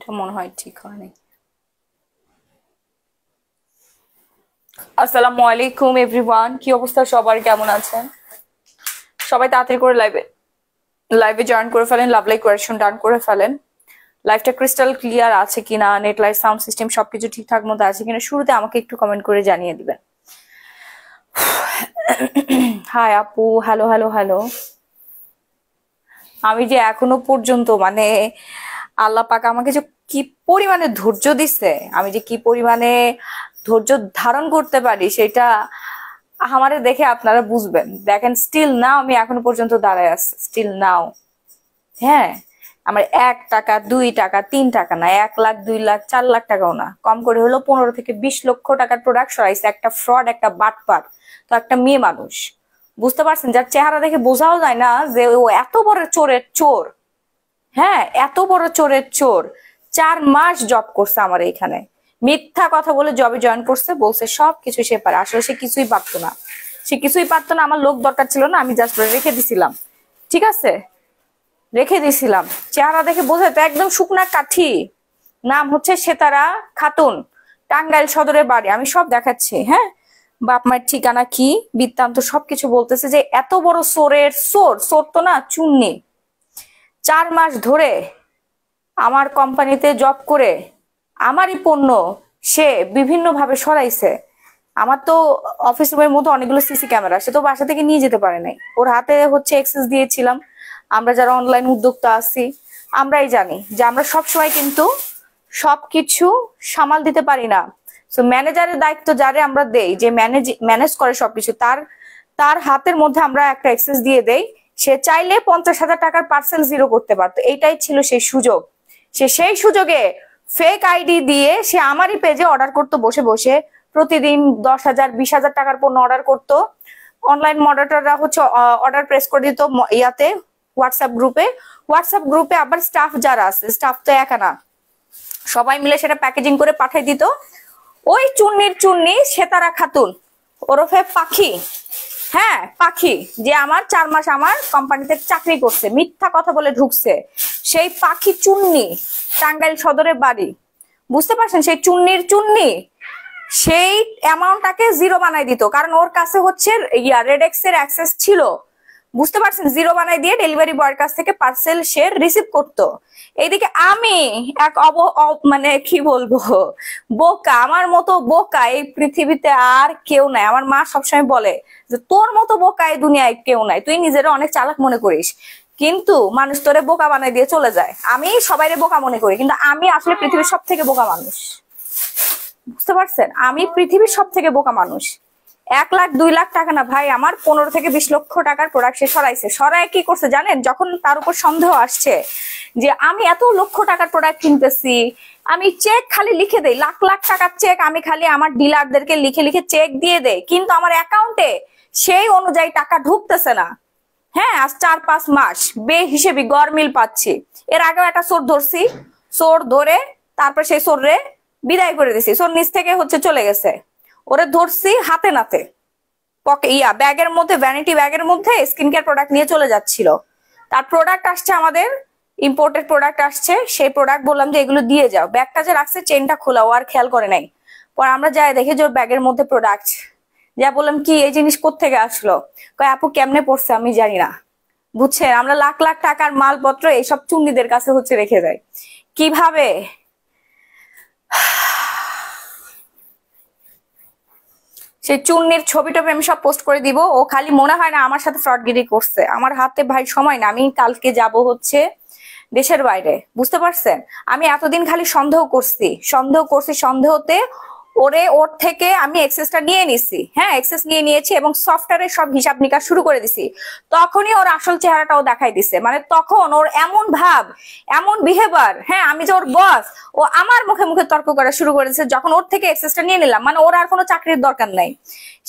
ফ্রেমিংটা মনে হয় ঠিক হয়নি। আসসালামু আলাইকুম এভরিওয়ান কি অবস্থা? সবার কেমন আছেন? সবাই তাড়াতাড়ি করে লাইভে লাইভে জয়েন করে ফেলেন লাভ লাইক কোয়েশন ডান করে ফেলেন। লাইভটা ক্রিস্টাল ক্লিয়ার আছে কিনা নেট লাইট সাউন্ড সিস্টেম সবকিছু ঠিকঠাক মতো আছে কিনা, শুরুতে আমাকে একটু কমেন্ট করে জানিয়ে দিবেন। হাই আপু। হ্যালো হ্যালো হ্যালো আমি যে এখনও পর্যন্ত মানে আল্লাহ পাক আমাকে যে কি পরিমাণে ধৈর্য দিচ্ছে আমি যে কি পরিমাণে ধৈর্য ধারণ করতে পারি সেটা আমারে দেখে আপনারা বুঝবেন। দেখেন স্টিল নাও আমি এখনও পর্যন্ত দাঁড়ায় আছি। স্টিল নাও হ্যাঁ আমার এক টাকা, দুই টাকা, তিন টাকা না, এক লাখ, দুই লাখ, চার লাখ টাকাও না। কম করে হলো পনেরো থেকে বিশ লক্ষ টাকার প্রোডাক্ট সরাইছে একটা ফ্রড একটা বাটপার। তো একটা মেয়ে মানুষ, বুঝতে পারছেন? যার চেহারা দেখে বোঝাও যায় না যে ও এত বড় চোরের চোর। হ্যাঁ এত বড় চোরের চোর। চার মাস জব করছে আমার এইখানে মিথ্যা কথা বলে জবে জয়েন করছে, বলছে সব কিছু সে পারে। আসলে সে কিছুই পারতো না। সে কিছুই পারতো না, আমার লোক দরকার ছিল না, আমি জাস্ট রেখে দিছিলাম। ঠিক আছে? রেখে দিছিলাম। চেহারা দেখে বোঝায় তো একদম শুকনা কাঠি। নাম হচ্ছে সেতারা খাতুন, টাঙ্গাইল সদরের বাড়ি। আমি সব দেখাচ্ছি হ্যাঁ? বাপ মায়ের ঠিকানা কি, বৃত্তান্ত সবকিছু বলতেছে যে এত বড় সোরের সোর সোর তো না, চুন্নি। চার মাস ধরে আমার কোম্পানিতে জব করে আমারই পণ্য সে বিভিন্নভাবে সরাইছে। আমার তো অফিস রুমের মধ্যে অনেকগুলো সিসি ক্যামেরা সে তো বাসা থেকে নিয়ে যেতে পারে নাই। ওর হাতে হচ্ছে এক্সেস দিয়েছিলাম। আমরা যারা অনলাইন উদ্যোক্তা আছি, আমরাই জানি যে আমরা সবসময় কিন্তু সবকিছু সামাল দিতে পারি না। সো ম্যানেজারের দায়িত্ব যারে আমরা দেই, যে ম্যানেজ ম্যানেজ করে সবকিছু, তার তার হাতের মধ্যে আমরা একটা এক্সেস দিয়ে দেই। সে চাইলে পঞ্চাশ হাজার টাকার পার্সেল জিরো করতে পারতো। এইটাই ছিল সেই সুযোগ। সে সেই সুযোগে ফেক আইডি দিয়ে সে আমারই পেজে অর্ডার করতো, বসে বসে। প্রতিদিন দশ হাজার, বিশ হাজার টাকার পণ্য অর্ডার করতো। অনলাইন মডারেটররা হচ্ছে অর্ডার প্রেস করে দিত ইয়াতে হোয়াটসঅ্যাপ গ্রুপে হোয়াটসঅ্যাপ গ্রুপে আবার স্টাফ যারা আছে স্টাফ তো একা না। সবাই মিলে সেটা প্যাকেজিং করে পাঠিয়ে দিত। ওই চুন্নির চুন্নি, সেতারা খাতুন, ওরফে পাখি। হ্যাঁ পাখি, যে আমার চার মাস আমার কোম্পানিতে চাকরি করছে, মিথ্যা কথা বলে ঢুকছে। সেই পাখি চুন্নি, টাঙ্গাইল সদরের বাড়ি। বুঝতে পারছেন? সেই চুন্নির চুন্নি, সেই অ্যামাউন্টটাকে জিরো বানাই দিত। কারণ ওর কাছে হচ্ছে, ইয়া রেডেক্স এর অ্যাক্সেস ছিল। বুঝতে পারছেন? জিরো বানাই দিয়ে ডেলিভারি বয়ের কাছ থেকে পার্সেল সে রিসিভ করতো। এইদিকে আমি এক অব মানে কি বলব? বোকা, আমার মতো বোকা এই পৃথিবীতে আর কেউ নাই। আমার মা সবসময় বলে যে, তোর মতো বোকা এই দুনিয়ায় কেউ নাই। তুই নিজেরা অনেক চালাক মনে করিস। কিন্তু মানুষ তোরে বোকা বানাই দিয়ে চলে যায়। আমি সবাইরে বোকা মনে করি, কিন্তু আমি আসলে পৃথিবীর সব থেকে বোকা মানুষ। বুঝতে পারছেন? আমি পৃথিবীর সব থেকে বোকা মানুষ। এক লাখ, দুই লাখ টাকা না ভাই, আমার পনেরো থেকে বিশ লক্ষ টাকার প্রোডাক্ট সে সরাইছে। সরাই কি করছে জানেন? যখন তার উপর সন্দেহ আসছে যে আমি এত লক্ষ টাকার প্রোডাক্ট কিনতেছি, আমি চেক খালি লিখে দেই। লাখ লাখ টাকার চেক আমি খালি আমার ডিলারদেরকে লিখে লিখে চেক দিয়ে দেই। কিন্তু আমার অ্যাকাউন্টে সেই অনুযায়ী টাকা ঢুকতেছে না। হ্যাঁ আজ চার, পাঁচ মাস বে হিসেবে গরমিল পাচ্ছি। এর আগেও একটা চোর ধরছি। চোর ধরে তারপর সেই চোররে বিদায় করে দিছি। চোর নিচ থেকে হচ্ছে চলে গেছে। ওরে ধরছি হাতে নাতে। পকে ইয়া, ব্যাগের মধ্যে ভ্যানিটি ব্যাগের মধ্যে স্কিন কেয়ার প্রোডাক্ট নিয়ে চলে যাচ্ছিল। তার প্রোডাক্ট আসছে আমাদের ইম্পোর্টেড প্রোডাক্ট আসছে, সেই প্রোডাক্ট বললাম যে এগুলো দিয়ে যাও। ব্যাগটা যে রাখছে চেনটা খোলা ও আর খেয়াল করে নাই। পরে আমরা যাই দেখি যে ওর ব্যাগের মধ্যে প্রোডাক্ট যা বললাম, কি, এই জিনিস কোত্থেকে আসলো? কয়, আপু, কেমনে পড়ছে আমি জানি না। বুঝছেন, আমরা লাখ লাখ টাকার মালপত্র এইসব চুন্নিদের কাছে হচ্ছে রেখে দেয় কীভাবে? সেই চুন্নির ছবি টবি আমি সব পোস্ট করে দিব। ও খালি মনে হয় না আমার সাথে ফ্রডগিরি করছে। আমার হাতে ভাই সময় না, আমি কালকে যাব হচ্ছে দেশের বাইরে। বুঝতে পারছেন? আমি এতদিন খালি সন্দেহ করছি। সন্দেহ করছি সন্দেহতে ওরে, ওর থেকে আমি এক্সেসটা নিয়ে নিছি। হ্যাঁ এক্সেস নিয়ে নিয়েছি এবং সফটওয়্যারের সব হিসাব নিকাশ শুরু করে দিছি। তখনই ওর আসল চেহারাটাও দেখাই দিছে। মানে তখন ওর এমন ভাব, এমন বিহেভিয়ার হ্যাঁ আমি যে ওর বস ও আমার মুখে মুখে তর্ক করা শুরু করে করেছে যখন ওর থেকে এক্সেসটা নিয়ে নিলাম। মানে ওর আর কোনো চাকরির দরকার নাই।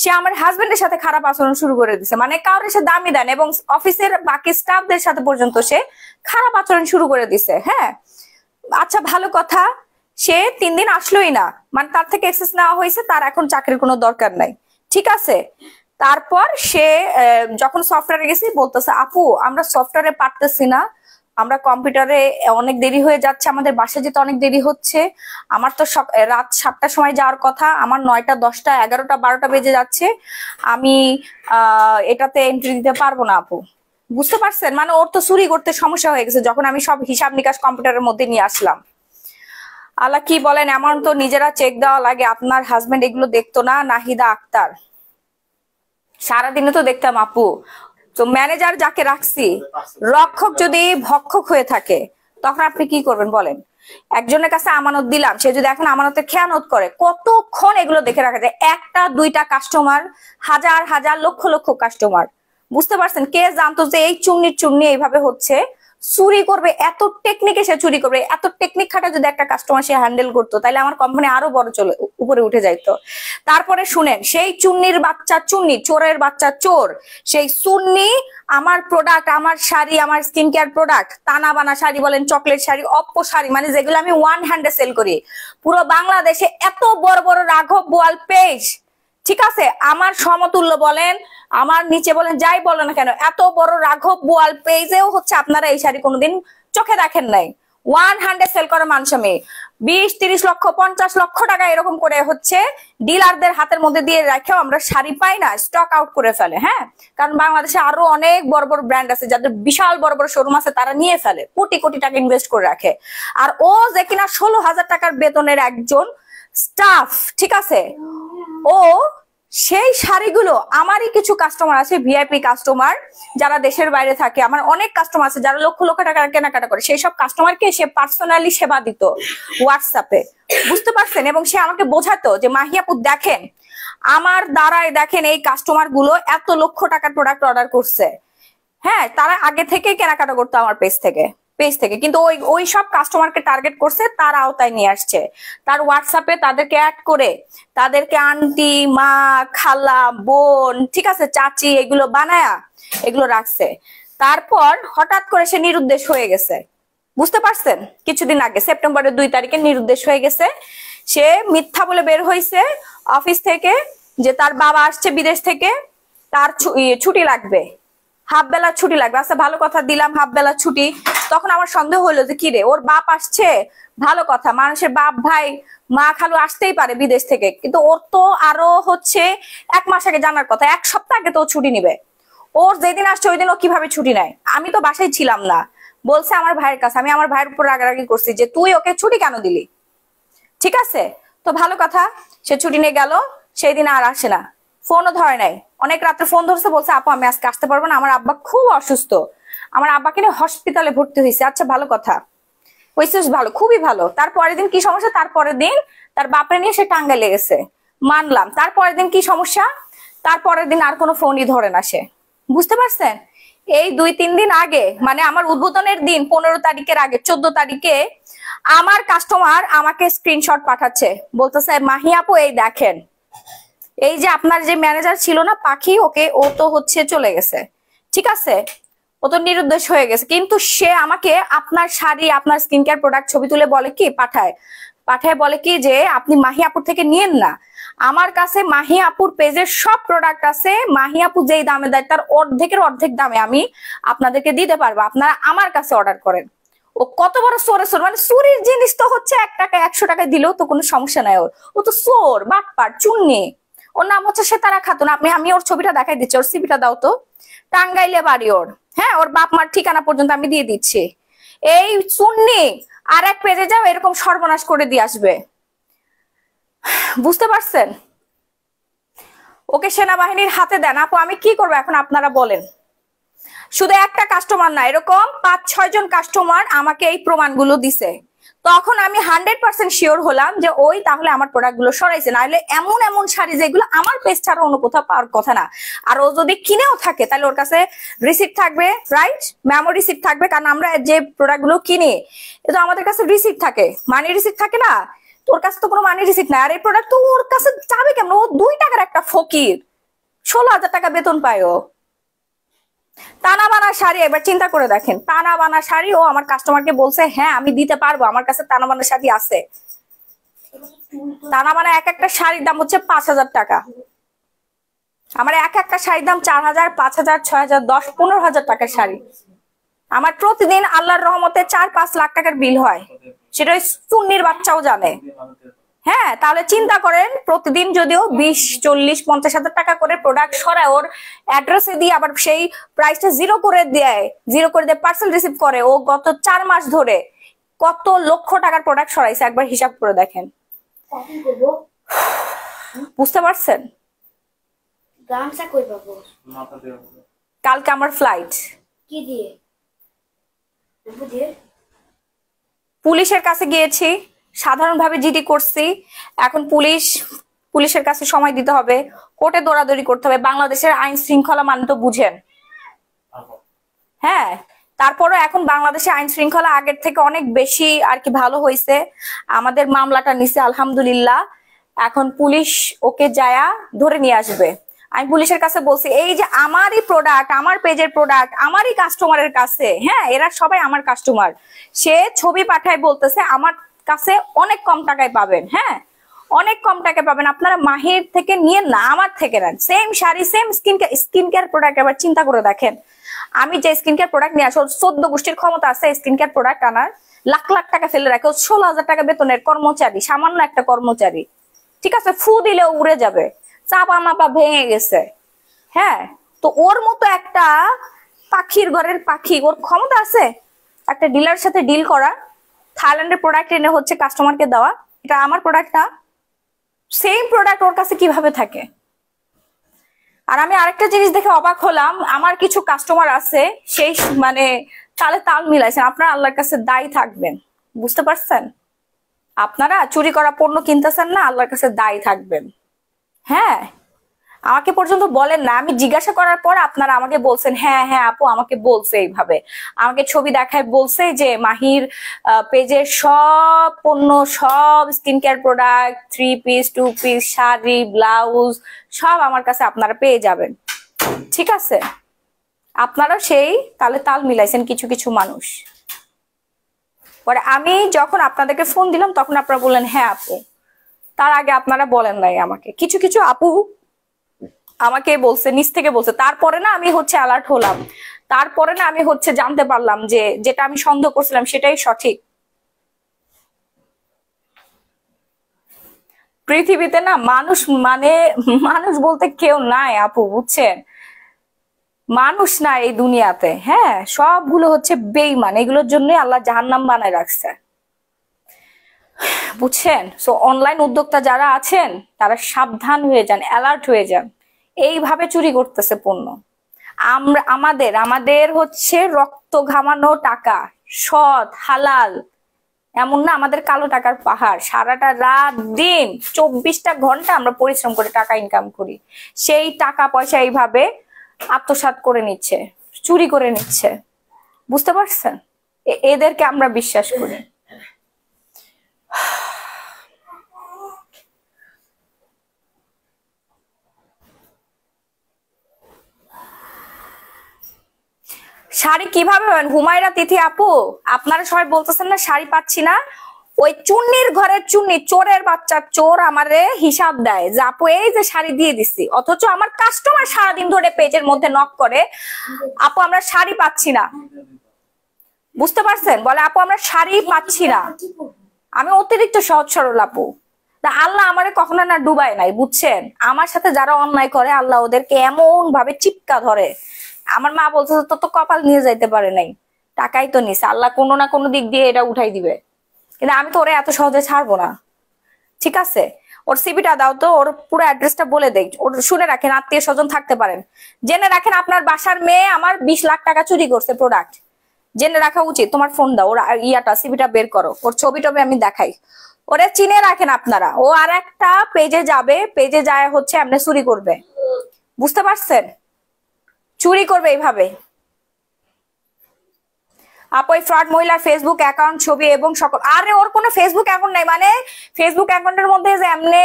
সে আমার হাজবেন্ডের সাথে খারাপ আচরণ শুরু করে দিছে। মানে কাউরে সে দামি দেন এবং অফিসের বাকি স্টাফদের সাথে পর্যন্ত সে খারাপ আচরণ শুরু করে দিছে। হ্যাঁ আচ্ছা ভালো কথা। সে তিন দিন আসলোই না। মানে তার থেকে এক্সেস নেওয়া হয়েছে, তার এখন চাকরির কোনো দরকার নাই। ঠিক আছে? তারপর সে যখন সফটওয়্যারে গেছি, বলতেছে, আপু, আমরা সফটওয়্যারে পারতেছি না। আমরা কম্পিউটারে অনেক দেরি হয়ে যাচ্ছে, আমাদের বাসা যেতে অনেক দেরি হচ্ছে। আমার তো রাত সাতটার সময় যাওয়ার কথা, আমার নয়টা, দশটা, এগারোটা, বারোটা বেজে যাচ্ছে। আমি এটাতে এন্ট্রি দিতে পারব না, আপু। বুঝতে পারছেন? মানে ওর তো চুরি করতে সমস্যা হয়ে গেছে, যখন আমি সব হিসাব নিকাশ কম্পিউটারের মধ্যে নিয়ে আসলাম। আল্লাহ কি বলেন? এমন তো নিজেরা চেক দেওয়া লাগে। আপনার হাজবেন্ড এগুলো দেখতো না? নাহিদা আক্তার। সারাদিনে তো দেখতাম আপু। তো ম্যানেজার যাকে রাখছি, রক্ষক যদি ভক্ষক হয়ে থাকে, তখন আপনি কি করবেন বলেন? একজনের কাছে আমানত দিলাম, সে যদি এখন আমানতের খেয়ানত করে, কতক্ষণ এগুলো দেখে রাখা যায়? একটা, দুইটা কাস্টমার হাজার হাজার, লক্ষ লক্ষ কাস্টমার বুঝতে পারছেন? কে জানতো যে এই চুন্নির চুন্নি এইভাবে হচ্ছে? চুরি করবে, এত টেকনিকে সে চুরি করবে, এত টেকনিক খাটা যদি একটা কাস্টমার সে হ্যান্ডেল করতো, তাহলে আমার কোম্পানি আরও বড় চলে উপরে উঠে যাইতো। তারপরে শুনেন, সেই চুন্নির বাচ্চা চুন্নি, চোরের বাচ্চা চোর, সেই চুন্নি আমার প্রোডাক্ট আমার শাড়ি, আমার স্কিন কেয়ার প্রোডাক্ট তানা বানা শাড়ি বলেন চকলেট শাড়ি অপ্প শাড়ি মানে যেগুলো আমি ওয়ান হ্যান্ডে সেল করি। পুরো বাংলাদেশে এত বড় বড় রাঘব বোয়াল পেজ ঠিক আছে? আমার সমতুল্য বলেন, আমার নিচে বলেন, যাই বলেন না কেন, এত বড় রাঘব বোয়াল পেজেও হচ্ছে আপনারা এই শাড়ি কোনোদিন চোখে দেখেন নাই। ওয়ান হান্ড্রেড সেল করা মানুষ আমি। বিশ, তিরিশ লক্ষ, পঞ্চাশ লক্ষ টাকা এরকম করে হচ্ছে ডিলারদের হাতের মধ্যে দিয়ে রাখেও আমরা শাড়ি পাই না স্টক আউট করে ফেলে হ্যাঁ? কারণ বাংলাদেশে আরও অনেক বড় বড় ব্র্যান্ড আছে যাদের বিশাল বড় বড় শোরুম আছে, তারা নিয়ে ফেলে, কোটি কোটি টাকা ইনভেস্ট করে রাখে। আর ও যে কিনা ষোলো হাজার টাকার বেতনের একজন স্টাফ ঠিক আছে? ও সেই শাড়িগুলো, আমারই কিছু কাস্টমার আছে ভিআইপি কাস্টমার যারা দেশের বাইরে থাকে। আমার অনেক কাস্টমার আছে, যারা লক্ষ লক্ষ টাকা কেনাকাটা করে। সেই সব কাস্টমারকে সে পার্সোনালি সেবা দিত হোয়াটসঅ্যাপে বুঝতে পারছেন? এবং সে আমাকে বোঝাতো যে মাহিয়াপুর দেখেন, আমার দ্বারাই দেখেন এই কাস্টমারগুলো এত লক্ষ টাকার প্রোডাক্ট অর্ডার করছে। হ্যাঁ তারা আগে থেকেই কেনাকাটা করতো আমার পেজ থেকে। পেজ থেকে। কিন্তু ওই ওই সব কাস্টমারকে টার্গেট করছে তার আওতায় নিয়ে আসছে। তার হোয়াটসঅ্যাপে তাদেরকে অ্যাড করে তাদেরকে আন্টি মা খালা বোন ঠিক আছে চাচি এগুলো বানায়া এগুলো রাখছে। তারপর হঠাৎ করে সে নিরুদ্দেশ হয়ে গেছে। বুঝতে পারছেন? কিছুদিন আগে সেপ্টেম্বরের দুই তারিখে নিরুদ্দেশ হয়ে গেছে। সে মিথ্যা বলে বের হয়েছে অফিস থেকে যে তার বাবা আসছে বিদেশ থেকে তার ইয়ে, ছুটি লাগবে। হাফ বেলা ছুটি লাগবে। আচ্ছা ভালো কথা দিলাম হাফ বেলা ছুটি। তখন আমার সন্দেহ হলো যে, কিরে, ওর বাপ আসছে? ভালো কথা, মানুষের বাপ, ভাই, মা, খালু আসতেই পারে বিদেশ থেকে। কিন্তু ওর তো আরও হচ্ছে এক মাস আগে জানার কথা, এক সপ্তাহ আগে তো ছুটি নিবে। ওর যেদিন আসছে, ওই দিন ও কীভাবে ছুটি নেয়? আমি তো বাসায় ছিলাম না। বলছে আমার ভাইয়ের কাছে, আমি আমার ভাইয়ের উপর রাগারাগি করছি যে, তুই ওকে ছুটি কেন দিলি? ঠিক আছে? তো ভালো কথা, সে ছুটি নিয়ে গেল, সেই দিন আর আসে না। ফোনও ধরে নাই। অনেক রাত্রে ফোন ধরছে, বলছে, আপু, আমি আজকে আসতে পারব না। আমার আব্বা খুব অসুস্থ। আমার আব্বাকে নিয়ে হসপিটালে ভর্তি হয়েছে। আচ্ছা ভালো কথা। হয়েছে ভালো, খুবই ভালো। তারপরের দিন কি সমস্যা? তারপরের দিন তার বাপরে নিয়ে সে টাঙ্গাই লেগেছে মানলাম। তারপরের দিন কি সমস্যা? তারপরের দিন আর কোনো ফোনই ধরে না সে। বুঝতে পারছেন? এই দুই, তিন দিন আগে মানে আমার উদ্বোধনের দিন, পনেরো তারিখের আগে, চোদ্দ তারিখে, আমার কাস্টমার আমাকে স্ক্রিনশট পাঠাচ্ছে। বলতেছে মাহি আপু, এই দেখেন। এই যে আপনার যে ম্যানেজার ছিল না, পাখি, ওকে, ও তো হচ্ছে চলে গেছে। ঠিক আছে? ও তো নিরুদ্দেশ হয়ে গেছে। কিন্তু সে আমাকে আপনার শাড়ি, আপনার স্কিন কেয়ার প্রোডাক্ট ছবি তুলে বলে কি? পাঠায়। পাঠায় বলে কি যে, আপনি মাহি আপুর থেকে নিয়েন না। আমার কাছে মাহি আপুর পেজের সব প্রোডাক্ট আছে। মাহি যেই দামে দেয়, তার অর্ধেকের অর্ধেক দামে আমি আপনাদেরকে দিতে পারব। আপনারা আমার কাছে অর্ডার করেন। ও কত বড় সোরে সোর মানে চুরির জিনিস তো হচ্ছে এক টাকা, একশো টাকা দিলেও তো কোনো সমস্যা নাই ওর। ও তো সোর বাটপাট, চুন্নি। ওর নাম হচ্ছে সে সেতারা খাতুন। আপনি, আমি ওর ছবিটা দেখাই দিচ্ছি। ওর সিবিটা দাও তো। টাঙ্গাইলে বাড়ি ওর। হ্যাঁ ওর বাপ মার ঠিকানা পর্যন্ত আমি দিয়ে দিচ্ছি। এই চুন্নি আর এক পেজে যাও, এরকম সর্বনাশ করে দিয়ে আসবে। বুঝতে পারছেন? ওকে সেনাবাহিনীর হাতে দেন। আপু, আমি কি করব এখন, আপনারা বলেন। শুধু একটা কাস্টমার না, এরকম পাঁচ ছয় জন কাস্টমার আমাকে এই প্রমাণগুলো দিছে। তখন আমি হান্ড্রেড পার্সেন্ট শিওর হলাম যে ওই তাহলে আমার প্রোডাক্টগুলো সরাইছে। নাহলে এমন এমন শাড়ি যেগুলো আমার পেজ ছাড়া অন্য কোথাও পাওয়ার কথা না। আর ও যদি কিনেও থাকে, তাহলে ওর কাছে রিসিপ্ট থাকবে রাইট মেমো রিসিপ্ট থাকবে, কারণ আমরা যে প্রোডাক্টগুলো কিনি তো আমাদের কাছে রিসিপ্ট থাকে। মানি রিসিপ্ট থাকে না? তোর কাছে তো কোনো মানি রিসিপ্ট নাই। আর এই প্রোডাক্ট তো ওর কাছে যাবে কেমন? ও দুই টাকার একটা ফকির। ষোলো হাজার টাকা বেতন পায় ও। টানা বানা শাড়ি এবার চিন্তা করে দেখেন। টানা বানা শাড়ি, ও আমার কাস্টমারকে বলছে হ্যাঁ আমি দিতে পারব, আমার কাছে টানা বানা শাড়ি আছে। টানা বানা এক একটা শাড়ির দাম হচ্ছে পাঁচ হাজার টাকা। আমার এক একটা শাড়ির দাম চার হাজার, পাঁচ হাজার, ছয় হাজার, দশ, পনেরো হাজার টাকার শাড়ি। আমার প্রতিদিন আল্লাহর রহমতে চার পাঁচ লাখ টাকার বিল হয়। সেটা চুন্নির বাচ্চাও জানে। হ্যাঁ তাহলে চিন্তা করেন প্রতিদিন যদিও বিশ চল্লিশ পঞ্চাশ হাজার টাকা করে প্রোডাক্ট সরায় ওর অ্যাড্রেসে দিয়ে আবার সেই প্রাইসটা জিরো করে দেয় জিরো করে দিয়ে পার্সেল রিসিভ করে ও গত চার মাস ধরে কত লক্ষ টাকার প্রোডাক্ট সরাইছে একবার হিসাব করে দেখেন। বুঝতে পারছেন? কালকে আমার ফ্লাইট কি দিয়ে? পুলিশের কাছে গিয়েছি। সাধারণভাবে জিডি করছি। এখন পুলিশ, পুলিশের কাছে সময় দিতে হবে। কোর্টে দৌড়াদৌড়ি করতে হবে। বাংলাদেশের আইন শৃঙ্খলা মানে তো বুঝেন। হ্যাঁ তারপরও এখন বাংলাদেশে আইন শৃঙ্খলা আগের থেকে অনেক বেশি আর কি ভালো হয়েছে। আমাদের মামলাটা নিছে আলহামদুলিল্লাহ। এখন পুলিশ ওকে যায়া ধরে নিয়ে আসবে। আমি পুলিশের কাছে বলছি, এই যে আমারই প্রোডাক্ট আমার পেজের প্রোডাক্ট আমারই কাস্টমারের কাছে হ্যাঁ এরা সবাই আমার কাস্টমার সে ছবি পাঠায় বলতেছে, আমার কাছে অনেক কম টাকায় পাবেন হ্যাঁ? অনেক কম টাকায় পাবেন। আপনারা মাহির থেকে নিয়ে না, আমার থেকে নেন। Same sari same skin skin care product এবার চিন্তা করে দেখেন। আমি যে স্কিন কেয়ার প্রোডাক্ট নিয়ে আসো চোদ্দ গোষ্ঠীর ক্ষমতা আছে স্কিন কেয়ার প্রোডাক্ট আনার। লাখ লাখ টাকা ফেলে রাখে ষোলো হাজার টাকা বেতনের কর্মচারী, সামান্য একটা কর্মচারী। ঠিক আছে? ফু দিলেও উড়ে যাবে। চাপা মাপা ভেঙে গেছে। হ্যাঁ? তো ওর মতো একটা পাখির ঘরের পাখি, ওর ক্ষমতা আছে? একটা ডিলার সাথে ডিল করা থাইল্যান্ডের প্রোডাক্ট এনে হচ্ছে কাস্টমারকে দেওয়া, এটা আমার প্রোডাক্ট না সেম প্রোডাক্ট ওর কাছে কীভাবে থাকে? আর আমি আরেকটা জিনিস দেখে অবাক হলাম, আমার কিছু কাস্টমার আছে, সেই মানে তালে তাল মিলাইছেন, আপনারা আল্লাহর কাছে দায়ী থাকবেন, বুঝতে পারছেন? আপনারা চুরি করা পণ্য কিনতেছেন না, আল্লাহর কাছে দায়ী থাকবেন। হ্যাঁ আমাকে পর্যন্ত বলেন না। আমি জিজ্ঞাসা করার পর আপনারা আমাকে বলছেন হ্যাঁ হ্যাঁ আপু, আমাকে বলছে এইভাবে। আমাকে ছবি দেখায় বলছে যে, মাহির পেজের সব পণ্য, সব skin care product three piece two piece sari blouse সব আমার কাছে আপনারা পেয়ে যাবেন। ঠিক আছে? আপনারা সেই তালে তাল মিলাইছেন কিছু কিছু মানুষ। পরে আমি যখন আপনাদেরকে ফোন দিলাম, তখন আপনারা বললেন হ্যাঁ আপু। তার আগে আপনারা বলেন নাই আমাকে। কিছু কিছু আপু আমাকে বলছে, নিচ থেকে বলছে, তারপরে না আমি হচ্ছে অ্যালার্ট হলাম। তারপরে না আমি হচ্ছে জানতে পারলাম যে যেটা আমি সন্দেহ করছিলাম সেটাই সঠিক। পৃথিবীতে না মানুষ মানে মানুষ বলতে কেউ নাই আপু, বুঝছেন? মানুষ না এই দুনিয়াতে হ্যাঁ? সবগুলো হচ্ছে বেইমান এগুলোর জন্যই আল্লাহ জাহান্নাম বানায় রাখছে। বুঝছেন? সো অনলাইন উদ্যোক্তা যারা আছেন, তারা সাবধান হয়ে যান অ্যালার্ট হয়ে যান। এইভাবে চুরি করতেছে পণ্য। আমরা, আমাদের আমাদের হচ্ছে রক্ত ঘামানো টাকা, সৎ, হালাল, এমন না, আমাদের কালো টাকার পাহাড়। সারাটা রাত, দিন, চব্বিশটা ঘণ্টা আমরা পরিশ্রম করে টাকা ইনকাম করি। সেই টাকা পয়সা এইভাবে আত্মসাৎ করে নিচ্ছে, চুরি করে নিচ্ছে। বুঝতে পারছেন? এদেরকে আমরা বিশ্বাস করি। শাড়ি কীভাবে হুমায়রা তিথি আপু, আপনারা সবাই বলতেছেন না, শাড়ি পাচ্ছি না। ওই চুন্নির ঘরের চুন্নি, চোরের বাচ্চা, চোর আমারে হিসাব দেয় যে, আপু, এই যে শাড়ি দিয়ে দিছি। অথচ আমার কাস্টমার সারাদিন ধরে পেজের মধ্যে নক করে, আপু, আমরা শাড়ি পাচ্ছি না। বুঝতে পারছেন? বলে, আপু, আমরা শাড়ি পাচ্ছি না। আমি অতিরিক্ত সহজ সরল, আপু। তা আল্লাহ আমারে কখনো না ডুবায় নাই, বুঝছেন? আমার সাথে যারা অন্যায় করে, আল্লাহ ওদেরকে এমন ভাবে চিপকা ধরে। আমার মা বলছে তো তো কপাল নিয়ে যাইতে পারে নাই। টাকাই তো নিস আল্লাহ কোনো না কোনো দিক দিয়ে এটা উঠাই দিবে। কিন্তু আমি তো ওরে এত সহজে ছাড়বো না। ঠিক আছে? ওর সিবিটা দাও তো, ওর পুরো অ্যাড্রেসটা বলে দেই। ওর শুনে রাখেন আত্মীয় স্বজন থাকতে পারেন। জেনে রাখেন, আপনার বাসার মেয়ে আমার বিশ লাখ টাকা চুরি করছে প্রোডাক্ট জেনে রাখা উচিত। তোমার ফোন দাও, ওর ইয়াটা সিবিটা বের করো। ওর ছবি টবি আমি দেখাই। ওরে চিনে রাখেন আপনারা। ও আর একটা পেজে যাবে। পেজে যায় হচ্ছে, আপনি চুরি করবে। বুঝতে পারছেন? চুরি করবে এইভাবে। আপু ওই ফ্রড মহিলার ফেসবুক অ্যাকাউন্ট ছবি এবং সকল আরে, ওর কোনো ফেসবুক অ্যাকাউন্ট নাই মানে ফেসবুক অ্যাকাউন্টের মধ্যে যে এমনি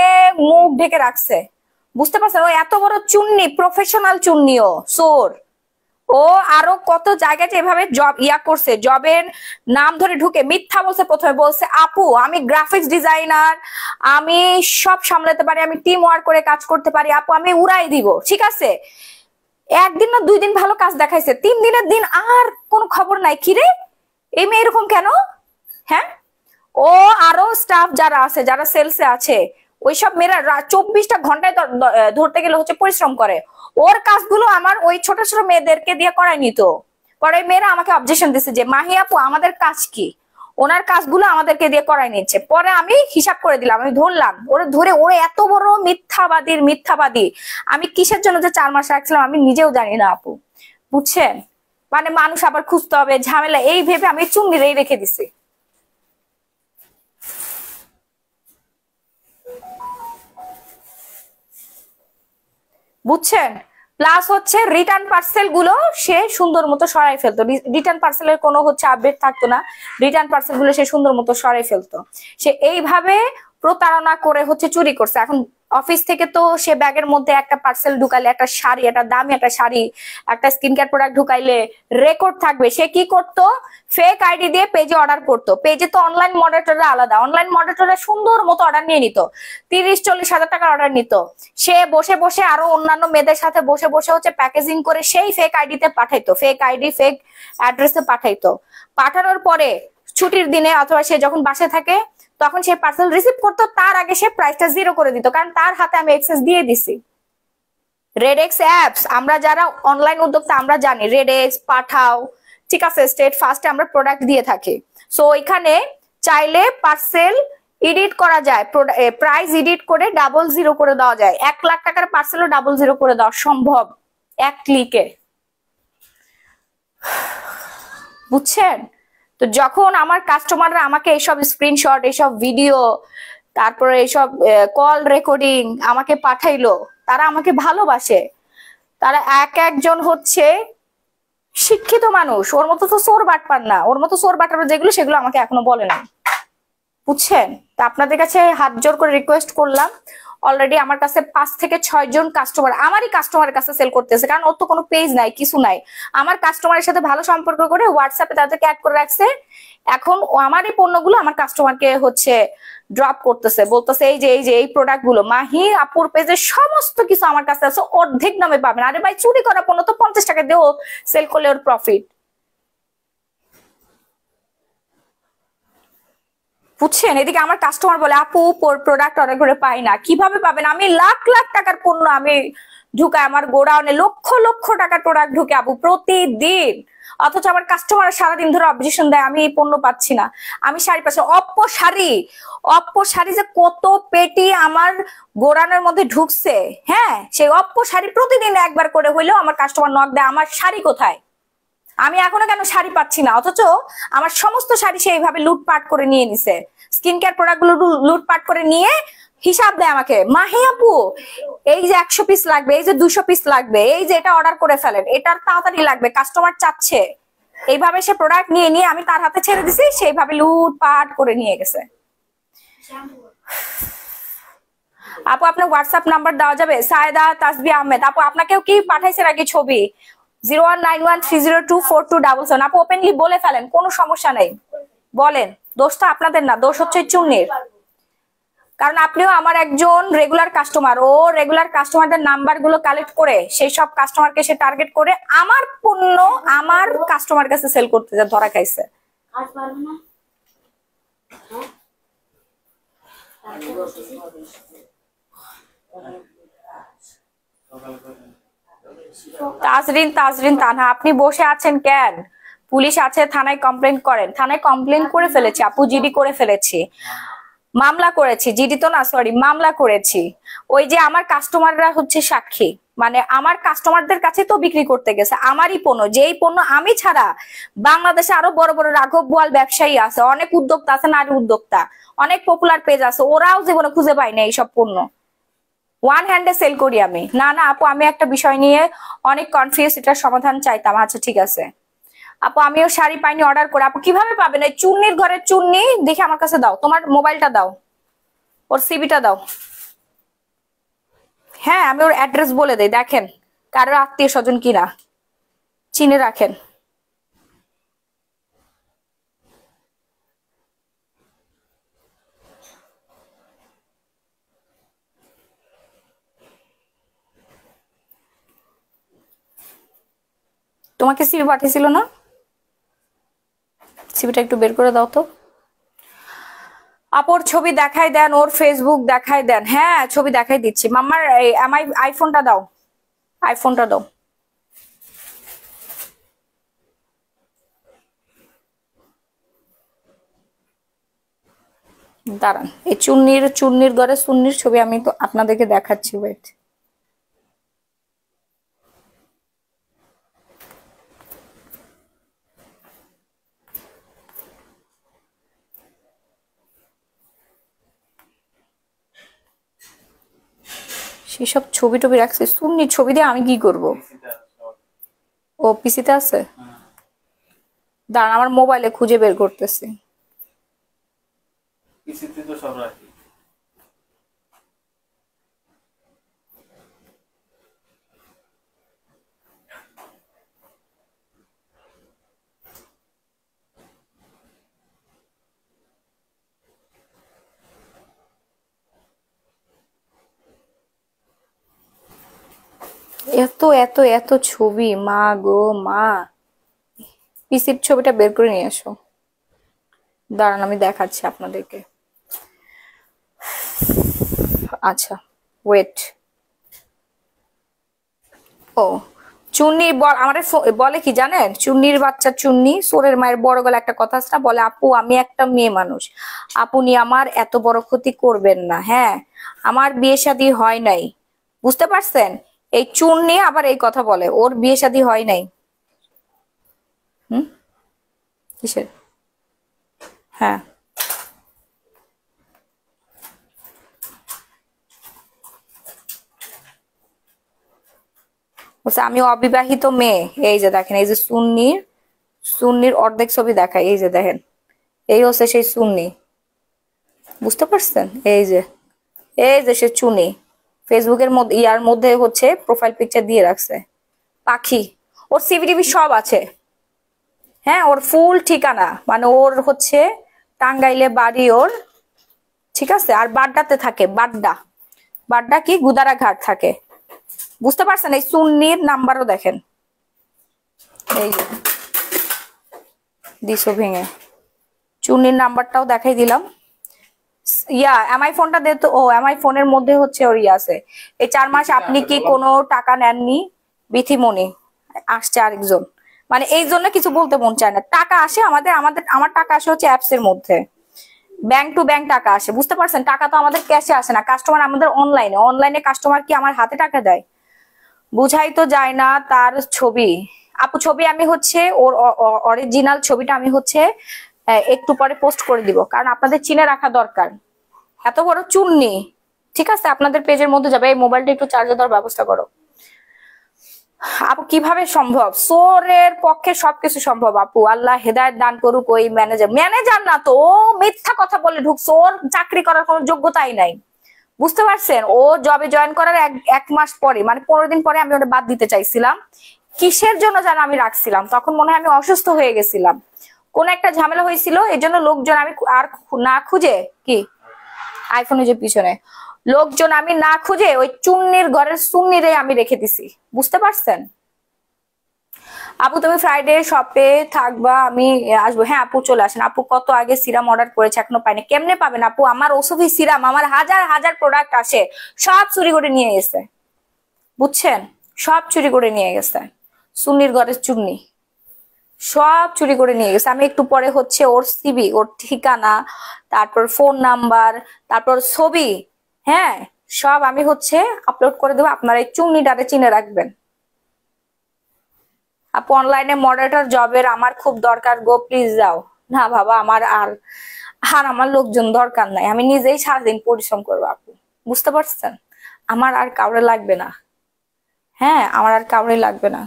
মুখ ঢেকে রাখছে। বুঝতে পারছেন? ও এত বড় চুন্নি প্রফেশনাল চুন্নিও সোর ও আরও কত জায়গাতে এভাবে জব ইয়া করছে জবের নাম ধরে ঢুকে মিথ্যা বলছে প্রথমে, বলছে, আপু, আমি গ্রাফিক্স ডিজাইনার আমি সব সামলাতে পারি, আমি টিম ওয়ার্ক করে কাজ করতে পারি, আপু, আমি উড়াই দিব। ঠিক আছে? একদিন না দুই দিন ভালো কাজ দেখাইছে, তিন দিনের দিন আর কোনো খবর নাই। কি রে? এই মেয়ে এরকম কেন? হ্যাঁ? ও আরও স্টাফ যারা আছে, যারা সেলসে আছে, ওইসব মেয়েরা চব্বিশটা ঘন্টায় ধরতে গেলে হচ্ছে পরিশ্রম করে। ওর কাজগুলো আমার ওই ছোট ছোট মেয়েদেরকে দিয়ে করাই নিত পরে মেয়েরা আমাকে অবজেকশন দিছে যে, মাহি আপু, আমাদের কাজ কি? ওনার কাজগুলো আমাদেরকে দিয়ে করাই নিচ্ছে। পরে আমি হিসাব করে দিলাম, আমি ধরলাম, ওরে ধরে ওরে এত বড় মিথ্যাবাদীর মিথ্যাবাদী। আমি কিসের জন্য যে চার মাস রাখছিলাম আমি নিজেও জানি না আপু। বুঝছেন? মানে মানুষ আবার খুঁজতে হবে, ঝামেলা, এই ভেবে আমি চুঙ্গিরেই রেখে দিছি। বুঝছেন? প্লাস হচ্ছে রিটার্ন পার্সেলগুলো সে সুন্দর মতো সরাই ফেলতো। রিটার্ন পার্সেলের কোনো হচ্ছে আপডেট থাকতো না। রিটার্ন পার্সেলগুলো সে সুন্দর মতো সরাই ফেলতো। সে এইভাবে প্রতারণা করে হচ্ছে চুরি করছে। এখন অফিস থেকে তো সে ব্যাগের মধ্যে একটা পার্সেল ঢুকাইলে একটা শাড়ি, একটা দামি একটা শাড়ি, একটা স্কিন কেয়ার প্রোডাক্ট ঢুকাইলে রেকর্ড থাকবে। সে কি করতো? ফেক আইডি দিয়ে পেজে অর্ডার করতো। পেজে তো অনলাইন মডারেটররা আলাদা। অনলাইন মডারেটররা সুন্দর মতো অর্ডার নিয়ে নিত। তিরিশ, চল্লিশ হাজার টাকার অর্ডার নিত। সে বসে বসে আরও অন্যান্য মেয়েদের সাথে বসে বসে হচ্ছে প্যাকেজিং করে সেই ফেক আইডিতে পাঠাইতো। ফেক আইডি ফেক অ্যাড্রেসে পাঠাইতো। পাঠানোর পরে ছুটির দিনে অথবা সে যখন বাসে থাকে তখন সে পার্সেল রিসিভ করতো, তার আগে সে প্রাইসটা জিরো করে দিত, কারণ তার হাতে আমি এক্সেস দিয়ে দিছি। রেডেক্স অ্যাপস আমরা যারা অনলাইন উদ্যোক্তা, আমরা জানি রেডেক্স পাঠাও, ঠিক আছে স্টেট ফার্স্টে আমরা প্রোডাক্ট দিয়ে থাকি। সো এখানে চাইলে পার্সেল এডিট করা যায় প্রাইস এডিট করে ডাবল জিরো করে দেওয়া যায়। এক লাখ টাকার পার্সেলও ডাবল জিরো করে দেওয়া সম্ভব, এক ক্লিকে বুঝছেন? তো যখন আমার কাস্টমাররা আমাকে এইসব স্ক্রিনশট এইসব ভিডিও তারপরে এইসব কল রেকর্ডিং আমাকে পাঠাইলো, তারা আমাকে ভালোবাসে। তারা এক একজন হচ্ছে শিক্ষিত মানুষ, ওর মতো তো সোর বাটপার না, ওর মতো সোর বাটার যেগুলো, সেগুলো আমাকে এখনও বলে না বুঝছেন? তা আপনাদের কাছে হাত জোর করে রিকোয়েস্ট করলাম অলরেডি আমার কাছে পাঁচ থেকে ছয় জন কাস্টমার আমারই কাস্টমারের কাছে সেল করতেছে, কারণ ওর তো কোনো পেজ নাই, কিছু নাই। আমার কাস্টমারের সাথে ভালো সম্পর্ক করে হোয়াটসঅ্যাপে তাদেরকে অ্যাড করে রাখছে। এখন ও আমারই পণ্যগুলো আমার কাস্টমারকে হচ্ছে ড্রপ করতেছে, বলতেছে এই যে এই যে, এই প্রোডাক্টগুলো, মাহি, আপুর পেজে সমস্ত কিছু আমার কাছে আছে, অর্ধেক দামে পাবেন। আরে ভাই, চুরি করা পণ্য তো পঞ্চাশ টাকা দিয়েও সেল করলে ওর প্রফিট বুঝছেন? এদিকে আমার কাস্টমার বলে, আপু প্রোডাক্ট অর্ডার করে পাই না। কীভাবে পাবেন? আমি লাখ লাখ টাকার পণ্য আমি ঢুকাই। আমার গোডাউনে লক্ষ লক্ষ টাকার প্রোডাক্ট ঢুকে আপু প্রতিদিন। অথচ আমার কাস্টমার সারাদিন ধরে অবজেকশন দেয়, আমি এই পণ্য পাচ্ছি না। আমি শাড়ি পাচ্ছি অপ্প শাড়ি। অপ্প শাড়ি যে কত পেটি আমার গোড়ানোর মধ্যে ঢুকছে। হ্যাঁ সেই অপ্প শাড়ি প্রতিদিন একবার করে হইলেও আমার কাস্টমার নক দেয়, আমার শাড়ি কোথায়? আমি এখনও কেন শাড়ি পাচ্ছি না? অথচ আমার সমস্ত শাড়ি সে এইভাবে লুটপাট করে নিয়ে নিছে। স্কিন কেয়ার প্রোডাক্টগুলো লুটপাট করে নিয়ে হিসাব দেয় আমাকে। মাহি আপু, এই যে একশো পিস লাগবে, এই যে দুশো পিস লাগবে, এই যে এটা অর্ডার করে ফেলেন এটার তাড়াতাড়ি লাগবে কাস্টমার চাচ্ছে। এইভাবে সে প্রোডাক্ট নিয়ে নিয়ে আমি তার হাতে ছেড়ে দিছি, সেইভাবে লুটপাট করে নিয়ে গেছে। আপু, আপনার হোয়াটসঅ্যাপ নাম্বার দেওয়া যাবে? সায়দা তাসবি আহমেদ, আপু, আপনাকেও কি পাঠাইছে নাকি ছবি? Zero one nine one three zero two four two double seven আপু ওপেনলি বলে ফেলেন, কোনো সমস্যা নেই। বলেন, দোষটা আপনাদের না, দোষ হচ্ছে চুন্নির। কারণ আপনিও আমার একজন রেগুলার কাস্টমার ও রেগুলার কাস্টমারদের নাম্বারগুলো কালেক্ট করে, সেই সব কাস্টমারকে সে টার্গেট করে আমার পণ্য আমার কাস্টমার কাছে সেল করতে যা ধরা খাইছে। না তাজরিন তাজরিন, তানহা, আপনি বসে আছেন কেন? পুলিশ আছে, থানায় কমপ্লেন করেন। থানায় কমপ্লেন করে ফেলেছি, আপু, জিডি করে ফেলেছি। মামলা করেছি, জিডি তো না সরি মামলা করেছি। ওই যে আমার কাস্টমাররা হচ্ছে সাক্ষী। মানে আমার কাস্টমারদের কাছে তো বিক্রি করতে গেছে, আমারই পণ্য। যেই পণ্য আমি ছাড়া বাংলাদেশে আরও বড় বড় রাঘব বোয়াল ব্যবসায়ী আছে, অনেক উদ্যোক্তা আছে, নারী উদ্যোক্তা, অনেক পপুলার পেজ আছে, ওরাও জীবনে খুঁজে পায় না এইসব পণ্য। ওয়ান হ্যান্ডে সেল করি আমি। না না, আপু, আমি একটা বিষয় নিয়ে অনেক কনফিউজ এটার সমাধান চাইতাম। আচ্ছা ঠিক আছে। আপু, আমিও শাড়ি পাইনি অর্ডার করে। আপু, কীভাবে পাবেন? এই চুন্নির ঘরের চুন্নি? দেখে আমার কাছে দাও। তোমার মোবাইলটা দাও। ওর সিবিটা দাও। হ্যাঁ আমি ওর অ্যাড্রেস বলে দেই। দেখেন, কারোর আত্মীয় স্বজন কিনা। চিনে রাখেন। তোমাকে সিবি পাঠিয়েছিল না? সিবিটা একটু বের করে দাও তো। আপর ছবি দেখাই দেন, ওর ফেসবুক দেখাই দেন। হ্যাঁ ছবি দেখাই দিচ্ছি। মাম্মার আমার আইফোনটা দাও। আইফোনটা দাও। দাঁড়ান, এই চুন্নির চুন্নির ঘরে চুন্নির ছবি আমি তো আপনাদেরকে দেখাচ্ছি ওয়েট সেসব ছবি টবি রাখছে। শুননি ছবি দিয়ে আমি কি করব? ও পিসিতে আছে? দাঁড়া আমার মোবাইলে খুঁজে বের করতেছি। পিসিতে তো সব রাখি। এত এত এত ছবি, মা গো, মা। পিসির ছবিটা বের করে নিয়ে এসো। দাঁড়ান, আমি দেখাচ্ছি আপনাদেরকে। আচ্ছা ওয়েট ও চুন্নি বল আমার বলে কি জানেন? চুন্নির বাচ্চা চুন্নি সোরের মায়ের বড় গলা একটা কথা আছে না? বলে, আপু, আমি একটা মেয়ে মানুষ। আপনি আমার এত বড় ক্ষতি করবেন না। হ্যাঁ আমার বিয়ে শাদী হয় নাই। বুঝতে পারছেন? এই চুন্নি আবার এই কথা বলে, ওর বিয়ে শাদী হয় নাই। হুম? কিসের? হ্যাঁ। আমি অবিবাহিত মেয়ে। এই যে দেখেন, এই যে সুন্নির সুন্নির অর্ধেক ছবি দেখায়, এই যে দেখেন। এই হচ্ছে সেই সুন্নি। বুঝতে পারছেন? এই যে এই যে সে চুনি। ফেসবুকের মধ্যে, ইয়ার মধ্যে হচ্ছে প্রোফাইল পিকচার দিয়ে রাখছে। পাখি, ওর সিভিটিভি সব আছে। হ্যাঁ ওর ফুল ঠিকানা মানে ওর হচ্ছে টাঙ্গাইলে বাড়ি ওর, ঠিক আছে? আর বাড্ডাতে থাকে, বাড্ডা। বাড্ডা কি? গুদারা ঘাট থাকে। বুঝতে পারছেন? এই সুন্নির নাম্বারও দেখেন। এই যে, দিশো ভেঙে। চুন্নির নাম্বারটাও দেখাই দিলাম। ইয়া এমআই ফোনটা দে তো ও এমআই ফোনের মধ্যে হচ্ছে ওর ইয়ে আছে। এই চার মাস আপনি কি কোনো টাকা নেননি? বিথিমণি আসছে আরেকজন। মানে এই জন্য কিছু বলতে মন চায় না। টাকা আসে আমাদের আমাদের আমার টাকা আসে হচ্ছে অ্যাপস এর মধ্যে। ব্যাংক টু ব্যাংক টাকা আসে বুঝতে পারছেন? টাকা তো আমাদের ক্যাশে আসে না। কাস্টমার আমাদের অনলাইনে অনলাইনে কাস্টমার কি আমার হাতে টাকা দেয়? বুঝাই তো যায় না তার ছবি। আপু ছবি আমি হচ্ছে ওর অরিজিনাল ছবিটা আমি হচ্ছে একটু পরে পোস্ট করে দিব, কারণ আপনাদের চিনে রাখা দরকার। এত বড় চুন্নি ঠিক আছে? আপনাদের পেজের মধ্যে যাবে, এই মোবাইলটা একটু চার্জে দেওয়ার ব্যবস্থা করো। আপু, কীভাবে সম্ভব? সোরের পক্ষে সবকিছু সম্ভব, আপু। আল্লাহ হেদায়ত দান করুক ওই ম্যানেজার ম্যানেজার না তো, ও মিথ্যা কথা বলে ঢুক, সোর চাকরি করার কোনো যোগ্যতাই নাই। বুঝতে পারছেন? ও জবে জয়েন করার এক এক মাস পরে মানে পনেরো দিন পরে আমি ওটা বাদ দিতে চাইছিলাম। কিসের জন্য যেন আমি রাখছিলাম? তখন মনে হয় আমি অসুস্থ হয়ে গেছিলাম। কোন একটা ঝামেলা হয়েছিল, এই জন্য লোকজন আমি আর না খুঁজে, কি? আইফোনের যে পিছনে। লোকজন আমি না খুঁজে ওই চুন্নির ঘরের চুন্নিরে আমি রেখে দিছি। বুঝতে পারছেন? আপু, তুমি ফ্রাইডে শপে থাকবা, আমি আসব। হ্যাঁ আপু চলে আসেন। আপু কত আগে সিরাম অর্ডার করেছে, এখনও পাইনি কেমনে পাবেন আপু? আমার ওসফি সিরাম, আমার হাজার হাজার প্রোডাক্ট আসে। সব চুরি করে নিয়ে গেছে। বুঝছেন? সব চুরি করে নিয়ে গেছে। সুন্নির ঘরের চুন্নি। সব চুরি করে নিয়ে গেছে। আমি একটু পরে হচ্ছে ওর সিবি ওর ঠিকানা, তারপর ফোন নাম্বার তারপর ছবি হ্যাঁ সব আমি হচ্ছে আপলোড করে দেবো। আপনারা এই চুন্নিটারে চিনে রাখবেন। আপু অনলাইনে মডারেটর জবের আমার খুব দরকার। গো প্লিজ যাও। না বাবা, আমার আর আর আমার লোকজন দরকার নাই। আমি নিজেই সারাদিন পরিশ্রম করব, আপু। বুঝতে পারছেন? আমার আর কাউরে লাগবে না। হ্যাঁ আমার আর কাউরে লাগবে না।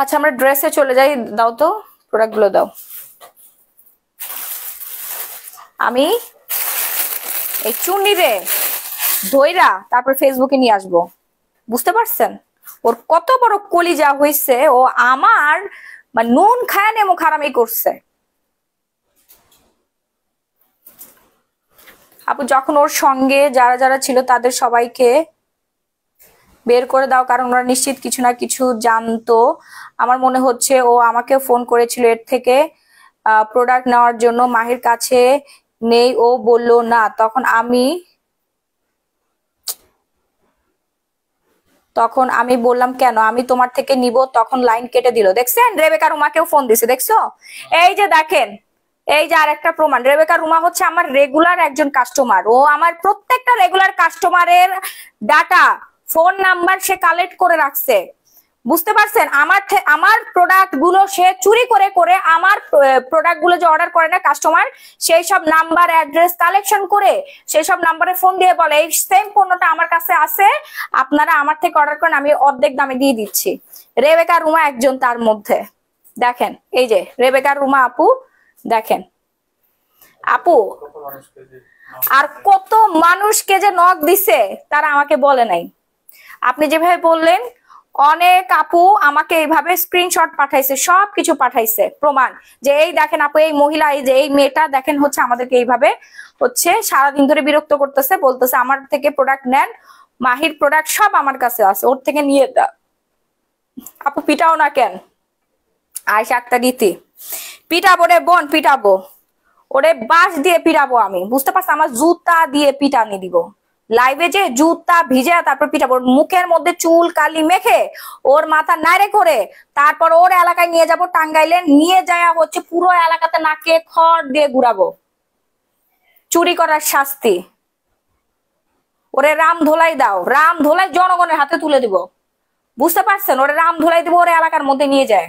আচ্ছা আমরা ড্রেসে চলে যাই। দাও তো প্রোডাক্টগুলো দাও। আমি এই চুন্নি রে দইরা তারপর ফেসবুকে নিয়ে আসব। বুঝতে পারছেন? ওর কত বড় কলিজা হয়েছে ও আমার মানে নুন খায় নেমো খারামি করছে। আপু, যখন ওর সঙ্গে যারা যারা ছিল, তাদের সবাইকে বের করে দাও, কারণ ওরা নিশ্চিত কিছু না কিছু জানতো। আমার মনে হচ্ছে ও আমাকে ফোন করেছিল এর থেকে প্রোডাক্ট নেওয়ার জন্য। মাহির কাছে নেই, ও বলল না। তখন আমি তখন আমি বললাম, কেন? আমি তোমার থেকে নিব। তখন লাইন কেটে দিল। দেখছেন? রেবেকা রুমাকেও ফোন দিছে, দেখছ? এই যে দেখেন, এই যে আরেকটা প্রমাণ। রেবেকা রুমা হচ্ছে আমার রেগুলার একজন কাস্টমার ও আমার প্রত্যেকটা রেগুলার কাস্টমারের ডাটা ফোন নাম্বার সে কালেক্ট করে রাখছে। বুঝতে পারছেন? আমার আমার প্রোডাক্টগুলো সে চুরি করে করে আমার প্রোডাক্টগুলো যে অর্ডার করে না কাস্টমার সেই সব নাম্বার অ্যাড্রেস কালেকশন করে সেই সব নাম্বারে ফোন দিয়ে বলে, এই সেম পণ্যটা আমার কাছে আছে, আপনারা আমার থেকে অর্ডার করেন, আমি অর্ধেক দামে দিয়ে দিচ্ছি। রেবেকা, রুমা একজন তার মধ্যে। দেখেন, এই যে, রেবেকা, রুমা আপু, দেখেন। আপু, আর কত মানুষকে যে নখ দিছে, তারা আমাকে বলে নাই। আপনি যেভাবে বললেন, অনেক আপু আমাকে এইভাবে স্ক্রিনশট পাঠাইছে সব কিছু পাঠাইছে, প্রমাণ। যে এই দেখেন আপু, এই মহিলা, এই যে এই মেয়েটা, দেখেন হচ্ছে আমাদেরকে এইভাবে হচ্ছে সারাদিন ধরে বিরক্ত করতেছে, বলতেছে আমার থেকে প্রোডাক্ট নেন, মাহির প্রোডাক্ট সব আমার কাছে আছে, ওর থেকে নিয়ে আপু, পিটাও না কেন? আয়সা একটা রীতি পিটাবো রে বোন, পিটাবো। ওরে বাঁশ দিয়ে পিটাবো আমি। বুঝতে পারছি আমার জুতা দিয়ে পিটানি দিব। লাইভে যে জুতা ভিজে তারপর পিটাবো ওর মুখের মধ্যে চুল কালি মেখে ওর মাথা নাড়ে করে তারপর ওর এলাকায় নিয়ে যাব টাঙ্গাইলে। নিয়ে যায় হচ্ছে পুরো এলাকাতে নাকে খড় দিয়ে ঘুরাবো। চুরি করার শাস্তি। ওরে রাম ধোলাই দাও, রাম ধোলাই জনগণের হাতে তুলে দিব। বুঝতে পারছেন? ওরে রাম ধোলাই দিব, ওর এলাকার মধ্যে নিয়ে যায়।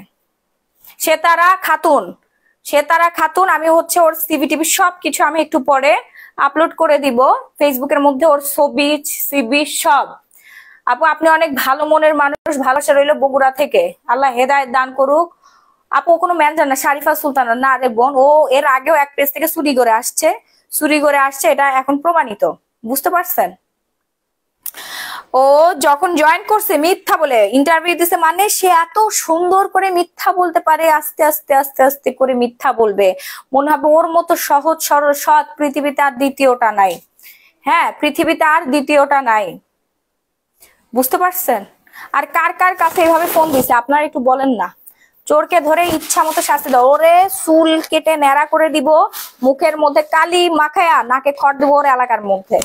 সে তারা খাতুন সে তারা খাতুন, আমি হচ্ছে ওর সিভি টিভি সবকিছু আমি একটু পরে আপলোড করে দিব। ফেসবুকের মধ্যে ওর ছবি সিবি সব। আপু, আপনি অনেক ভালো মনের মানুষ, ভালোবাসা রইল বগুড়া থেকে। আল্লাহ হেদায়ত দান করুক। আপু, কোনো ম্যানেজার না, শারিফা সুলতানা। না রে বোন, ও এর আগেও এক পেজ থেকে চুরি করে আসছে। চুরি করে আসছে, এটা এখন প্রমাণিত। বুঝতে পারছেন? ও যখন জয়েন করছে মিথ্যা বলে ইন্টারভিউ দিছে মানে সে এত সুন্দর করে মিথ্যা বলতে পারে, আস্তে আস্তে আস্তে আস্তে করে মিথ্যা বলবে। মনে হবে ওর মতো সহজ, সরল, সৎ পৃথিবীতে আর দ্বিতীয়টা নাই। হ্যাঁ পৃথিবীতে আর দ্বিতীয়টা নাই। বুঝতে পারছেন? আর কার কার কাছে এভাবে ফোন দিছে? আপনারা একটু বলেন না। চোরকে ধরে ইচ্ছা মতো শাস্তি দাও। ওরে চুল কেটে ন্যাড়া করে দিব, মুখের মধ্যে কালি মাখায়া নাকে খড় দেবো ওর এলাকার মধ্যে।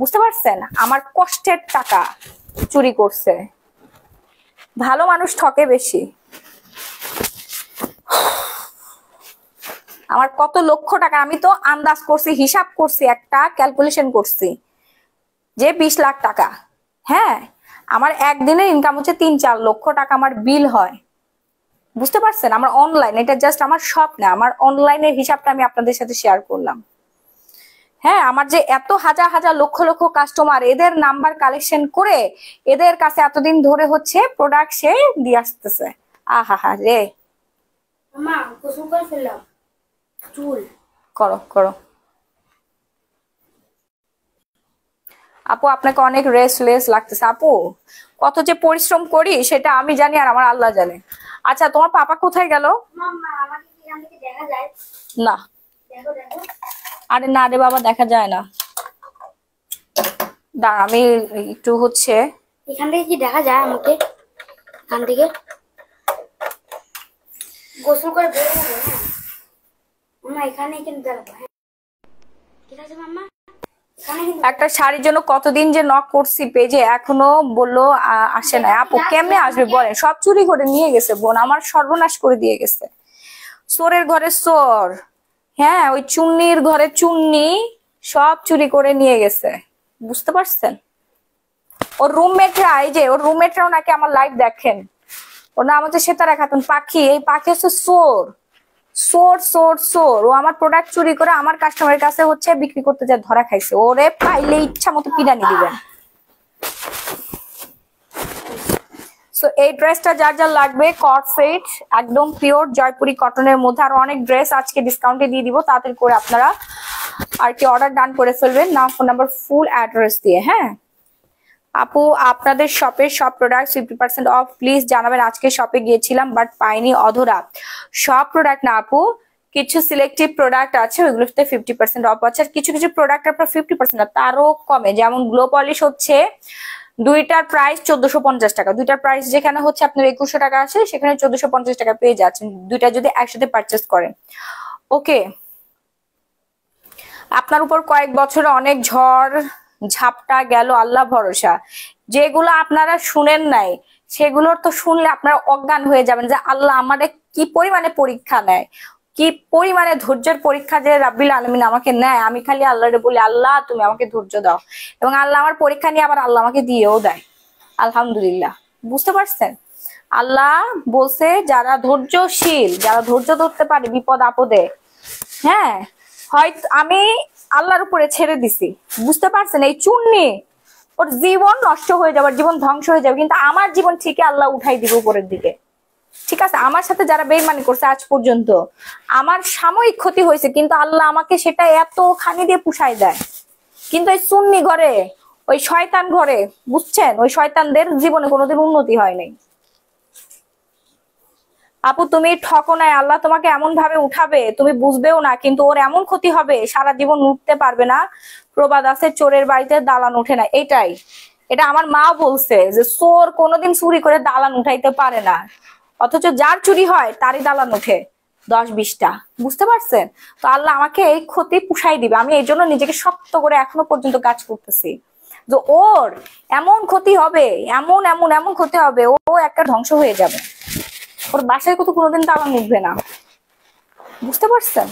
বুঝতে পারছেন? আমার কষ্টের টাকা চুরি করছে। ভালো মানুষ ঠকে বেশি। আমার কত লক্ষ টাকা আমি তো আন্দাজ করছি, হিসাব করছি, একটা ক্যালকুলেশন করছি। যে বিশ লাখ টাকা। হ্যাঁ আমার একদিনের ইনকাম হচ্ছে তিন চার লক্ষ টাকা আমার বিল হয়। বুঝতে পারছেন? আমার অনলাইন এটা জাস্ট আমার শপ না আমার অনলাইনের হিসাবটা আমি আপনাদের সাথে শেয়ার করলাম। হ্যাঁ আমার যে এত হাজার হাজার লক্ষ লক্ষ কাস্টমার এদের নাম্বার কালেকশন করে এদের কাছে এতদিন ধরে হচ্ছে প্রোডাক্ট সে দিয়ে আসতেছে। আহা হা রে। করে করো আপু আপনাকে অনেক রেস লেস লাগতেছে। আপু কত যে পরিশ্রম করি সেটা আমি জানি আর আমার আল্লাহ জানে। আচ্ছা তোমার পাপা কোথায় গেল? না। দেখো দেখো। আরে না রে বাবা দেখা যায় না। দাঁড়া আমি একটু হচ্ছে এখান থেকে কি দেখা যায় আমাকে? এখান থেকে? গোসল করে বের হব হ্যাঁ। মাম্মা এখানে কিন্তু দাঁড়াবো হ্যাঁ। ঠিক আছে মাম্মা একটা শাড়ির জন্য কতদিন যে নক করছি পেজে এখনও বলল আসে না আপু কেমনে আসবে বলেন? সব চুরি করে নিয়ে গেছে বোন। আমার সর্বনাশ করে দিয়ে গেছে। সোরের ঘরে চোর হ্যাঁ ওই চুন্নির ঘরে চুন্নি সব চুরি করে নিয়ে গেছে। বুঝতে পারছেন? ওর রুমমেটরা এই যে, ওর রুমমেটরাও নাকি আমার লাইভ দেখেন। ওর নাম হচ্ছে সেতারা খাতুন পাখি। এই পাখি হচ্ছে চোর। সোর সোর সোর ও আমার প্রোডাক্ট চুরি করে আমার কাস্টমারের কাছে হচ্ছে বিক্রি করতে যা ধরা খাইছে। ওরে পাইলে ইচ্ছা মতো পিডানি দিবেন। সো এই ড্রেসটা যার যার লাগবে কট সেট একদম পিওর জয়পুরি কটনের মধ্যে। আর অনেক ড্রেস আজকে ডিসকাউন্টে দিয়ে দিব, তাড়াতাড়ি করে আপনারা আর কি অর্ডার ডান করে ফেলবেন। নাম ফোন নাম্বার ফুল অ্যাড্রেস দিয়ে হ্যাঁ? আপু, আপনাদের শপের সব product fifty percent off please জানাবেন, আজকে শপে গিয়েছিলাম বাট পাইনি অধরা। সব প্রোডাক্ট না, আপু। কিছু সিলেক্টিভ প্রোডাক্ট আছে, ওইগুলোতে ফিফটি পার্সেন্ট অফ আছে। আর কিছু কিছু প্রোডাক্ট আপনার ফিফটি পার্সেন্ট তারও কমে। যেমন গ্লো পলিশ হচ্ছে দুইটার প্রাইস চোদ্দশো পঞ্চাশ টাকা। দুইটার প্রাইস যেখানে হচ্ছে আপনার একুশশো টাকা আছে, সেখানে চোদ্দশো পঞ্চাশ টাকা পেয়ে যাচ্ছেন। দুইটা যদি একসাথে পারচেস করেন। ওকে আপনার উপর কয়েক বছরে অনেক ঝড়, ঝাপটা গেল, আল্লাহ ভরসা। যেগুলো আপনারা শুনেন নাই, সেগুলোর তো শুনলে আপনারা অজ্ঞান হয়ে যাবেন যে আল্লাহ আমাদের কি পরিমাণে পরীক্ষা নেয়। কি পরিমাণে ধৈর্যের পরীক্ষা যে রাব্বিল আলমিন আমাকে নেয়, আমি খালি আল্লাহরে বলি, আল্লাহ, তুমি আমাকে ধৈর্য দাও। এবং আল্লাহ আমার পরীক্ষা নিয়ে আবার আল্লাহ আমাকে দিয়েও দেয়। আলহামদুলিল্লাহ। বুঝতে পারছেন? আল্লাহ বলছে, যারা ধৈর্যশীল, যারা ধৈর্য ধরতে পারে বিপদ আপদে হ্যাঁ হয়তো আমি আল্লাহর উপরে ছেড়ে দিছি। বুঝতে পারছেন? এই চুন্নি ওর জীবন নষ্ট হয়ে যাবে জীবন ধ্বংস হয়ে যাবে, কিন্তু আমার জীবন ঠিকই আল্লাহ উঠাই দিবে উপরের দিকে। ঠিক আছে, আমার সাথে যারা বেইমানি করছে আজ পর্যন্ত, আমার সাময়িক ক্ষতি হয়েছে, কিন্তু আল্লাহ আমাকে সেটা এত খানি দিয়ে পুষাই দেয়। কিন্তু ওই সুন্নি ঘরে, ওই শয়তান ঘরে, বুঝছেন? ওই শয়তানদের জীবনে কোনোদিন উন্নতি হয় নাই। আপু, তুমি ঠকো নাই আল্লাহ তোমাকে এমন ভাবে উঠাবে, তুমি বুঝবেও না, কিন্তু ওর এমন ক্ষতি হবে, সারা জীবন উঠতে পারবে না। প্রবাদ আছে, চোরের বাড়িতে দালান ওঠে না, এটাই। এটা আমার মা বলছে যে, চোর কোনোদিন চুরি করে দালান উঠাইতে পারে না। অথচ যার চুরি হয়, তারই দালান উঠে দশ বিশটা। বুঝতে পারছেন? তো আল্লাহ আমাকে এই ক্ষতি পুষাই দিবে। আমি এই জন্য নিজেকে শক্ত করে এখনও পর্যন্ত কাজ করতেছি। যে ওর এমন ক্ষতি হবে, এমন এমন এমন ক্ষতি হবে, ও একটা ধ্বংস হয়ে যাবে। ওর বাসায় কত কোনোদিন দালান উঠবে না। বুঝতে পারছেন?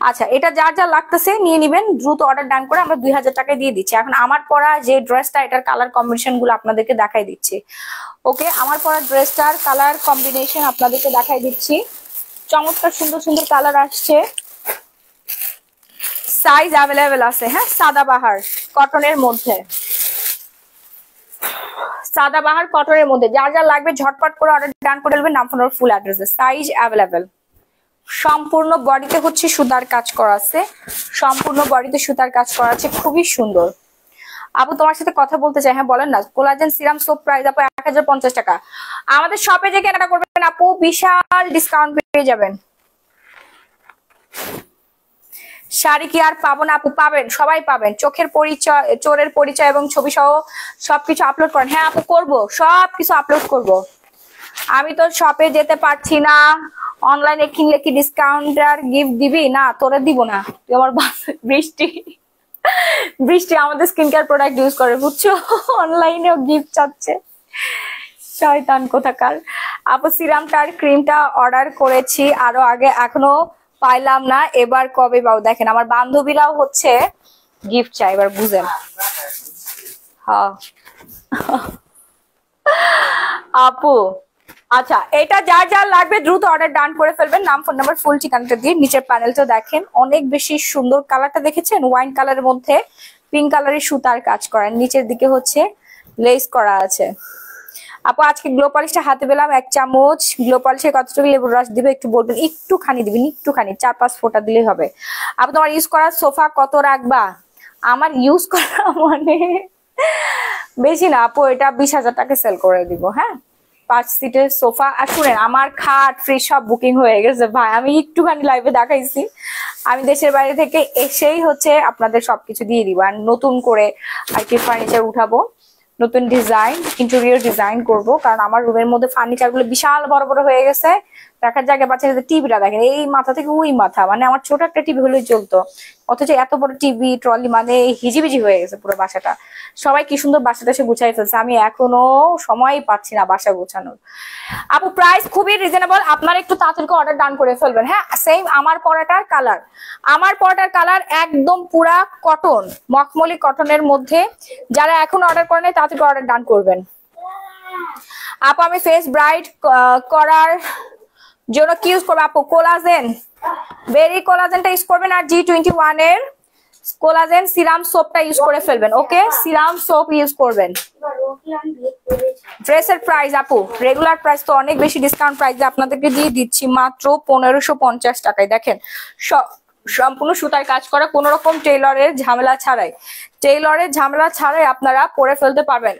আচ্ছা এটা যার যা লাগতেছে নিয়ে নিবেন। দ্রুত অর্ডার ডান করে আমরা দুই হাজার টাকায় দিয়ে দিচ্ছি। এখন আমার পরা যে ড্রেসটা এটার কালার কম্বিনেশনগুলো আপনাদেরকে দেখাই দিচ্ছি। ওকে আমার পরা ড্রেসটার কালার কম্বিনেশন আপনাদেরকে দেখাই দিচ্ছি। চমৎকার, সুন্দর সুন্দর কালার আসছে। সাইজ অ্যাভেলেবেল আছে হ্যাঁ? সাদাবাহার কটনের মধ্যে। সাদাবাহার কটনের মধ্যে। যার যা লাগবে, ঝটপট করে অর্ডার ডান করে নেবেন নাম ফোন ফুল অ্যাড্রেসে সাইজ অ্যাভেলেবেল সম্পূর্ণ বডিতে হচ্ছে সুতার কাজ করা আছে। সম্পূর্ণ বডিতে সুতার কাজ করা আছে, খুবই সুন্দর। আপু তোমার সাথে কথা বলতে চাই হ্যাঁ বলেন না। কোলাজেন সিরাম সোপ প্রাইস আপু এক হাজার পঞ্চাশ টাকা। আমাদের শপে যে কেনাটা করবেন আপু, বিশাল ডিসকাউন্ট পেয়ে যাবেন। শাড়ি কি আর পাবো না আপু? পাবেন, সবাই পাবেন। চোখের পরিচয়, চোরের পরিচয় এবং ছবি সহ সবকিছু আপলোড করেন। হ্যাঁ আপু, করব, সবকিছু আপলোড করব। আমি তো শপে যেতে পারছি না। অনলাইনে কিনলে কি ডিসকাউন্ট আর গিফট দিবি? না, তোরে দিব না। তুই আমার বৃষ্টি। বৃষ্টি আমাদের স্কিন কেয়ার প্রোডাক্ট ইউজ করে, বুঝছ? অনলাইনেও গিফট চাচ্ছে। শয়তান কোথাকার। আপু সিরামটার ক্রিমটা অর্ডার করেছি, আরও আগে, এখনও পাইলাম না। এবার কবে পাবো? দেখেন, আমার বান্ধবীরাও হচ্ছে গিফট চাই এবার বুঝেন। হ্যাঁ। আপু আচ্ছা এটা যার যার লাগবে দ্রুত অর্ডার ডান করে ফেলবেন। নাম ফোন নাম্বার ফুল ঠিকানাটা দিয়ে নিচের প্যানেলটা দেখেন। অনেক বেশি সুন্দর কালারটা দেখেছেন? ওয়াইন কালারের মধ্যে পিঙ্ক কালারের সুতার কাজ করা নিচের দিকে হচ্ছে লেস করা আছে। আপু, আজকে গ্লো পলিশটা হাতে পেলাম এক চামচ। গ্লো পলিশের কতটুকু লেবুর রস দিবে একটু বলবেন? একটুখানি দিবেন, একটুখানি। চার পাঁচ ফোঁটা দিলেই হবে। আপু, তোমার ইউজ করা সোফা কত রাখবা? আমার ইউজ করা মানে বেশি না। আপু, এটা বিশ হাজার টাকা সেল করে দিব হ্যাঁ? পাঁচ সিটের সোফা আর শুনেন, আমার খাট ফ্রিজ সব বুকিং হয়ে গেছে ভাই। আমি একটুখানি লাইভে দেখাইছি। আমি দেশের বাইরে থেকে এসেই হচ্ছে আপনাদের সবকিছু দিয়ে দিব। আর নতুন করে আর কি ফার্নিচার উঠাবো, নতুন ডিজাইন ইন্টেরিয়র ডিজাইন করব। কারণ আমার রুমের মধ্যে ফার্নিচারগুলো বিশাল বড় বড় হয়ে গেছে। দেখার জায়গায় বাচ্চাদের টিভিটা দেখেন, এই মাথা থেকে ওই মাথা মানে আমার ছোট একটা টিভি হলেই চলতো। অথচ এত বড় টিভি, ট্রলি মানে হিজিবিজি হয়ে গেছে পুরো বাসাটা। সবাই কি সুন্দর বাসাটা সে গুছাই ফেলছে, আমি এখনও সময় পাচ্ছি না বাসা গোছানোর। আপু প্রাইস খুবই রিজনেবল আপনারা একটু তাড়াতাড়ি অর্ডার ডান করে ফেলবেন। হ্যাঁ সেম আমার পরাটার কালার আমার পরাটার কালার একদম পুরা কটন মখমলি কটনের মধ্যে। যারা এখন অর্ডার করেন তাড়াতাড়ি অর্ডার ডান করবেন। আপু, আমি ফেস ব্রাইট করার জন্য কি ইউজ করব আপু? কোলাজেন বেরি কোলাজেনটা ইউজ করবেন আর জি টোয়েন্টি ওয়ানের কোলাজেন সিরাম সোপটা ইউজ করে ফেলবেন ওকে সিরাম সোপ ইউজ করবেন। ড্রেসের প্রাইস আপু রেগুলার প্রাইস তো অনেক বেশি ডিসকাউন্ট প্রাইসে আপনাদেরকে দিয়ে দিচ্ছি মাত্র পনেরোশো পঞ্চাশ টাকায়। দেখেন সম্পূর্ণ সুতায় কাজ করা, কোন রকম টেইলরের ঝামেলা ছাড়াই। টেইলরের ঝামেলা ছাড়াই আপনারা পরে ফেলতে পারবেন।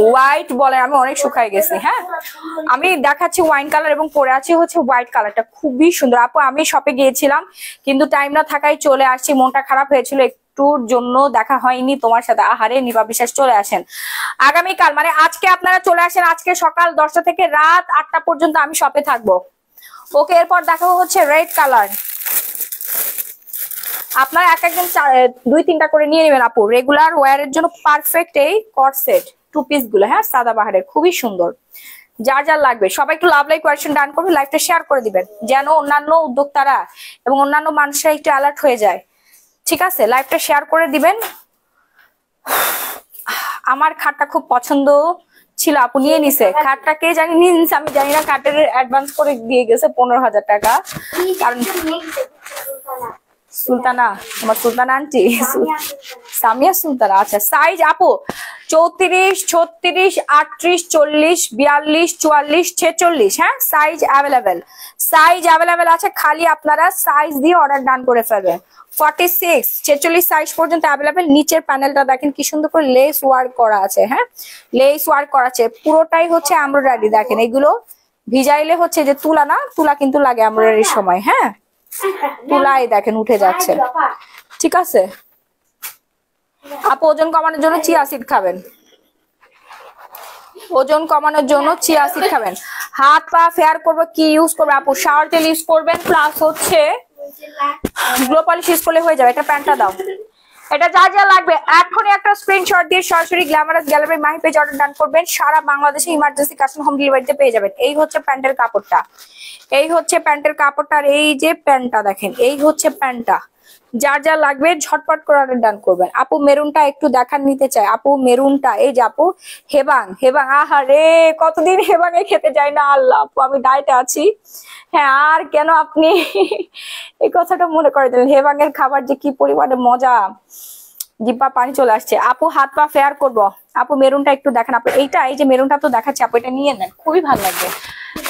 হোয়াইট বলে, আমি অনেক শুকাই গেছি হ্যাঁ? আমি দেখাচ্ছি ওয়াইন কালার এবং পরে আছি হচ্ছে হোয়াইট কালারটা খুবই সুন্দর। আপু, আমি শপে গিয়েছিলাম, কিন্তু টাইম না থাকায় চলে আসছি। মনটা খারাপ হয়েছিল, একটুর জন্য দেখা হয়নি তোমার সাথে। আহারে, নিপা বিশ্বাস চলে আসেন। আগামীকাল মানে আজকে আপনারা চলে আসেন, আজকে সকাল দশটা থেকে রাত আটটা পর্যন্ত আমি শপে থাকব। ওকে, এরপর দেখাবো হচ্ছে রেড কালার আপনারা এক একজন দুই তিনটা করে নিয়ে নেবেন, আপু। রেগুলার ওয়ারের জন্য পারফেক্ট এই কট সেট টু পিসগুলো হ্যাঁ সাদা বাহারের, খুবই সুন্দর। যার যার লাগবে, সবাই একটু লাভ লাইক কোয়েশন ডান করবে লাইভটা শেয়ার করে দিবেন, যেন অন্যান্য উদ্যোক্তারা এবং অন্যান্য মানুষরা একটু অ্যালার্ট হয়ে যায়। ঠিক আছে? লাইভটা শেয়ার করে দিবেন। আমার খাটটা খুব পছন্দ ছিল, আপু নিয়ে নিছে। খাটটা কে জানি নিয়ে নিছে, আমি জানি না, খাটের অ্যাডভান্স করে দিয়ে গেছে পনেরো হাজার টাকা। কারণ সুলতানা তোমার সুলতানা আন্টি, সামিয়া সুলতানা আচ্ছা সাইজ আপু, চৌত্রিশ, ছত্রিশ, আটত্রিশ, চল্লিশ, বিয়াল্লিশ, চুয়াল্লিশ, ছেচল্লিশ হ্যাঁ? সাইজ অ্যাভেলেবেল সাইজ অ্যাভেলেবেল আছে, খালি আপনারা সাইজ দিয়ে অর্ডার ডান করে ফেলবেন। ফর্টি সিক্স ছেচল্লিশ সাইজ পর্যন্ত অ্যাভেলেবেল নিচের প্যানেলটা দেখেন কি সুন্দর করে লেস ওয়ার্ক করা আছে হ্যাঁ? লেস ওয়ার্ক করা আছে, পুরোটাই হচ্ছে এমব্রয়ডারি দেখেন, এগুলো ভিজাইলে হচ্ছে যে তুলা না, তুলা কিন্তু লাগে এমব্রয়ডারির সময় হ্যাঁ? তুলাই দেখেন উঠে যাচ্ছে। ঠিক আছে? আপু ওজন কমানোর জন্য চিয়া সিড খাবেন। ওজন কমানোর জন্য চিয়া সিড খাবেন। হাত পা ফেয়ার করবে কি ইউজ করবে আপু? শাওয়ার তেল ইউজ করবেন প্লাস হচ্ছে গ্লো পলিশ ইউজ করলে হয়ে যাবে। এটা প্যান্টটা দাও। এটা যা যা লাগবে। এখনই একটা স্ক্রিনশট দিয়ে সরাসরি glamorous gallery Mahi page order done করবেন। সারা বাংলাদেশে ইমার্জেন্সি কাস্টম হোম ডেলিভারিতে পেয়ে যাবেন। এই হচ্ছে প্যান্টের কাপড়টা। এই হচ্ছে প্যান্টের কাপড়টা। আর এই যে প্যান্টটা দেখেন, এই হচ্ছে প্যান্টটা। যার যা লাগবে ঝটপট করে অর্ডার ডান করবেন। আপু, মেরুনটা একটু দেখার নিতে চাই। আপু, মেরুনটা, এই যে আপু, হেবাং হেবাং, আহা রে, কতদিন হেবাঙে খেতে যাই না, আল্লাহ আপু, আমি ডায়েটে আছি। হ্যাঁ আর কেন আপনি এই কথাটা মনে করে দিলেন? হেবাঙের খাবার যে কি পরিমাণে মজা। জিব্বা পানি চলে আসছে। আপু, হাত পা ফেয়ার করব। আপু, মেরুনটা একটু দেখেন। আপু, এইটা, এই যে মেরুনটা তো দেখাচ্ছে, আপু, এটা নিয়ে নেন। খুবই ভালো লাগবে।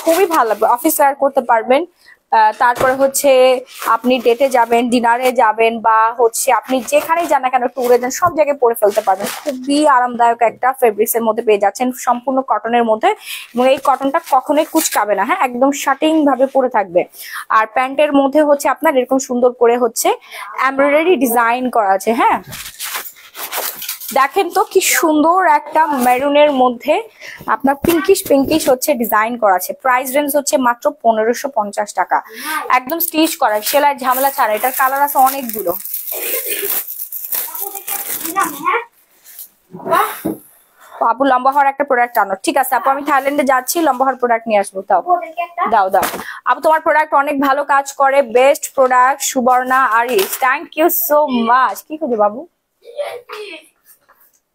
খুবই ভালো লাগবে। অফিস ওয়্যার করতে পারবেন। তারপরে হচ্ছে আপনি ডেটে যাবেন ডিনারে যাবেন বা হচ্ছে আপনি যেখানেই যান না কেন ট্যুরে যান, সব জায়গায় পরে ফেলতে পারবেন। খুবই আরামদায়ক একটা ফেব্রিক্স এর মধ্যে পেয়ে যাচ্ছেন, সম্পূর্ণ কটনের মধ্যে। এবং এই কটনটা কখনোই কুচকাবে না হ্যাঁ? একদম শার্টিং ভাবে পরে থাকবে। আর প্যান্টের মধ্যে হচ্ছে আপনার এরকম সুন্দর করে হচ্ছে এমব্রয়ডারি ডিজাইন করা আছে হ্যাঁ? দেখেন তো কি সুন্দর একটা মেরুনের মধ্যে আপনার পিঙ্কিশ পিঙ্কিশ হচ্ছে ডিজাইন করা আছে। প্রাইস রেঞ্জ হচ্ছে মাত্র পনেরোশো পঞ্চাশ টাকা। একদম স্টিচ করা, সেলাই ঝামেলা ছাড়া। এটার কালার আছে অনেকগুলো। আপু, লম্বা হওয়ার একটা প্রোডাক্ট আনো। ঠিক আছে, আপু, আমি থাইল্যান্ডে যাচ্ছি, লম্বা হওয়ার প্রোডাক্ট নিয়ে আসব। তাও দাও দাও। আপু, তোমার প্রোডাক্ট অনেক ভালো কাজ করে। বেস্ট প্রোডাক্ট সুবর্ণা আরিস থ্যাংক ইউ সো মাচ কি খুঁজে বাবু?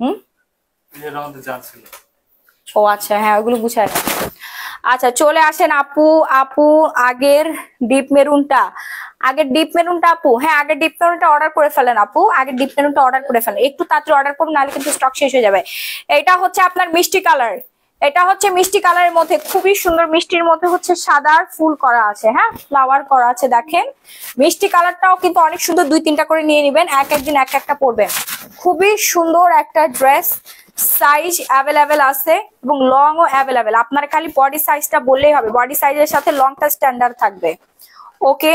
হুম? ও আচ্ছা হ্যাঁ ওগুলো গুছায়। আচ্ছা চলে আসেন আপু আপু আগের ডিপ মেরুনটা। আগের ডিপ মেরুনটা আপু হ্যাঁ আগের ডিপ মেরুনটা অর্ডার করে ফেলেন আপু। আগের ডিপ মেরুনটা অর্ডার করে ফেলেন। একটু তাড়াতাড়ি অর্ডার করুন নাহলে কিন্তু স্টক শেষ হয়ে যাবে। এটা হচ্ছে আপনার মিষ্টি কালার এটা হচ্ছে মিষ্টি কালারের মধ্যে, খুবই সুন্দর মিষ্টির মধ্যে হচ্ছে সাদার ফুল করা আছে হ্যাঁ? ফ্লাওয়ার করা আছে, দেখেন। মিষ্টি কালারটাও কিন্তু অনেক সুন্দর, দুই তিনটা করে নিয়ে নেবেন, এক একদিন এক একটা পরবেন। খুবই সুন্দর একটা ড্রেস সাইজ অ্যাভেলেবেল আছে এবং লং ও অ্যাভেলেবেল আপনার খালি বডি সাইজটা বললেই হবে বডি সাইজের সাথে লংটা স্ট্যান্ডার্ড থাকবে। ওকে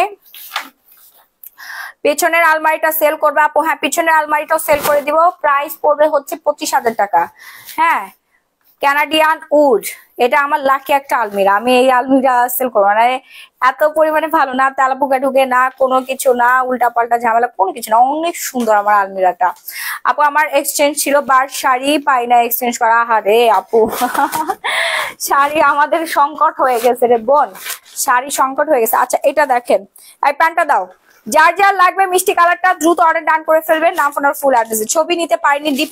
পেছনের আলমারিটা সেল করবে, আপু হ্যাঁ পিছনের আলমারিটাও সেল করে দিব। প্রাইস পড়বে হচ্ছে পঁচিশ হাজার টাকা হ্যাঁ? ক্যানাডিয়ান উড এটা আমার লাকি একটা আলমিরা। আমি এই আলমিরা সেল করব মানে এত পরিমাণে ভালো না, তেলাপুকা ঢুকে না, কোনো কিছু না উল্টা পাল্টা ঝামেলা, কোনো কিছু না। অনেক সুন্দর আমার আলমিরাটা। আপু, আমার এক্সচেঞ্জ ছিল বার শাড়ি পাই না এক্সচেঞ্জ করা। আহারে, আপু। শাড়ি আমাদের সংকট হয়ে গেছে রে বোন। শাড়ি সংকট হয়ে গেছে। আচ্ছা এটা দেখেন। এই প্যান্টটা দাও। যার যার লাগবে মিষ্টি কালারটা দ্রুত অর্ডার ডান করে ফেলবেন। নাম ফোনার ফুল অ্যাড্রেস ছবি নিতে পারিনি ডিপ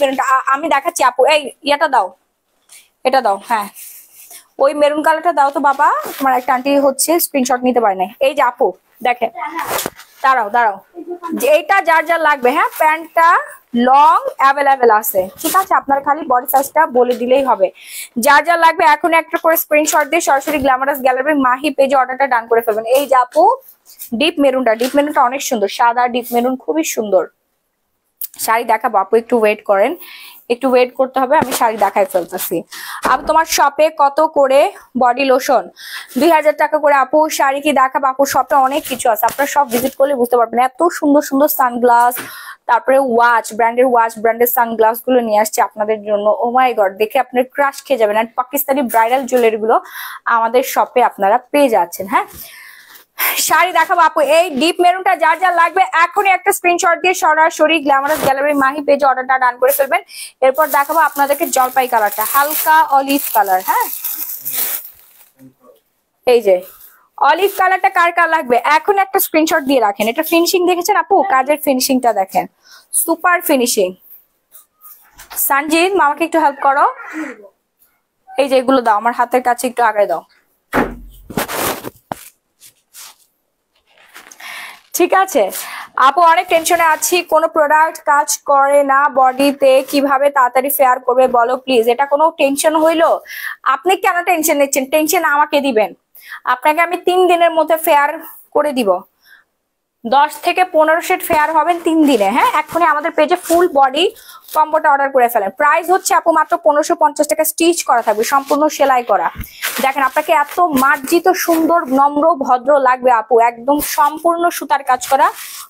আমি দেখাচ্ছি, আপু। এই, ইয়েটা দাও। এটা দাও হ্যাঁ। ওই মেরুন কালারটা দাও তো বাবা, তোমার একটা আন্টি হচ্ছে স্ক্রিনশট নিতে পারে না এই যে আপু, দেখেন। দাঁড়াও দাঁড়াও। যে এইটা যার যার লাগবে হ্যাঁ প্যান্টটা লং অ্যাভেলেবেল আছে। ঠিক আছে, আপনার খালি বডি সাইজটা বলে দিলেই হবে। যার যা লাগবে, এখন একটা করে স্ক্রিনশট দিয়ে সরাসরি গ্ল্যামারাস গ্যালারি মাহি পেজে অর্ডারটা ডান করে ফেলবেন। এই যে আপু ডিপ মেরুনটা ডিপ মেরুনটা অনেক সুন্দর। সাদা ডিপ মেরুন খুবই সুন্দর। শাড়ি দেখাবো, আপু, একটু ওয়েট করেন। একটু ওয়েট করতে হবে, আমি শাড়ি দেখাই ফেলতেছি। আপু, তোমার শপে কত করে বডি লোশন দুই হাজার টাকা করে। আপু, শাড়ি কি দেখাবো? আপু শপে অনেক কিছু আছে। আপনার সব ভিজিট করলে বুঝতে পারবেন। এত সুন্দর সুন্দর সানগ্লাস তারপরে ওয়াচ ব্র্যান্ডের ওয়াচ ব্র্যান্ডের সানগ্লাসগুলো নিয়ে আসছে আপনাদের জন্য। ও মাই গড দেখে আপনার ক্রাশ খেয়ে যাবেন। আর পাকিস্তানি ব্রাইডাল জুয়েলারি গুলো আমাদের শপে আপনারা পেয়ে যাচ্ছেন হ্যাঁ? শাড়ি দেখাবো আপু। এই ডিপ মেরুনটা যার যার লাগবে, এখনই একটা স্ক্রিনশট দিয়ে সরাসরি গ্ল্যামারাস গ্যালারি মাহি পেজে অর্ডারটা ডান করে ফেলবেন। এরপর দেখাবো আপনাদেরকে জলপাই কালারটা হালকা অলিভ কালার হ্যাঁ? এই যে অলিভ কালারটা কার কার লাগবে? এখন একটা স্ক্রিনশট দিয়ে রাখেন। এটা ফিনিশিং দেখেছেন আপু? কাজের ফিনিশিংটা দেখেন। সুপার ফিনিশিং সানজিদ মামাকে একটু হেল্প করো। এই যে, এগুলো দাও। আমার হাতের কাছে একটু আগে দাও। ঠিক আছে? আপু, অনেক টেনশনে আছি। কোনো প্রোডাক্ট কাজ করে না বডিতে কীভাবে তাড়াতাড়ি ফেয়ার করবে বলো প্লিজ এটা কোনো টেনশন হইল? আপনি কেন টেনশন নিচ্ছেন? টেনশন আমাকে দিবেন। আপনাকে আমি তিন দিনের মধ্যে ফেয়ার করে দিব। দশ থেকে পনেরো সেট ফেয়ার হবেন তিন দিনে হ্যাঁ? এখনই আমাদের পেজে ফুল বডি কম্বোটা অর্ডার করে ফেলেন। প্রাইস হচ্ছে আপু মাত্র পনেরোশো পঞ্চাশ টাকা স্টিচ করা থাকবে, সম্পূর্ণ সেলাই করা। দেখেন, আপনাকে এত মার্জিত, সুন্দর, নম্র, ভদ্র লাগবে আপু, একদম সম্পূর্ণ সুতার কাজ করা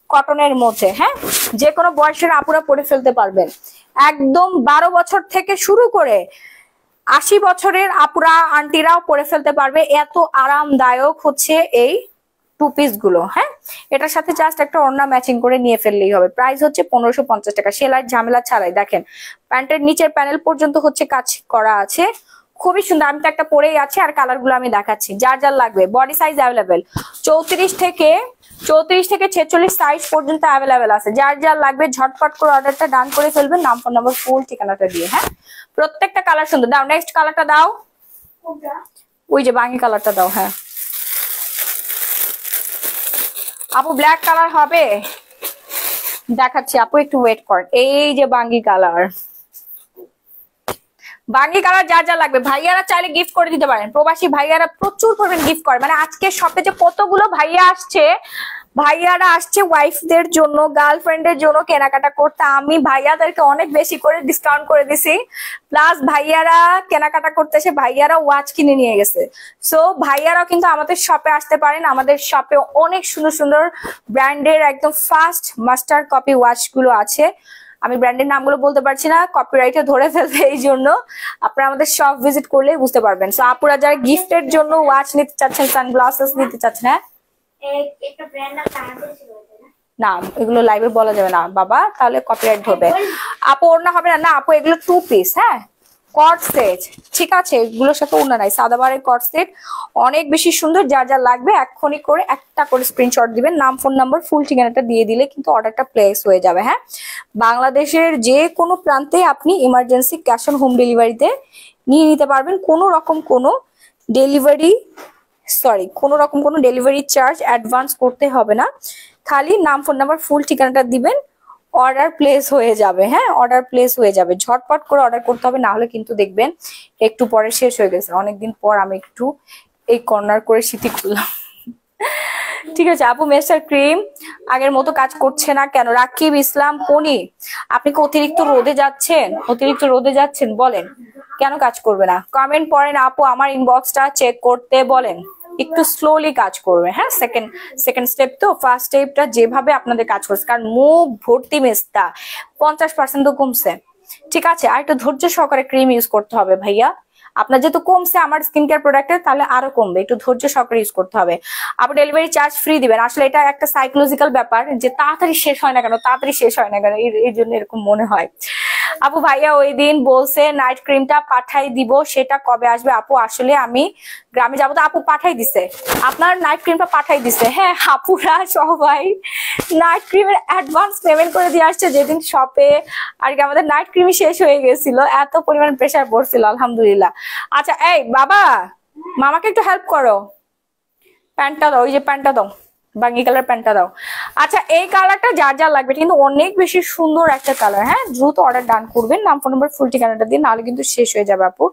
কটনের মধ্যে হ্যাঁ? যে কোনো বয়সের আপুরা পরে ফেলতে পারবেন। একদম বারো বছর থেকে শুরু করে আশি বছরের আপুরা, আন্টিরাও পরে ফেলতে পারবে। এত আরামদায়ক হচ্ছে এই টু পিসগুলো হ্যাঁ? এটার সাথে জাস্ট একটা ওড়না ম্যাচিং করে নিয়ে ফেললেই হবে। প্রাইস হচ্ছে পনেরোশো পঞ্চাশ টাকা সেলাই ঝামেলা ছাড়াই। দেখেন প্যান্টের নিচের প্যানেল পর্যন্ত হচ্ছে কাজ করা আছে। খুবই সুন্দর আমি তো একটা পরেই আছে আর কালারগুলো আমি দেখাচ্ছি। যার যার লাগবে বডি সাইজ অ্যাভেলেবেল চৌত্রিশ থেকে চৌত্রিশ থেকে ছেচল্লিশ সাইজ পর্যন্ত অ্যাভেলেবেল আছে। যার যার লাগবে ঝটপট করে অর্ডারটা ডান করে ফেলবেন। নাম ফোন নাম্বার ফুল ঠিকানাটা দিয়ে হ্যাঁ? প্রত্যেকটা কালার সুন্দর। দাও নেক্সট কালারটা দাও। ওই যে বাঙি কালারটা দাও হ্যাঁ। আপু ব্ল্যাক কালার হবে? দেখাচ্ছি, আপু, একটু ওয়েট কর। এই যে বাঙ্গি কালার বাঙ্গি কালার যা যা লাগবে। ভাইয়ারা চাইলে গিফট করে দিতে পারেন। প্রবাসী ভাইয়ারা প্রচুর পরিমাণ গিফট করে। মানে আজকে শপে যে কতগুলো ভাইয়া আসছে ভাইয়ারা আসছে ওয়াইফদের জন্য গার্লফ্রেন্ডের জন্য কেনাকাটা করতে। আমি ভাইয়াদেরকে অনেক বেশি করে ডিসকাউন্ট করে দিছি। প্লাস ভাইয়ারা কেনাকাটা করতে এসে ভাইয়ারা ওয়াচ কিনে নিয়ে গেছে। সো ভাইয়ারাও কিন্তু আমাদের শপে আসতে পারেন। আমাদের শপে অনেক সুন্দর সুন্দর ব্র্যান্ডের একদম ফাস্ট মাস্টার কপি ওয়াচগুলো আছে। আমি ব্র্যান্ডের নামগুলো বলতে পারছি না কপিরাইটে ধরে ফেলবে এই জন্য। আপনারা আমাদের শপ ভিজিট করলেই বুঝতে পারবেন। সো আপুরা যারা গিফটের জন্য ওয়াচ নিতে চাচ্ছেন সানগ্লাসেস নিতে চাচ্ছেন হ্যাঁ? না? এগুলো লাইভে বলা যাবে না। বাবা তাহলে কপিরাইট ধরবে। আপু ওড়না হবে না? না আপু এগুলো টু পিস হ্যাঁ? কট সেট ঠিক আছে? এগুলোর সাথে ওড়না নাই। সাদাবারের কট সেট অনেক বেশি সুন্দর। যা যা লাগবে এক্ষুনি করে একটা করে স্ক্রিনশট দিবেন। নাম ফোন নাম্বার ফুল ঠিকানাটা দিয়ে দিলে কিন্তু অর্ডারটা প্লেস হয়ে যাবে হ্যাঁ? বাংলাদেশের যে কোনো প্রান্তে আপনি ইমার্জেন্সি ক্যাশ অন হোম ডেলিভারিতে নিয়ে নিতে পারবেন। কোনো রকম কোনো ডেলিভারি সরি কোনো রকম কোনো ডেলিভারি চার্জ অ্যাডভান্স করতে হবে না। খালি নাম ফোন নাম্বার ফুল ঠিকানাটা দিবেন অর্ডার প্লেস হয়ে যাবে হ্যাঁ? অর্ডার প্লেস হয়ে যাবে। ঝটপট করে অর্ডার করতে হবে, না হলে কিন্তু দেখবেন একটু পরে শেষ হয়ে গেছে। অনেকদিন পর আমি একটু এই কর্নার করে স্মৃতি করলাম ঠিক আছে, আপু মেসার ক্রিম আগের মতো কাজ করছে না কেন? রাকিব ইসলাম পনি আপনি কি অতিরিক্ত রোদে যাচ্ছেন? অতিরিক্ত রোদে যাচ্ছেন, বলেন। কেন কাজ করবে না? কমেন্ট পড়েন, আপু, আমার ইনবক্সটা চেক করতে বলেন। একটু স্লোলি কাজ করবে হ্যাঁ? সেকেন্ড সেকেন্ড স্টেপ তো ফার্স্ট স্টেপটা যেভাবে আপনাদের কাজ করছে, কারণ মুখ ভর্তি মেস্তা, পঞ্চাশ পার্সেন্ট তো কমছে। ঠিক আছে, আর একটু ধৈর্য সহকারে ক্রিম ইউজ করতে হবে ভাইয়া। আপনার যেহেতু কমছে আমার স্কিন কেয়ার প্রোডাক্টের তাহলে আরও কমবে, একটু ধৈর্য সহকারে ইউজ করতে হবে। আপনি ডেলিভারি চার্জ ফ্রি দিবেন, আসলে এটা একটা সাইকোলজিক্যাল ব্যাপার যে তাড়াতাড়ি শেষ হয় না কেন, তাড়াতাড়ি শেষ হয় না কেন এই জন্য এরকম মনে হয়। আপু ভাইয়া ওই দিন বলছে নাইট ক্রিমটা পাঠাই দিব, সেটা কবে আসবে? আপু, আসলে আমি গ্রামে যাব তো, আপু পাঠাই দিছে। আপনার নাইট ক্রিমটা পাঠাই দিছে। হ্যাঁ আপুরা সবাই নাইট ক্রিমের অ্যাডভান্স পেমেন্ট করে দিয়ে আসছে। যেদিন শপে আর কি আমাদের নাইট ক্রিমই শেষ হয়ে গেছিল, এত পরিমাণ প্রেশার পড়ছিল, আলহামদুলিল্লাহ। আচ্ছা এই বাবা, মামাকে একটু হেল্প করো। প্যান্টটা দাও, ওই যে প্যান্টটা দাও। বাঙ্গি কালার প্যান্টটা দাও। আচ্ছা এই কালারটা যা যা লাগবে কিন্তু অনেক বেশি সুন্দর একটা কালার হ্যাঁ? দ্রুত অর্ডার ডান করবেন। নাম ফোন নাম্বার ফুল ঠিকানাটা দিন নাহলে কিন্তু শেষ হয়ে যাবে আপু।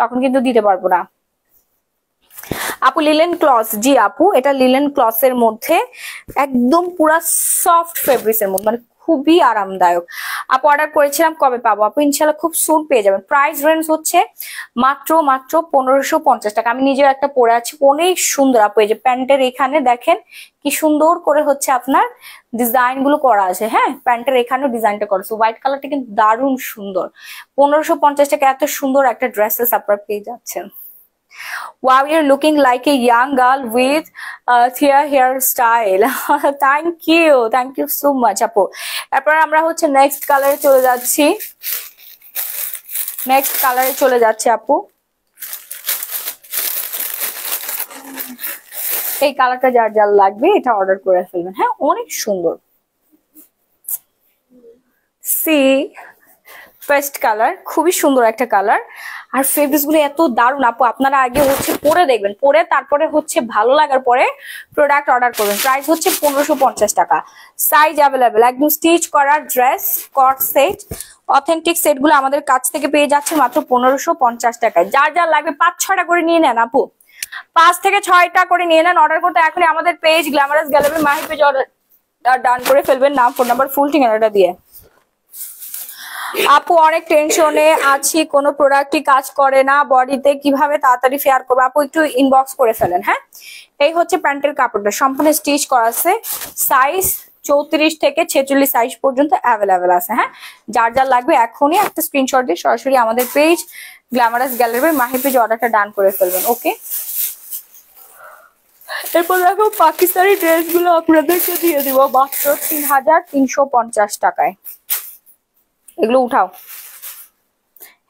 তখন কিন্তু দিতে পারব না। আপু লিলেন ক্লস জি আপু, এটা লিলেন ক্লস এর মধ্যে একদম পুরা সফট ফেব্রিক্স এর মধ্যে মানে খুবই আরামদায়ক। আপু অর্ডার করেছিলাম, কবে পাবো? আপু ইনশাল্লাহ খুব সুন পেয়ে যাবেন। প্রাইস রেঞ্জ হচ্ছে মাত্র মাত্র পনেরোশো পঞ্চাশ টাকা। আমি নিজেও একটা পরে আছি, অনেক সুন্দর। আপু এই যে প্যান্টের এখানে দেখেন কি সুন্দর করে হচ্ছে আপনার ডিজাইনগুলো করা আছে। হ্যাঁ প্যান্টের এখানেও ডিজাইনটা করা আছে। হোয়াইট কালারটা কিন্তু দারুণ সুন্দর। পনেরোশো পঞ্চাশ টাকা এত সুন্দর একটা ড্রেসেস আপনারা পেয়ে যাচ্ছেন। Wow, you're looking like a young girl with uh, thier hairstyle. Thank you. Thank you so much, আপু। তারপর আমরা হচ্ছে নেক্সট কালারে চলে যাচ্ছি নেক্সট কালারে চলে যাচ্ছে আপু এই কালারটা যার যার লাগবে এটা অর্ডার করে ফেলবেন হ্যাঁ অনেক সুন্দর সি ফার্স্ট কালার খুবই সুন্দর একটা কালার আর ফেব্রিক্সগুলো এত দারুণ, আপু। আপনারা আগে হচ্ছে পরে দেখবেন। পরে তারপরে হচ্ছে ভালো লাগার পরে প্রোডাক্ট অর্ডার করবেন। প্রাইস হচ্ছে পনেরোশো টাকা। সাইজ অ্যাভেলেবেল একদম স্টিচ করার ড্রেস কট সেট অথেন্টিক সেটগুলো আমাদের কাছ থেকে পেয়ে যাচ্ছে মাত্র পনেরোশো পঞ্চাশ টাকায়। যার যার লাগবে পাঁচ ছটা করে নিয়ে নেন, আপু। পাঁচ থেকে ছয়টা করে নিয়ে নেন অর্ডার করতে। এখনই আমাদের page glamorous gallery Mahi page order done করে ফেলবেন। নাম ফোন নাম্বার ফুল ঠিকানাটা দিয়ে। আপু, অনেক টেনশনে আছি, কোনো প্রোডাক্টই কাজ করে না, বডিতে কীভাবে তাড়াতাড়ি ফেয়ার করব? আপু, একটু ইনবক্স করে ফেলেন হ্যাঁ? এই হচ্ছে প্যান্টের কাপড়টা, সম্পূর্ণ স্টিচ করা আছে। সাইজ চৌত্রিশ থেকে ছেচল্লিশ সাইজ পর্যন্ত অ্যাভেলেবেল আছে হ্যাঁ? যার যার লাগবে এখনই একটা স্ক্রিনশট দিয়ে সরাসরি আমাদের পেজ গ্ল্যামারাস গ্যালারির মাহি পেজ অর্ডারটা ডান করে ফেলবেন ওকে এরপর দেখো পাকিস্তানি ড্রেসগুলো আপনাদেরকে দিয়ে দিব, মাত্র তিন হাজার তিনশো পঞ্চাশ টাকায়। এগুলো উঠাও।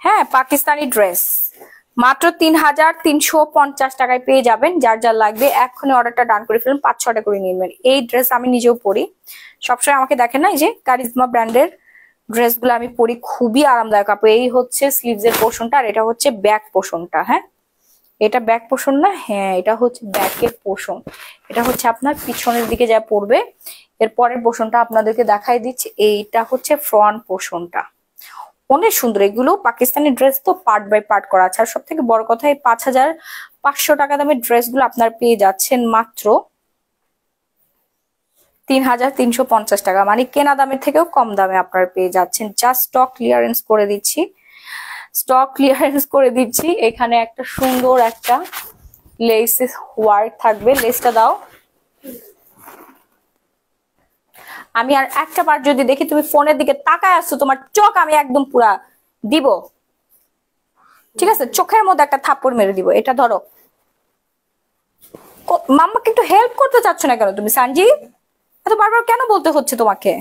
হ্যাঁ পাকিস্তানি ড্রেস। মাত্র তিন হাজার তিনশো পঞ্চাশ টাকায় পেয়ে যাবেন। যার যা লাগবে, এক্ষুনি অর্ডারটা ডান করে ফেলুন, পাঁচ ছটা করে নিয়ে এই ড্রেস আমি নিজেও পরি। সবসময় আমাকে দেখেন না যে কারিজমা ব্র্যান্ডের ড্রেসগুলো আমি পরি, খুবই আরামদায়ক। আপু, এই হচ্ছে স্লিভস এর পোর্শনটা আর এটা হচ্ছে ব্যাক পোর্শনটা হ্যাঁ? এটা ব্যাক পোষণ না? হ্যাঁ এটা হচ্ছে ব্যাকের পোর্শন এটা হচ্ছে আপনার পিছনের দিকে যা পড়বে, এর পরের পোর্শনটা আপনাদেরকে দেখাই দিচ্ছি। এইটা হচ্ছে ফ্রন্ট পোর্শনটা অনেক সুন্দর। এগুলো পাকিস্তানি ড্রেস তো পার্ট বাই পার্ট করা আছে। আর সব থেকে বড় কথা, এই পাঁচ হাজার পাঁচশো টাকা দামের ড্রেসগুলো আপনার পেয়ে যাচ্ছেন মাত্র তিন হাজার তিনশো পঞ্চাশ টাকা। মানে কেনা দামের থেকেও কম দামে আপনার পেয়ে যাচ্ছেন। জাস্ট স্টক ক্লিয়ারেন্স করে দিচ্ছি। স্টক ক্লিয়ারেন্স করে দিচ্ছি। এখানে একটা সুন্দর একটা লেস ওয়ার্ক থাকবে। লেসটা দাও। আমি আর একটা বার যদি দেখি, তুমি ফোনের দিকে তাকায় আসছো, তোমার চোখ আমি একদম পুরা দিব। ঠিক আছে? চোখের মধ্যে একটা থাপ্পড় মেরে দিব। এটা ধরো। মাম্মাকে একটু হেল্প করতে চাচ্ছ না কেন তুমি, সানজি? এত বারবার কেন বলতে হচ্ছে তোমাকে?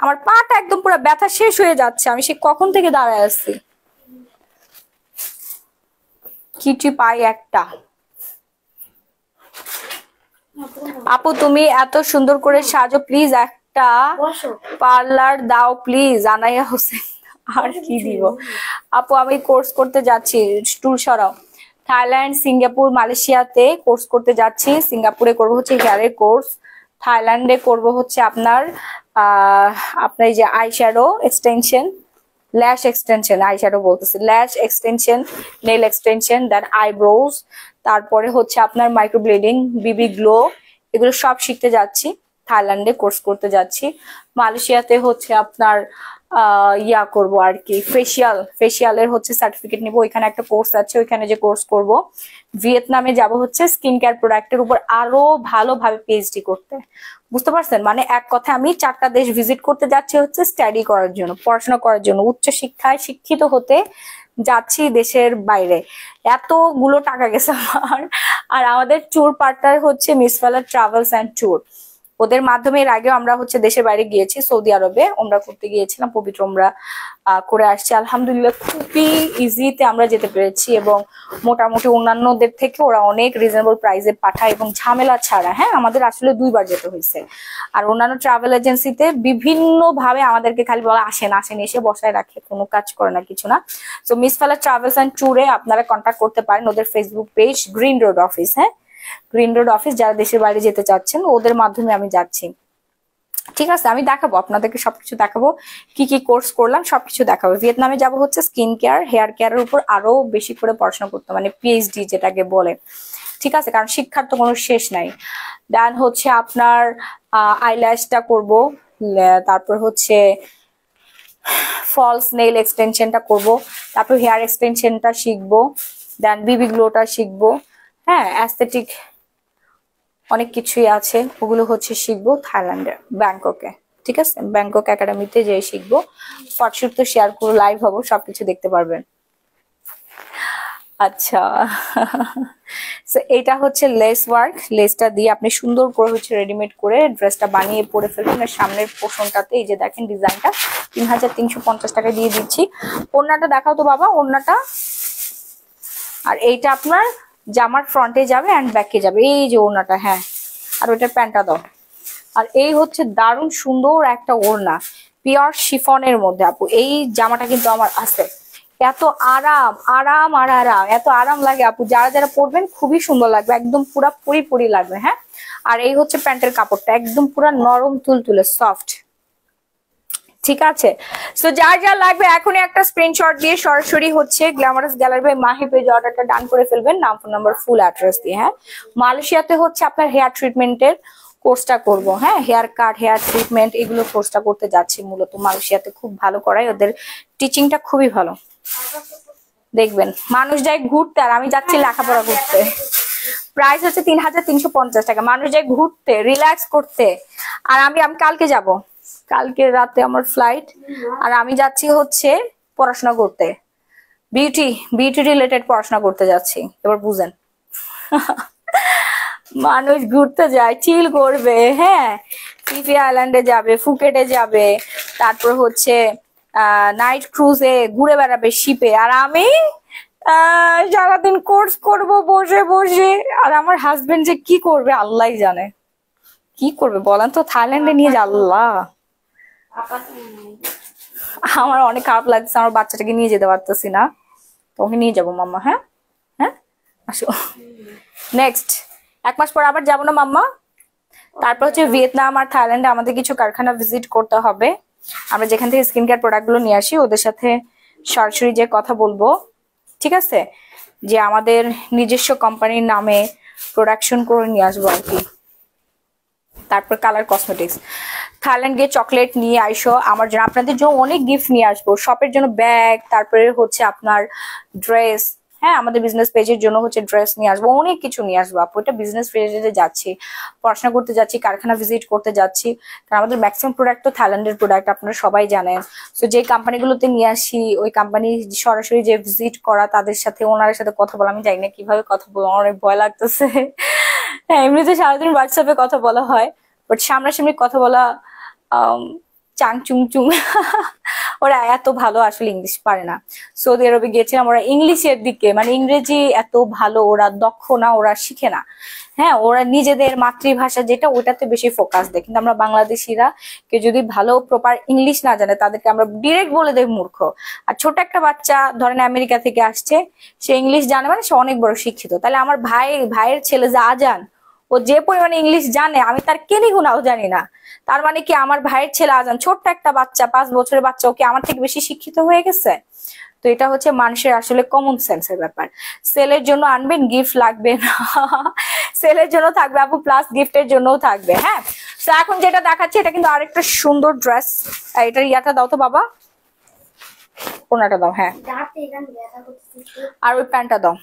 আমার পাটা একদম পুরো ব্যথা শেষ হয়ে যাচ্ছে আমি সে কখন থেকে দাঁড়ায় আসছি কিটি পাই একটা। আপু তুমি এত সুন্দর করে সাজো প্লিজ একটা পার্লার দাও প্লিজ আনাইয়া হোসেন আর কি দিব? আপু আমি কোর্স করতে যাচ্ছি টুল সরাও। থাইল্যান্ড সিঙ্গাপুর মালয়েশিয়াতে কোর্স করতে যাচ্ছি সিঙ্গাপুরে করব হচ্ছে হেয়ারের কোর্স থাইল্যান্ডে করব হচ্ছে আপনার আপনার এই যে eye shadow extension lash extension eye shadow বলতেছি lash extension nail extension then eyebrows তারপরে হচ্ছে আপনার মাইক্রোব্লেডিং বিবি গ্লো এগুলো সব শিখতে যাচ্ছি, থাইল্যান্ডে কোর্স করতে যাচ্ছি। মালয়েশিয়াতে হচ্ছে আপনার ইয়া করব আর কি। ফেসিয়াল ফেসিয়ালের হচ্ছে সার্টিফিকেট নিব। ওইখানে একটা কোর্স আছে, ওইখানে যে কোর্স করব। ভিয়েতনামে যাব হচ্ছে স্কিন কেয়ার প্রোডাক্টের উপর আরও ভালোভাবে পিএইচডি করতে। বুঝতে পারছেন? মানে এক কথা আমি চারটা দেশ ভিজিট করতে যাচ্ছি হচ্ছে স্টাডি করার জন্য, পড়াশোনা করার জন্য। উচ্চ শিক্ষায় শিক্ষিত হতে যাচ্ছি দেশের বাইরে। এতগুলো টাকা গেছে আমার। আর আমাদের ট্যুর পার্টনার হচ্ছে মিসফালা ট্রাভেলস অ্যান্ড ট্যুর ওদের মাধ্যমে এর আগেও আমরা হচ্ছে দেশের বাইরে গিয়েছি, সৌদি আরবে। ওমরা করতে গিয়েছিলাম, পবিত্র ওমরা করে আসছি। আলহামদুলিল্লাহ খুবই ইজিতে আমরা যেতে পেরেছি এবং মোটামুটি অন্যান্যদের থেকে ওরা অনেক রিজনেবল প্রাইসে পাঠায় এবং ঝামেলা ছাড়া। হ্যাঁ আমাদের আসলে দুইবার যেতে হয়েছে। আর অন্যান্য ট্রাভেল এজেন্সিতে বিভিন্ন ভাবে আমাদেরকে খালি বলা, আসেন আসেন, এসে বসায় রাখে, কোনো কাজ করে না, কিছু না। তো মিস ফালা ট্রাভেলস অ্যান্ড ট্যুরে আপনারা কন্ট্যাক্ট করতে পারেন ওদের Facebook page Green Road office হ্যাঁ? গ্রিন রোড অফিস যারা দেশের বাইরে যেতে চাচ্ছেন, ওদের মাধ্যমে আমি যাচ্ছি। ঠিক আছে, আমি দেখাবো, আপনাদেরকে সবকিছু দেখাবো, কি কি কোর্স করলাম, সবকিছু দেখাবো। ভিয়েতনামে যাব হচ্ছে স্কিন কেয়ার হেয়ার কেয়ারের উপর আরও বেশি করে পড়াশোনা করতে মানে পিএইচডি যেটাকে বলে। ঠিক আছে, কারণ শিক্ষার তো কোনো শেষ নাই। দেন হচ্ছে আপনার আইল্যাশটা করব তারপর হচ্ছে ফলস নেইল এক্সটেনশনটা করব, তারপর হেয়ার এক্সটেনশনটা শিখব দেন বিবি গ্লোটা শিখব। হ্যাঁ অ্যাস্থেটিক অনেক কিছুই আছে। ওগুলো হচ্ছে শিখব থাইল্যান্ডে, ব্যাংককে, ঠিক আছে? ব্যাংকক একাডেমিতে যেয়ে শিখব। ফটশুট তো শেয়ার করব লাইভ হব, সবকিছু দেখতে পারবেন। আচ্ছা। এটা হচ্ছে লেস ওয়ার্ক লেসটা দিয়ে আপনি সুন্দর করে হচ্ছে রেডিমেড করে ড্রেসটা বানিয়ে পরে ফেলবেন। সামনের পোষণটাতে এই যে দেখেন ডিজাইনটা তিন হাজার তিনশো পঞ্চাশ টাকা দিয়ে দিচ্ছি। ওড়নাটা দেখাও তো বাবা, ওড়নাটা। আর এইটা আপনার জামার ফ্রন্টে যাবে অ্যান্ড ব্যাকে যাবে। এই যে ওড়নাটা হ্যাঁ। আর ওইটার প্যান্টটা দাও। আর এই হচ্ছে দারুণ সুন্দর একটা ওড়না, পিওর শিফনের মধ্যে, আপু। এই জামাটা কিন্তু আমার আছে। এত আরাম আরাম আর আরাম, এত আরাম লাগে, আপু। যারা যারা পরবেন, খুবই সুন্দর লাগবে। একদম পুরা পরি পরি লাগবে হ্যাঁ? আর এই হচ্ছে প্যান্টের কাপড়টা, একদম পুরা নরম, তুলতুলে সফট ঠিক আছে? সো যার যা লাগবে, এখনই একটা স্ক্রিনশট দিয়ে সরাসরি হচ্ছে glamorous gallery by Mahi page অর্ডারটা ডান করে ফেলবেন। নাম ফোন নাম্বার ফুল অ্যাড্রেস দিয়ে হ্যাঁ? মালয়েশিয়াতে হচ্ছে আপনার হেয়ার ট্রিটমেন্টের কোর্সটা করব হ্যাঁ? হেয়ার কাট হেয়ার ট্রিটমেন্ট এগুলো কোর্সটা করতে যাচ্ছি মূলত। মালয়েশিয়াতে খুব ভালো করায় ওদের টিচিংটা খুবই ভালো। দেখবেন, মানুষ যায় ঘুরতে আর আমি যাচ্ছি লেখাপড়া করতে। প্রাইস হচ্ছে তিন হাজার তিনশো পঞ্চাশ টাকা। মানুষ যায় ঘুরতে রিল্যাক্স করতে। আর আমি আমি কালকে যাব। কালকে রাতে আমার ফ্লাইট আর আমি যাচ্ছি হচ্ছে পড়াশোনা করতে। বিউটি বিউটি রিলেটেড পড়াশোনা করতে যাচ্ছি। এবার বুঝেন। মানুষ ঘুরতে যায় চিল করবে হ্যাঁ। সিপি আইল্যান্ডে যাবে ফুকেটে যাবে। তারপর হচ্ছে নাইট ক্রুজে ঘুরে বেড়াবে শিপে আর আমি সারাদিন কোর্স করব, বসে বসে। আর আমার হাজবেন্ড যে কি করবে আল্লাহ জানে। কি করবে, বলেন তো থাইল্যান্ডে নিয়ে আল্লাহ। আমার অনেক খারাপ লাগছে, আমার বাচ্চাটাকে নিয়ে যেতে পারতেছি না। তোকে নিয়ে যাব মাম্মা হ্যাঁ? হ্যাঁ? আসো। নেক্সট এক মাস পর আবার যাব না মাম্মা? তারপর হচ্ছে ভিয়েতনাম আর থাইল্যান্ডে আমাদের কিছু কারখানা ভিজিট করতে হবে। আমরা যেখান থেকে স্কিন কেয়ার প্রোডাক্টগুলো নিয়ে আসি, ওদের সাথে সরাসরি যে কথা বলব, ঠিক আছে? যে আমাদের নিজস্ব কোম্পানির নামে প্রোডাকশন করে নিয়ে আসব আর কি। তারপর কালার কসমেটিক্স থাইল্যান্ড গিয়ে চকলেট নিয়ে আইসো। আমার জন্য আপনাদের জন্য অনেক গিফট নিয়ে আসব। শপের জন্য ব্যাগ তারপরে হচ্ছে আপনার ড্রেস হ্যাঁ আমাদের বিজনেস পেজের জন্য হচ্ছে ড্রেস নিয়ে আসব। অনেক কিছু নিয়ে আসব আপু। এটা বিজনেস পেজে যাচ্ছি, পড়াশোনা করতে যাচ্ছি, কারখানা ভিজিট করতে যাচ্ছি। কারণ আমাদের ম্যাক্সিমাম প্রোডাক্ট তো থাইল্যান্ডের প্রোডাক্ট আপনারা সবাই জানেন। তো যে কোম্পানিগুলোতে নিয়ে আসি, ওই কোম্পানি সরাসরি যে ভিজিট করা, তাদের সাথে ওনার সাথে কথা বলা, আমি জানি না কীভাবে কথা বলব, আমার অনেক ভয় লাগতেছে। হ্যাঁ এমনিতে সারাদিন হোয়াটসঅ্যাপে কথা বলা হয় বাট সামনাসামনি কথা বলা চাং চুং চুং, ওরা এত ভালো আসলে ইংলিশ পারে না। সৌদি আরবে গিয়েছিলাম, ওরা ইংলিশের দিকে মানে ইংরেজি এত ভালো, ওরা দক্ষ না, ওরা শিখে না। হ্যাঁ ওরা নিজেদের মাতৃভাষা যেটা, ওটাতে বেশি ফোকাস দেয়। কিন্তু আমরা বাংলাদেশিরা কে যদি ভালো প্রপার ইংলিশ না জানে, তাদেরকে আমরা ডিরেক্ট বলে দেয় মূর্খ। আর ছোট একটা বাচ্চা, ধরেন আমেরিকা থেকে আসছে, সে ইংলিশ জানে মানে সে অনেক বড় শিক্ষিত। তাহলে আমার ভাই, ভাইয়ের ছেলে যে আজান ও যে পরিমাণে ইংলিশ জানে আমি তার কেনি গুণাও জানি না। তার মানে কি আমার ভাইয়ের ছেলে আজান ছোট্ট একটা বাচ্চা পাঁচ বছরের বাচ্চা ওকে আমার থেকে বেশি শিক্ষিত হয়ে গেছে? তো এটা হচ্ছে মানুষের আসলে কমন সেন্সের ব্যাপার। সেলের জন্য আনবেন গিফট লাগবে না। সেলের জন্য থাকবে আপু প্লাস গিফটের জন্যও থাকবে হ্যাঁ? তো এখন যেটা দেখাচ্ছি এটা কিন্তু আরেকটা সুন্দর ড্রেস এটার ইয়াটা দাও তো বাবা। ওনাটা দাও হ্যাঁ। আর ওই প্যান্টটা দাও।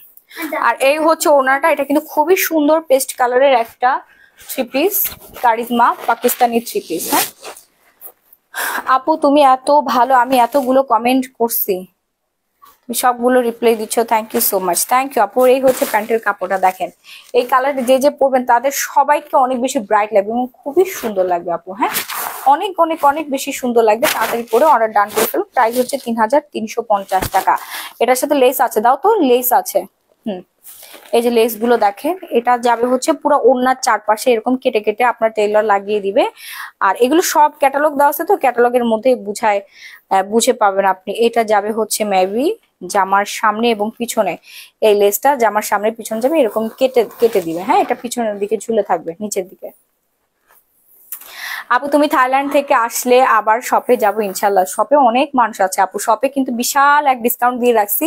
আর এই হচ্ছে ওনাটা, এটা কিন্তু খুবই সুন্দর পেস্ট কালারের একটা three piece charisma, Pakistani three piece হ্যাঁ? আপু, তুমি এত ভালো, আমি এতগুলো কমেন্ট করছি। তুমি সবগুলো রিপ্লাই দিচ্ছ thank you so much thank you আপু। এই হচ্ছে প্যান্টের কাপড়টা, দেখেন। এই কালার যে যে পরবেন, তাদের সবাইকে অনেক বেশি ব্রাইট লাগবে এবং খুবই সুন্দর লাগবে, আপু হ্যাঁ? অনেক অনেক অনেক বেশি সুন্দর লাগবে, তাড়াতাড়ি করে অর্ডার ডান করে ফেলুন। প্রাইস হচ্ছে তিন হাজার তিনশো পঞ্চাশ টাকা। এটার সাথে লেস আছে, দাও তো লেস আছে। হুম। এই যে লেসগুলো দেখেন, এটা যাবে হচ্ছে পুরো ওড়নার চারপাশে, এরকম কেটে কেটে আপনার টেইলার লাগিয়ে দিবে। আর এগুলো সব ক্যাটালগ দেওয়া আছে তো ক্যাটালগ এর মধ্যে বুঝায় বুঝে পাবেন আপনি। এটা যাবে হচ্ছে মেবি জামার সামনে এবং পিছনে। এই লেসটা জামার সামনে পিছনে যাবে, এরকম কেটে কেটে দিবে। হ্যাঁ এটা পিছনের দিকে ঝুলে থাকবে, নিচের দিকে। আপু, তুমি থাইল্যান্ড থেকে আসলে আবার শপে যাব ইনশাল্লাহ শপে অনেক মানুষ আছে, আপু। শপে কিন্তু বিশাল এক ডিসকাউন্ট দিয়ে রাখছি,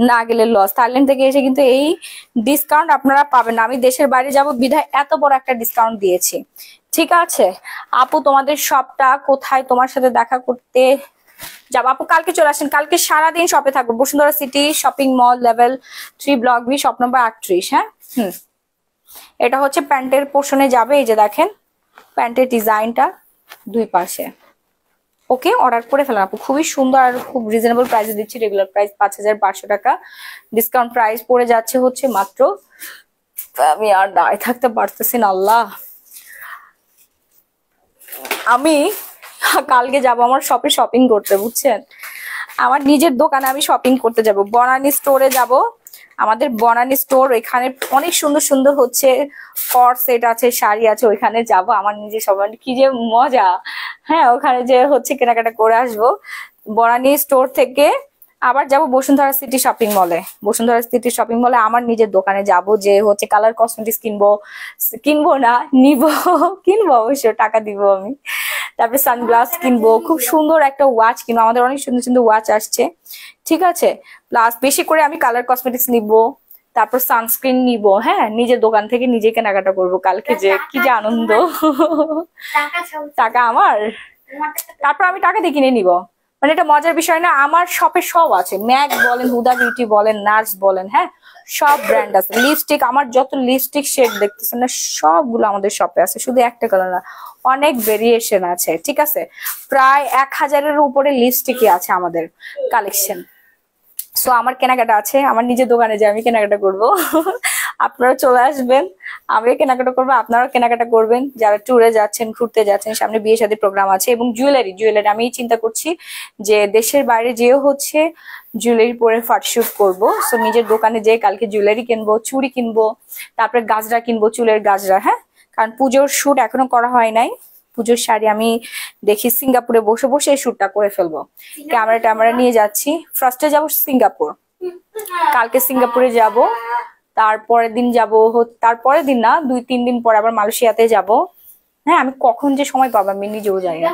না গেলে লস থাইল্যান্ড থেকে এসে কিন্তু এই ডিসকাউন্ট আপনারা পাবেন আমি দেশের বাইরে যাব, বিধায় এত বড় একটা ডিসকাউন্ট দিয়েছি। ঠিক আছে? আপু, তোমাদের শপটা কোথায়? তোমার সাথে দেখা করতে যাব। আপু, কালকে চলে আসেন। কালকে সারাদিন শপে থাকব। Bashundhara City shopping mall level three block B shop number আটত্রিশ হ্যাঁ? হুম। এটা হচ্ছে প্যান্টের পোষণে যাবে, এই যে দেখেন। প্যান্টের ডিজাইনটা দুই পাশে। ওকে অর্ডার করে ফেলাম আপু। খুবই সুন্দর আর খুব রিজনেবল প্রাইসে দিচ্ছি। রেগুলার প্রাইস পাঁচ হাজার পাঁচশো টাকা। ডিসকাউন্ট প্রাইস পড়ে যাচ্ছে হচ্ছে মাত্র, আমি আর দাঁড়িয়ে থাকতে পারতেছি না, আল্লাহ। আমি কালকে যাব আমার শপে শপিং করতে, বুঝছেন? আমার নিজের দোকানে আমি শপিং করতে যাব। বনানী স্টোরে যাব। আমাদের বনানী স্টোর এখানে অনেক সুন্দর সুন্দর হচ্ছে কর সেট আছে, শাড়ি আছে, ওইখানে যাব। আমার নিজের সবার কি যে মজা। হ্যাঁ ওখানে যে হচ্ছে কেনাকাটা করে আসব। বনানী স্টোর থেকে আবার যাব বসুন্ধরা সিটি শপিং মলে বসুন্ধরা সিটি শপিং মলে আমার নিজের দোকানে যাব যে হচ্ছে কালার কসমেটিক্স কিনবো। কিনবো না, নিব। কিনবো অবশ্য, টাকা দিব আমি। তারপরে সানগ্লাস কিনবো, খুব সুন্দর একটা ওয়াচ কিনবো, আমাদের অনেক সুন্দর সুন্দর ওয়াচ আসছে। ঠিক আছে? প্লাস বেশি করে আমি কালার কসমেটিক্স নিব, তারপর সানস্ক্রিন নিব হ্যাঁ? নিজের দোকান থেকে নিজে কেনাকাটা করব কালকে যে কি যে আনন্দ। টাকা আমার? তারপর আমি টাকা দিয়ে কিনে নিব। মানে এটা মজার বিষয় না, আমার শপে সব আছে। ম্যাক বলেন হুদা বিউটি বলেন নার্স বলেন হ্যাঁ? সব ব্র্যান্ড আছে। লিপস্টিক আমার যত লিপস্টিক শেড দেখতেছেন না, সবগুলো আমাদের শপে আছে। শুধু একটা কালার না। অনেক ভেরিয়েশন আছে, ঠিক আছে? প্রায় এক হাজারের উপরে লিপস্টিকই আছে আমাদের কালেকশন সো আমার কেনাকাটা আছে, আমার নিজের দোকানে যে আমি কেনাকাটা করব আপনারা চলে আসবেন, আমিও কেনাকাটা করব, আপনারাও কেনাকাটা করবেন। যারা ট্যুরে যাচ্ছেন, ঘুরতে যাচ্ছেন, সামনে বিয়ে শাদী প্রোগ্রাম আছে এবং জুয়েলারি জুয়েলারি আমি চিন্তা করছি যে দেশের বাইরে যেও হচ্ছে জুয়েলারি পরে ফটোশুট করব। সো নিজের দোকানে যেয়ে কালকে জুয়েলারি কিনবো, চুড়ি কিনবো, তারপরে গাজরা কিনবো, চুলের গাজরা হ্যাঁ? কারণ পুজোর শ্যুট এখনও করা হয় নাই। পুজোর শাড়ি আমি দেখি সিঙ্গাপুরে বসে বসে শ্যুটটা করে ফেলব। ক্যামেরা ট্যামেরা নিয়ে যাচ্ছি। ফার্স্টে যাব সিঙ্গাপুর। কালকে সিঙ্গাপুরে যাব। তারপরের দিন যাব তারপরের দিন না দুই তিন দিন পর আবার মালয়েশিয়াতে যাব। হ্যাঁ আমি কখন যে সময় পাবো আমি নিজেও জানি না।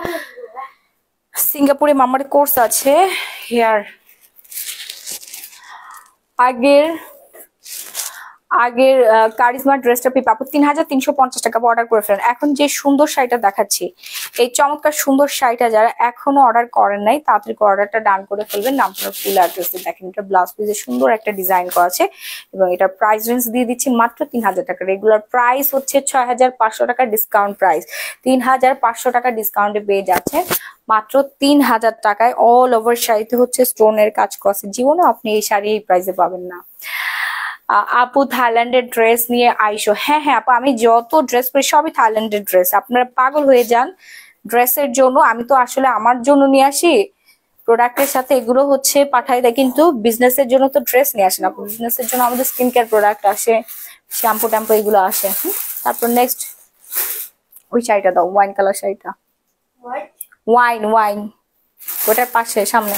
সিঙ্গাপুরে মামার কোর্স আছে। হেয়ার আগের আগের কারিজমা ড্রেসটা পেয়ে পাবো তিন হাজার তিনশো পঞ্চাশ টাকা অর্ডার করে ফেলেন। এখন যে সুন্দর শাড়িটা দেখাচ্ছি, এই চমৎকার সুন্দর শাড়িটা যারা এখনও অর্ডার করেন নাই তাড়াতাড়ি অর্ডারটা ডান করে ফেলবেন। নামটা ফুল অ্যাড্রেসে দেখেন, এটা ব্লাউজ পিসে সুন্দর একটা ডিজাইন করা আছে এবং এটার প্রাইস রেঞ্জ দিয়ে দিচ্ছি মাত্র তিন হাজার টাকা। রেগুলার প্রাইস হচ্ছে ছয় হাজার পাঁচশো টাকা ডিসকাউন্ট প্রাইস তিন হাজার পাঁচশো টাকা ডিসকাউন্টে পেয়ে যাচ্ছে মাত্র তিন হাজার টাকায়। অল ওভার শাড়িতে হচ্ছে স্টোনের কাজ করছে জীবনে আপনি এই শাড়ি এই প্রাইসে পাবেন না। আপু থাইল্যান্ডের ড্রেস নিয়ে আইসো। হ্যাঁ হ্যাঁ আপু আমি যত ড্রেস পরি সবই থাইল্যান্ডের ড্রেস আপনারা পাগল হয়ে যান। ড্রেসের জন্য আমি তো আসলে আমার জন্য নিয়ে আসি। প্রোডাক্টের সাথে এগুলো হচ্ছে পাঠাই দেয় কিন্তু বিজনেসের জন্য তো ড্রেস নিয়ে আসে না বিজনেসের জন্য আমাদের স্কিন কেয়ার প্রোডাক্ট আসে শ্যাম্পু ট্যাম্পু এগুলো আসে? তারপর নেক্সট ওই শাড়িটা দাও ওয়াইন কালার শাড়িটা। ওয়াইন ওয়াইন ওটার পাশে সামনে।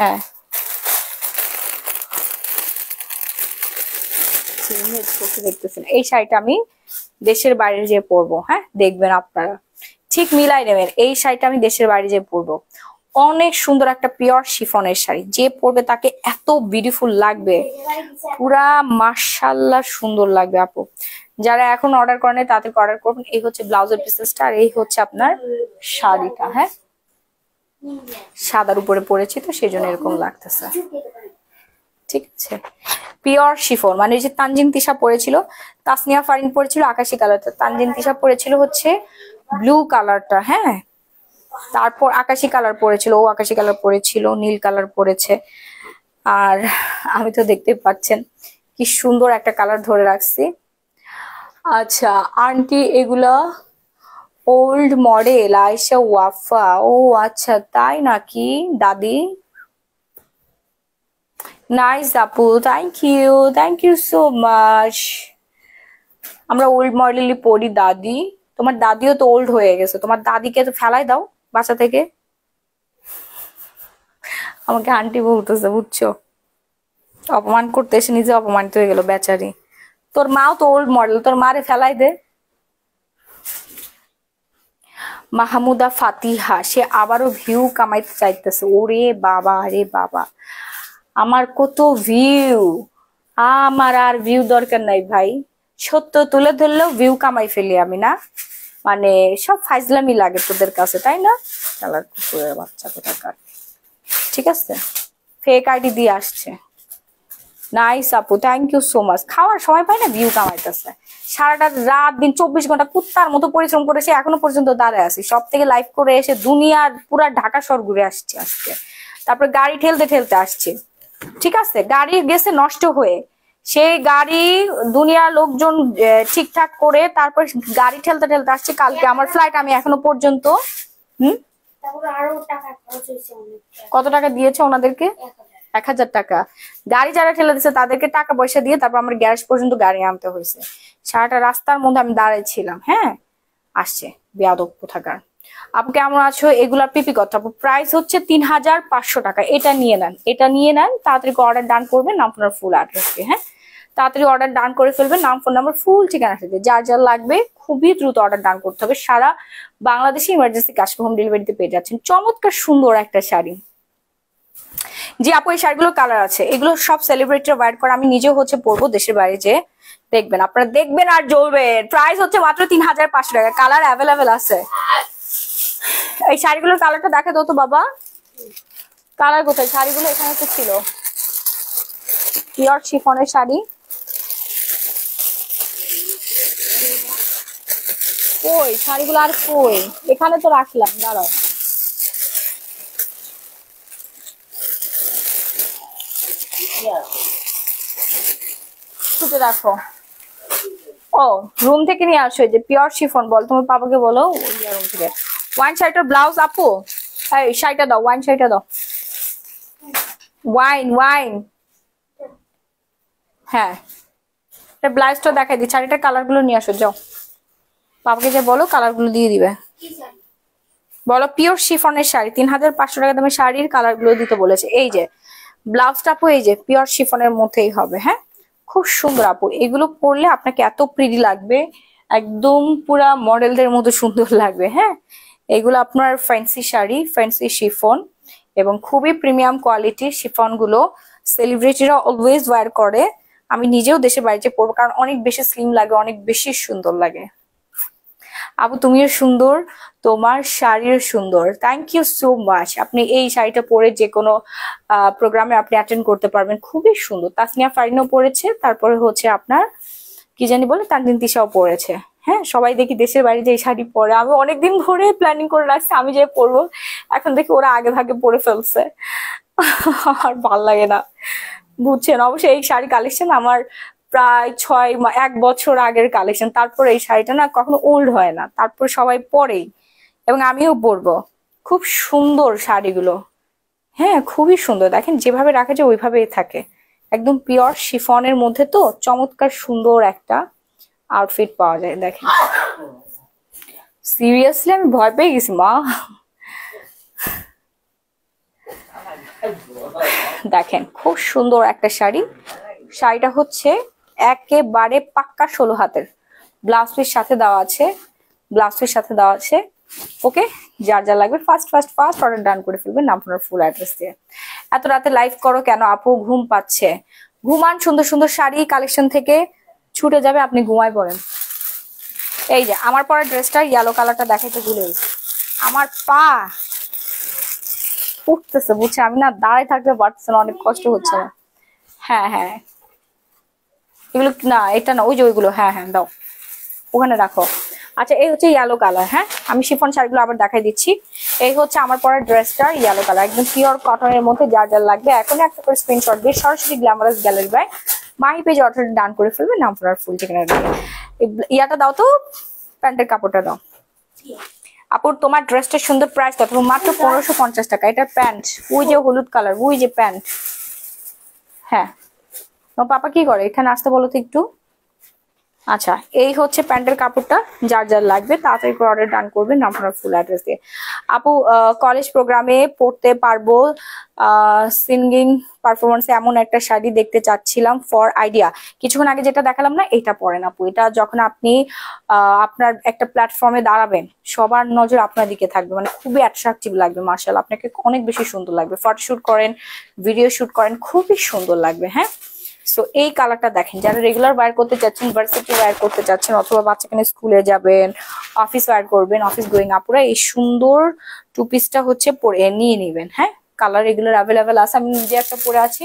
হ্যাঁ। করতে দেখতেছেন। এই শাড়িটা আমি দেশের বাইরে যেয়ে পরবো হ্যাঁ? দেখবেন আপনারা। ঠিক মিলাই নেবেন, এই শাড়িটা আমি দেশের বাইরে যেয়ে পরবো। অনেক সুন্দর একটা পিওর শিফনের শাড়ি, যে পরবে তাকে এত বিউটিফুল লাগবে। পুরা মার্শাল্লাহ সুন্দর লাগবে, আপু। যারা এখন অর্ডার করেন তাদেরকে অর্ডার করবেন এই হচ্ছে ব্লাউজের পিসেসটা আর এই হচ্ছে আপনার শাড়িটা হ্যাঁ? সাদার উপরে পরেছি তো সেই জন্য এরকম লাগতেছে। ঠিক আছে? পিওর শিফন মানে যে তানজিন তিশা পরেছিল, তাসনিয়া ফারিন পরেছিল, আকাশি কালারটা। তানজিন তিশা পরেছিল হচ্ছে ব্লু কালারটা হ্যাঁ? তারপর আকাশি কালার পরেছিল, ও আকাশি কালার পরেছিল, নীল কালার পরেছে। আর আমি তো দেখতে পাচ্ছেন কি সুন্দর একটা কালার ধরে রাখছি। আচ্ছা আন্টি, এগুলা ওল্ড মডেল আয়সা ওয়াফা। ও আচ্ছা তাই নাকি, দাদি? নাইস আপু thank you thank you so much আমরা ওল্ড মডেলই পড়ি দাদি। তোমার দাদিও তো ওল্ড হয়ে গেছে। তোমার দাদিকে তো ফেলাই দাও বাসা থেকে। আমাকে আন্টি বলতেছে, বুঝছ? অপমান করতে এসে নিজে অপমানিত হয়ে গেল বেচারি। তোর মাও তো ওল্ড মডেল তোর মারে ফেলাই দে। মাহমুদা ফাতিহা, সে আবারও ভিউ কামাইতে চাইতেছে। ওরে বাবা, রে বাবা। আমার কত ভিউ আমার আর ভিউ দরকার নাই ভাই। সত্য তুলে ধরলেও ভিউ কামাই ফেলি আমি না। মানে সব ফাইজলামি লাগে তোদের কাছে, তাই না? চালার কুকুরের বাচ্চা কোথাকার। ঠিক আছে? ফেক আইডি দিয়ে আসছে। নাইস আপু থ্যাংক ইউ সো মাচ খাওয়ার সময় পাই না ভিউ কামাইতেছে। সারাটা রাত দিন চব্বিশ ঘণ্টা কুত্তার মতো পরিশ্রম করেছে, এখনও পর্যন্ত দাঁড়ায় আছি। সব থেকে লাইভ করে এসে দুনিয়ার পুরা ঢাকা শহর ঘুরে আসছি আজকে। তারপরে গাড়ি ঠেলতে ঠেলতে আসছি। ঠিক আছে? গাড়ি গেছে নষ্ট হয়ে। সেই গাড়ি দুনিয়ার লোকজন ঠিকঠাক করে তারপর গাড়ি ঠেলতে ঠেলতে আসছে কালকে। আমার ফ্লাইট আমি এখনও পর্যন্ত হুম? কত টাকা দিয়েছে ওনাদেরকে? এক হাজার। টাকা। গাড়ি যারা ঠেলে দিচ্ছে তাদেরকে টাকা পয়সা দিয়ে তারপর আমার গ্যারেজ পর্যন্ত গাড়ি আনতে হয়েছে। সারাটা রাস্তার মধ্যে আমি দাঁড়াই ছিলাম হ্যাঁ? আসছে বেয়াদব কোথাকার। আপু, কেমন আছো? এগুলার পিপি কথা। আপু প্রাইস হচ্ছে তিন হাজার পাঁচশো টাকা। এটা নিয়ে নেন। এটা নিয়ে নেন, তাড়াতাড়ি অর্ডার ডান করবেন আপনার ফুল অ্যাড্রেসকে হ্যাঁ? তাড়াতাড়ি অর্ডার ডান করে ফেলবেন, নাম ফোন নাম্বার ফুল ঠিকানা সাথে যার যার লাগবে, খুবই দ্রুত অর্ডার ডান করতে হবে। সারা বাংলাদেশে ইমার্জেন্সি কাজ হোম ডেলিভারিতে পেয়ে যাচ্ছেন। চমৎকার সুন্দর একটা শাড়ি। জি আপু, এই শাড়িগুলোর কালার আছে। এগুলো সব সেলিব্রিটিরা ওয়ার করে। আমি নিজেও হচ্ছে পরবো, দেশের বাইরে যে দেখবেন। আপনারা দেখবেন আর জ্বলবেন প্রাইস হচ্ছে মাত্র তিন হাজার পাঁচশো টাকা। কালার অ্যাভেলেবেল আছে। এই শাড়িগুলোর কালারটা দেখে দাও তো বাবা। কালার কোথায়? শাড়িগুলো এখানে তো ছিল। পিওর শিফনের শাড়ি। কই? শাড়িগুলো আর কই? এখানে তো রাখলাম, দাঁড়াও। খুঁজে রাখো ও রুম থেকে নিয়ে আসো যে পিওর শিফন বল, তোমার পাপাকে বলো রুম থেকে। ওয়াইন শাড়িটার ব্লাউজ আপু? এই শাড়িটা দাও ওয়াইন শাড়িটা দাও। ওয়াইন ওয়াইন হ্যাঁ। ব্লাউজটা দেখাই দিই শাড়িটার কালারগুলো নিয়ে আসো, যাও। বাবাকে যে বলো কালারগুলো দিয়ে দিবে। বলো পিওর শিফনের শাড়ি। তিন হাজার পাঁচশো টাকা দামের শাড়ির কালারগুলো দিতে বলেছে। এই যে ব্লাউজটা আপু, এই যে পিওর শিফনের মধ্যেই হবে হ্যাঁ? খুব সুন্দর আপু। এগুলো পরলে আপনাকে এত প্রিটি লাগবে। একদম পুরা মডেলদের মতো সুন্দর লাগবে হ্যাঁ? এগুলো আপনার ফ্যান্সি শাড়ি ফ্যান্সি শিফন এবং খুবই প্রিমিয়াম কোয়ালিটির শিফনগুলো সেলিব্রিটিরা অলওয়েজ ওয়ার করে। আমি নিজেও দেশের বাড়িতে পরবো কারণ অনেক বেশি স্লিম লাগে, অনেক বেশি সুন্দর লাগে। আপু তুমিও সুন্দর, তোমার শাড়িও সুন্দর। থ্যাংক ইউ সো মাচ আপনি এই শাড়িটা পরে যে কোনো প্রোগ্রামে আপনি অ্যাটেন্ড করতে পারবেন। খুবই সুন্দর। তাসনিয়া ফারিনও পরেছে, তারপরে হচ্ছে আপনার, কি জানি বলে তানদিন তিশাও পরেছে। হ্যাঁ সবাই দেখি দেশের বাড়িতে এই শাড়ি পরে। আমি অনেকদিন ধরে প্ল্যানিং করে রাখছি, আমি যে পরবো। এখন দেখি ওরা আগে ভাগে পরে ফেলছে। আর ভালো লাগে না। বুঝছেন? অবশ্যই এই শাড়ি কালেকশন আমার প্রায় ছয় এক বছর আগের কালেকশন তারপর এই শাড়িটা না কখনো ওল্ড হয় না। তারপর সবাই পরেই। এবং আমিও পরবো। খুব সুন্দর শাড়িগুলো। হ্যাঁ খুবই সুন্দর। দেখেন, যেভাবে রাখা যায় ওইভাবেই থাকে। একদম পিওর শিফনের মধ্যে তো চমৎকার সুন্দর একটা আউটফিট পাওয়া যায়, দেখেন। সিরিয়াসলি আমি ভয় পেয়ে গেছি, মা। দেখেন, খুব সুন্দর একটা শাড়ি। শাড়িটা হচ্ছে একেবারে পাক্কা ষোলো হাতের। ব্লাউজ পিস সাথে দেওয়া আছে। ব্লাউজ পিস সাথে দেওয়া আছে। ওকে যার যা লাগবে first first first order done করে ফেলবেন আপনার ফুল অ্যাড্রেস দিয়ে। এত রাতে লাইভ করো কেন? আপু ঘুম পাচ্ছে। ঘুমান সুন্দর সুন্দর শাড়ি কালেকশন থেকে। ছুটে যাবে, আপনি ঘুমায় পড়েন। এই যে, আমার পরা ড্রেসটা ইয়েলো কালারটা দেখাইতে ভুলে আমার পা উঠতেছে, বুঝছে? আমি না দাঁড়ায় থাকতে পারতেছে না, অনেক কষ্ট হচ্ছে না হ্যাঁ হ্যাঁ। এগুলো না, এটা না, ওই যে ওইগুলো হ্যাঁ হ্যাঁ দাও। ওখানে রাখো। আচ্ছা এই হচ্ছে ইয়েলো কালার হ্যাঁ? আমি শিফন শাড়িগুলো আবার দেখাই দিচ্ছি। এই হচ্ছে আমার পরা ড্রেসটা ইয়েলো কালার একদম পিওর কটনের মধ্যে যার যার লাগবে। এখন একটা করে স্ক্রিনশট দিয়ে সরাসরি glamorous gallery by Mahi page order done করে ফেলবে, নাম ফোনার ফুল ঠিকানা দিয়ে। ইয়াটা দাও তো, প্যান্টের কাপড়টা দাও। আপুর তোমার ড্রেসটা সুন্দর প্রাইস কত? মাত্র পনেরোশো পঞ্চাশ টাকা। এটা প্যান্ট ওই যে হলুদ কালার ওই যে প্যান্ট হ্যাঁ। তোমার পাপা কি করে? এখানে আসতে বলো তো একটু। আচ্ছা এই হচ্ছে প্যান্টের কাপড়টা, যার যার লাগবে, তাড়াতাড়ি করে অর্ডার ডান করবেন আপনার ফুল অ্যাড্রেস দিয়ে। আপু কলেজ প্রোগ্রামে পড়তে পারব সিঙ্গিং পারফরমেন্সে এমন একটা শাড়ি দেখতে চাচ্ছিলাম ফর আইডিয়া কিছুক্ষণ আগে যেটা দেখালাম না, এটা পরেন আপু। এটা যখন আপনি আপনার একটা প্ল্যাটফর্মে দাঁড়াবেন, সবার নজর আপনার দিকে থাকবে। মানে খুবই অ্যাট্রাকটিভ লাগবে মার্শাল আপনাকে অনেক বেশি সুন্দর লাগবে। ফটোশুট করেন ভিডিও শুট করেন, খুবই সুন্দর লাগবে হ্যাঁ? সো এই কালারটা দেখেন, যারা রেগুলার ওয়্যার করতে চাচ্ছেন ভার্সিটি ওয়্যার করতে চাচ্ছেন, অথবা বাচ্চাকে নিয়ে স্কুলে যাবেন অফিস ওয়ার করবেন অফিস গোয়িং আপুরা এই সুন্দর টু পিসটা হচ্ছে পরে নিয়ে নেবেন হ্যাঁ? কালার এগুলোর অ্যাভেলেবেল আছে, আমি নিজে একটা পরে আছি।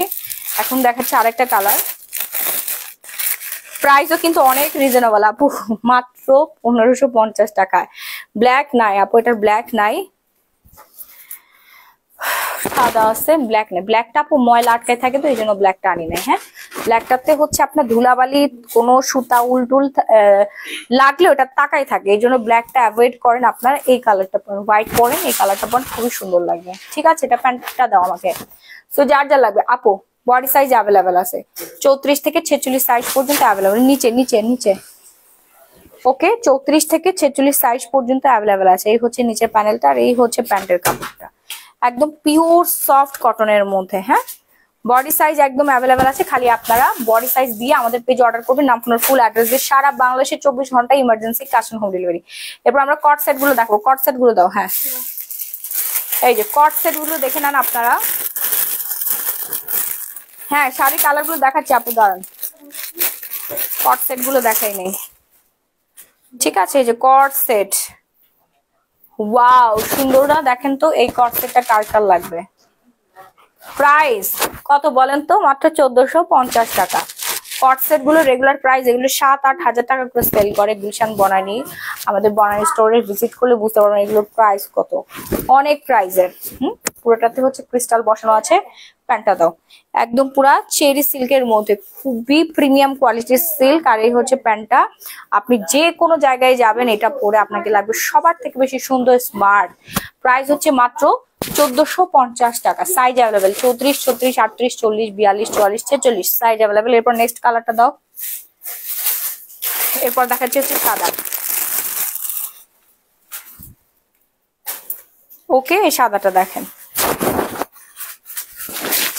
এখন দেখাচ্ছি আরেকটা কালার প্রাইসও কিন্তু অনেক রিজনেবল আপু, মাত্র পনেরোশো পঞ্চাশ টাকায়। ব্ল্যাক নাই, আপু, এটার ব্ল্যাক নাই। সাদা আছে ব্ল্যাক নেই। ব্ল্যাকটা আপু, ময়লা আটকায় থাকে তো, এই জন্য ব্ল্যাকটা আনি নাই হ্যাঁ? ব্ল্যাকটাতে হচ্ছে আপনার ধুলাবালি, কোনো সুতা, উলটুল লাগলে ওটা তাকাই থাকে। এই জন্য ব্ল্যাকটা অ্যাভয়েড করেন আপনার। এই কালারটা পরেন হোয়াইট পরেন, এই কালারটা পরেন, খুবই সুন্দর লাগবে। ঠিক আছে, এটা প্যান্টটা দাও আমাকে। তো যার যা লাগবে, আপো বডি সাইজ অ্যাভেলেবেল আছে। চৌত্রিশ থেকে ছেচল্লিশ সাইজ পর্যন্ত অ্যাভেলেবেল নিচে নিচে নিচে। ওকে চৌত্রিশ থেকে ছেচল্লিশ সাইজ পর্যন্ত অ্যাভেলেবেল আছে। এই হচ্ছে নিচের প্যানেলটা আর এই হচ্ছে প্যান্টের কাপড়টা। একদম পিওর সফট কটনের মধ্যে হ্যাঁ? বডি সাইজ একদম অ্যাভেলেবেল আছে, খালি আপনারা বডি সাইজ দিয়ে আমাদের পেজে অর্ডার করবেন, নাম ফোনের ফুল অ্যাড্রেস দিয়ে সারা বাংলাদেশে চব্বিশ ঘণ্টা emergency cash on home delivery এরপর আমরা কট সেটগুলো দেখব। কট সেটগুলো দাও হ্যাঁ। এই যে কট সেটগুলো দেখে নেন আপনারা। হ্যাঁ শাড়ি কালারগুলো দেখাচ্ছি আপু, দাঁড়ান। কট সেটগুলো দেখাই নেই। ঠিক আছে, এই যে কট সেট ওয়াও সুন্দর না? দেখেন তো এই কট সেটটা কার কার লাগবে? প্রাইস কত বলেন তো? মাত্র চোদ্দশো পঞ্চাশ টাকা। কট সেটগুলো রেগুলার প্রাইস এগুলো সাত আট হাজার টাকা করে সেল করে গুলশান বনানি আমাদের বনানি স্টোরে ভিজিট করলে বুঝতে পারবেন এগুলোর প্রাইস কত। অনেক প্রাইসের হুম? পুরোটাতে হচ্ছে ক্রিস্টাল বসানো আছে। প্যান্টটা দাও। একদম পুরা চেরি সিল্কের মধ্যে। খুবই প্রিমিয়াম কোয়ালিটির সিল্ক আর এই হচ্ছে প্যান্টটা আপনি যে কোনো জায়গায় যাবেন, এটা পরে আপনাকে লাগবে সবার থেকে বেশি সুন্দর স্মার্ট প্রাইস হচ্ছে মাত্র চোদ্দশো পঞ্চাশ টাকা। সাইজ অ্যাভেলেবেল চৌত্রিশ, ছত্রিশ, আটত্রিশ, চল্লিশ, বিয়াল্লিশ, চুয়াল্লিশ, ছেচল্লিশ। সাইজ অ্যাভেলেবেল এরপর নেক্সট কালারটা দাও। এরপর দেখাচ্ছি হচ্ছে সাদা। ওকে এই সাদাটা দেখেন।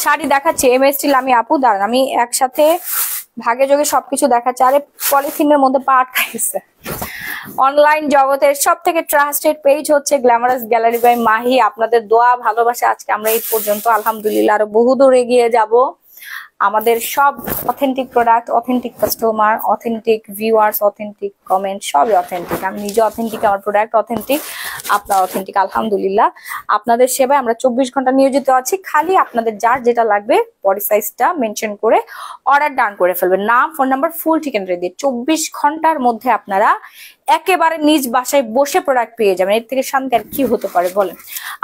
শাড়ি দেখাচ্ছি। এম এস আমি আপু, দাঁড়ান। আমি একসাথে ভাগে যোগে সবকিছু দেখাচ্ছি। আরে পলিথিনের মধ্যে পা আটকাইছে অনলাইন জগতের সব থেকে ট্রাস্টেড পেজ হচ্ছে গ্ল্যামারাস গ্যালারি বাই মাহি আপনাদের দোয়া, ভালোবাসা আজকে আমরা এই পর্যন্ত, আলহামদুলিল্লাহ, আরও বহুদূর এগিয়ে যাব। আমাদের সব authentic product authentic customer authentic viewers authentic comment সবই অথেন্টিক আমি নিজে অথেন্টিক আমার প্রোডাক্ট অথেন্টিক আপনার অথেন্টিক আলহামদুলিল্লাহ। আপনাদের সেবায় আমরা চব্বিশ ঘণ্টা নিয়োজিত আছি। খালি আপনাদের যার যেটা লাগবে বডি সাইজটা মেনশন করে অর্ডার ডান করে ফেলবেন। নাম ফোন নাম্বার ফুল ঠিকানা দিয়ে চব্বিশ ঘণ্টার মধ্যে আপনারা একেবারে নিজ বাসায় বসে প্রোডাক্ট পেয়ে যাবেন। এর থেকে শান্তি আর কি হতে পারে বলেন?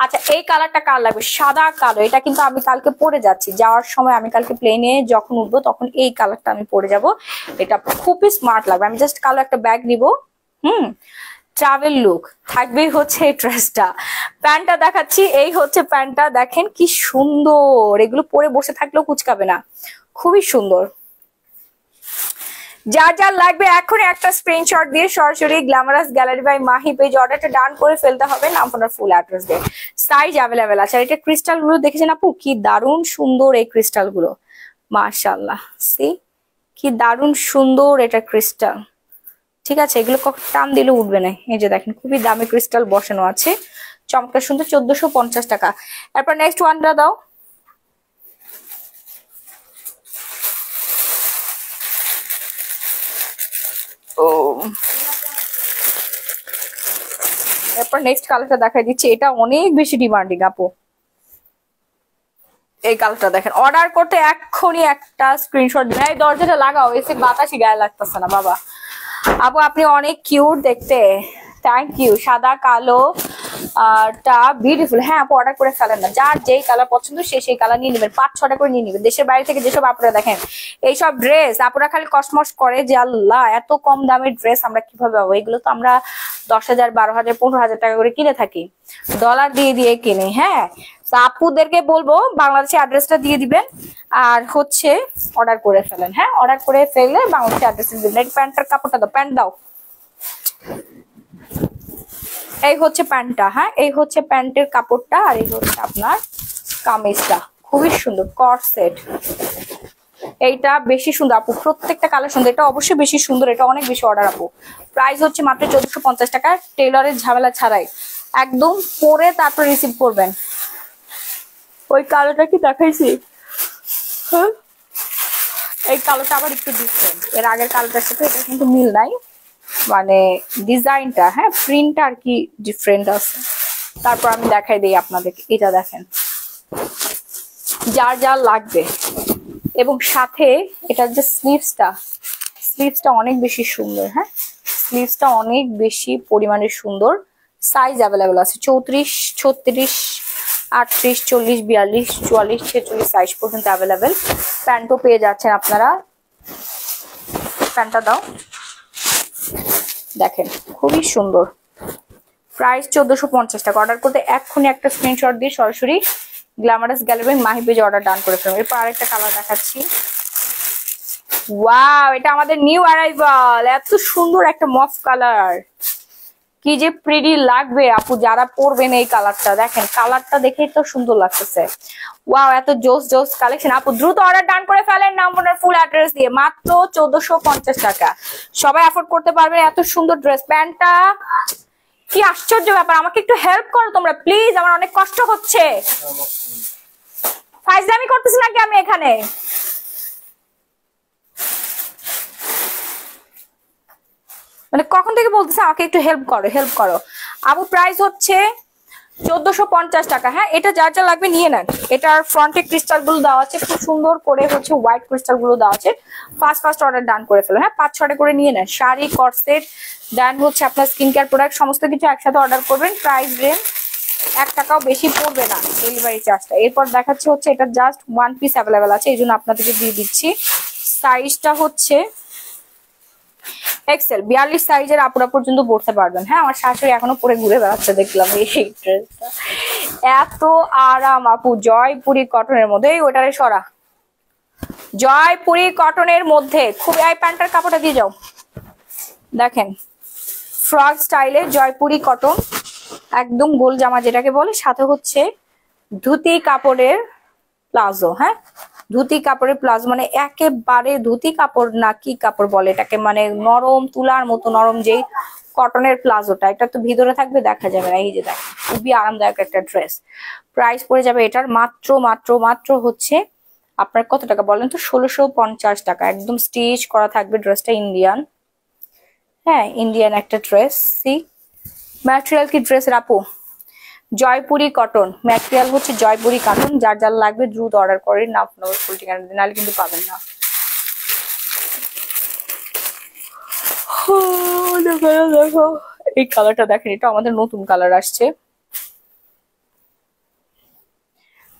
আচ্ছা এই কালারটা কার লাগবে? সাদা কালো। এটা কিন্তু আমি কালকে পরে যাচ্ছি। যাওয়ার সময় আমি কালকে প্লেনে যখন উঠবো তখন এই কালারটা আমি পরে যাব। এটা খুবই স্মার্ট লাগবে। আমি জাস্ট কালো একটা ব্যাগ নিব। হুম? ট্রাভেল লুক থাকবেই হচ্ছে এই ড্রেসটা প্যান্টটা দেখাচ্ছি, এই হচ্ছে প্যান্টটা। দেখেন কি সুন্দর, এগুলো পরে বসে থাকলেও কুচকাবে না। খুবই সুন্দর। যা যা লাগবে এখন একটা স্ক্রিনশট দিয়ে সরাসরি glamorous gallery by Mahi page অর্ডারটা ডান করে ফেলতে হবে নাম আপনার ফুল অ্যাড্রেস দিয়ে। সাইজ অ্যাভেলেবেল আছে। আর এটা ক্রিস্টালগুলো দেখেছেন আপু? কি দারুণ সুন্দর এই ক্রিস্টালগুলো। মাশাল্লাহ সি কি দারুণ সুন্দর এটা ক্রিস্টাল ঠিক আছে? এগুলো টান দিলে উঠবে না। এই যে দেখেন, খুবই দামি ক্রিস্টাল বসানো আছে। চমৎকার সুন্দর চোদ্দশো পঞ্চাশ টাকা। এরপর নেক্সট ওয়ানটা দাও। ও। এরপর নেক্সট কালারটা দেখাই দিচ্ছি। এটা অনেক বেশি ডিমান্ডিং আপু। এই কালারটা দেখেন। অর্ডার করতে এক্ষুনি একটা স্ক্রিনশট এই দরজাটা লাগাও, এসে বাতাসি গায়ে লাগতেছে না, বাবা। আপু আপনি অনেক কিউট দেখতে। থ্যাংক ইউ সাদা, কালো টা বিউটিফুল হ্যাঁ আপু অর্ডার করে ফেলেন না। যার যেই কালার পছন্দ, সে সেই কালার নিয়ে নেবেন। পাঁচ, ছটা করে নিয়ে নেবেন। দেশের বাইরে থেকে যেসব আপনারা দেখেন, এইসব ড্রেস আপনারা খালি কসমস করে যে আল্লাহ, এত কম দামের ড্রেস আমরা কীভাবে পাবো? এগুলো তো আমরা দশ হাজার, বারো হাজার, পনেরো হাজার টাকা করে কিনে থাকি। ডলার দিয়ে দিয়ে কিনে হ্যাঁ? আপুদেরকে বলব, বাংলাদেশের অ্যাড্রেসটা দিয়ে দিবেন। আর হচ্ছে অর্ডার করে ফেলেন হ্যাঁ? অর্ডার করে ফেললে বাংলাদেশের অ্যাড্রেস দিবেন। প্যান্টটার কাপড়টা দাও, প্যান্ট দাও। এই হচ্ছে প্যান্টটা হ্যাঁ? এই হচ্ছে প্যান্টের কাপড়টা আর এই হচ্ছে আপনার কামিজটা। খুবই সুন্দর কট সেট এইটা বেশি সুন্দর, আপু, প্রত্যেকটা কালার সুন্দর। এটা অবশ্যই বেশি সুন্দর, এটা অনেক বেশি অর্ডার আপু। প্রাইস হচ্ছে মাত্র চোদ্দশো পঞ্চাশ টাকা টেলরের ঝামেলা ছাড়াই। একদম পরে তারপর রিসিভ করবেন। ওই কালোটা কি দেখাইছি? হ্যাঁ? এই কালোটা আবার একটু ডিফারেন্ট এর আগের কালোটার সাথে এটা কিন্তু মিল নাই। মানে ডিজাইনটা হ্যাঁ প্রিন্টটা আর কি ডিফারেন্ট আছে। তারপর আমি দেখাই দিই আপনাদেরকে। এটা দেখেন। যার যা লাগবে। এবং সাথে এটার যে স্লিভসটা স্লিভসটা অনেক বেশি সুন্দর হ্যাঁ? স্লিভসটা অনেক বেশি পরিমাণে সুন্দর। সাইজ অ্যাভেলেবেল আছে। চৌত্রিশ, ছত্রিশ আটত্রিশ, চল্লিশ, বিয়াল্লিশ, চুয়াল্লিশ, ছেচল্লিশ সাইজ পর্যন্ত অ্যাভেলেবেল প্যান্টও পেয়ে যাচ্ছেন আপনারা। প্যান্টটা দাও। দেখেন, খুবই সুন্দর। প্রাইস চোদ্দশো পঞ্চাশ টাকা। অর্ডার করতে এক্ষুনি একটা স্ক্রিনশট দিয়ে সরাসরি গ্ল্যামারাস গ্যালারি মাহি পেজে অর্ডার ডান করে ফেলুন। এরপর আরেকটা কালার দেখাচ্ছি। ওয়াও এটা আমাদের নিউ অ্যারাইভাল এত সুন্দর একটা মফ কালার কি যে প্রিডি লাগবে আপু, যারা পরবেন এই কালারটা দেখেন কালারটা দেখেই তো সুন্দর লাগতেছে। ওয়াও এত জোস জোস কালেকশন আপু, দ্রুত অর্ডার ডান করে ফেলেন নাম্বার ফুল অ্যাড্রেস দিয়ে। মাত্র চোদ্দশো টাকা। সবাই অ্যাফোর্ড করতে পারবেন এত সুন্দর ড্রেস প্যান্টটা, কি আশ্চর্য ব্যাপার। আমাকে একটু হেল্প করো তোমরা প্লিজ আমার অনেক কষ্ট হচ্ছে। ফাইজলামি করতেছি নাকি আমি এখানে? মানে কখন থেকে বলতেছে, আমাকে একটু হেল্প করো হেল্প করো। আবু প্রাইস হচ্ছে চোদ্দশো পঞ্চাশ টাকা। হ্যাঁ এটা যার যা লাগবে নিয়ে নেন। এটার ফ্রন্টে ক্রিস্টালগুলো দেওয়া আছে, খুব সুন্দর করে হচ্ছে হোয়াইট ক্রিস্টালগুলো দেওয়া আছে। ফার্স্ট ফার্স্ট অর্ডার ডান করে ফেলো হ্যাঁ পাঁচ, ছটা করে নিয়ে নেন। শাড়ি কটসেট দেন হচ্ছে আপনার স্কিন কেয়ার প্রোডাক্ট সমস্ত কিছু একসাথে অর্ডার করবেন। প্রাইস রেঞ্জ এক টাকাও বেশি পড়বে না ডেলিভারি চার্জটা এরপর দেখাচ্ছে হচ্ছে এটা জাস্ট ওয়ান পিস অ্যাভেলেবেল আছে। এই জন্য আপনাদেরকে দিয়ে দিচ্ছি। সাইজটা হচ্ছে এক্সেল বিয়াল্লিশ সাইজের আপুরা পর্যন্ত পড়তে পারবেন। হ্যাঁ আমার শাশুড়ি এখনও পরে ঘুরে বেড়াচ্ছে, দেখলাম এই ড্রেসটা এত আরাম আপু, জয়পুরি কটনের মধ্যে, এই ওটারে সরা। জয়পুরি কটনের মধ্যে খুব এই প্যান্টের কাপড়টা দিয়ে যাও। দেখেন, ফ্রক স্টাইলে জয়পুরি কটন একদম গোল জামা যেটাকে বলে, সাথে হচ্ছে ধুতি কাপড়ের প্লাজো হ্যাঁ? ধুতি কাপড়ের প্লাজো মানে একেবারে ধুতি কাপড় না কি কাপড় বলে এটাকে মানে নরম তুলার মতো, নরম যেই কটনের প্লাজোটা এটা তো ভিতরে থাকবে, দেখা যাবে না, এই যে দেখেন খুবই আরামদায়ক একটা ড্রেস প্রাইস পড়ে যাবে এটার মাত্র মাত্র মাত্র হচ্ছে আপনার কত টাকা বলেন তো? ষোলোশো পঞ্চাশ টাকা, একদম স্টিচ করা থাকবে ড্রেসটা ইন্ডিয়ান হ্যাঁ ইন্ডিয়ান একটা ড্রেস সি ম্যাটেরিয়াল কি ড্রেসের আপু? জয়পুরি কটন ম্যাটেরিয়াল হচ্ছে জয়পুরি কটন যার যার লাগবে দ্রুত অর্ডার করেন না আপনার ফুল নাহলে কিন্তু পাবেন না। দেখো দেখো। এই কালারটা দেখেন, এটা আমাদের নতুন কালার আসছে।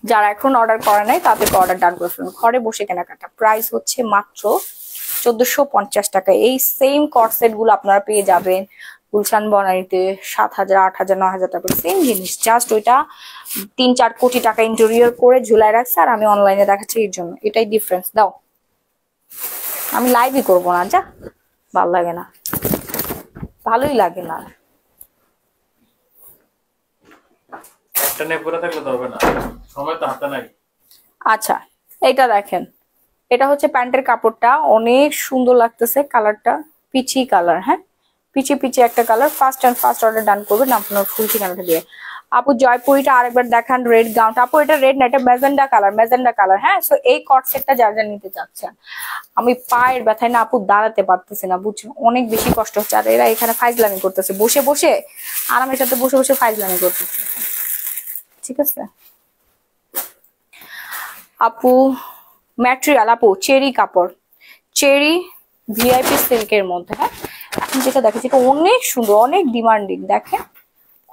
যারা এখন অর্ডার করে নাই, তাদেরকে অর্ডার ডান করে ফেলুন। ঘরে বসে কেনাকাটা। প্রাইস হচ্ছে মাত্র চোদ্দশো টাকা। এই সেম কটসেটগুলো আপনারা পেয়ে যাবেন। গুলশান বনানীতে সাত হাজার আট হাজার নয় হাজার টাকা সেম জিনিস। জাস্ট ওইটা তিন চার কোটি টাকা ইন্টেরিয়র করে ঝুলাই রাখছে আর আমি অনলাইনে দেখাচ্ছি এর জন্য। এটাই ডিফারেন্স দাও। আমি লাইভই করব না যা। ভালো লাগে না। ভালোই লাগে না। না। আচ্ছা এইটা দেখেন। এটা হচ্ছে প্যান্টের কাপড়টা। অনেক সুন্দর লাগতেছে কালারটা পিচি কালার হ্যাঁ? পিচি পিচি একটা colour first and first order done করবেন আপনার ফুল ঠিকানাটা দিয়ে। আপু জয়পুরিটা আরেকবার দেখান রেড গাউনটা আপু, এটা রেড না, এটা ম্যাজেন্ডা কালার ম্যাজেন্ডা কালার হ্যাঁ? সো এই কট সেটটা যার যার নিতে চাচ্ছেন। আমি পায়ের ব্যথায় না আপু দাঁড়াতে পারতেছি না, বুঝছেন? অনেক বেশি কষ্ট হচ্ছে, আর এরা এখানে ফাইজলামি করতেছে। বসে বসে? আরামের সাথে বসে বসে ফাইজলামি করতেছে। ঠিক আছে? আপু ম্যাটেরিয়াল আপু, চেরি কাপড়। চেরি ভিআইপি সিল্কের মধ্যে হ্যাঁ? যেটা দেখে যেটা অনেক সুন্দর, অনেক ডিমান্ডিং দেখেন?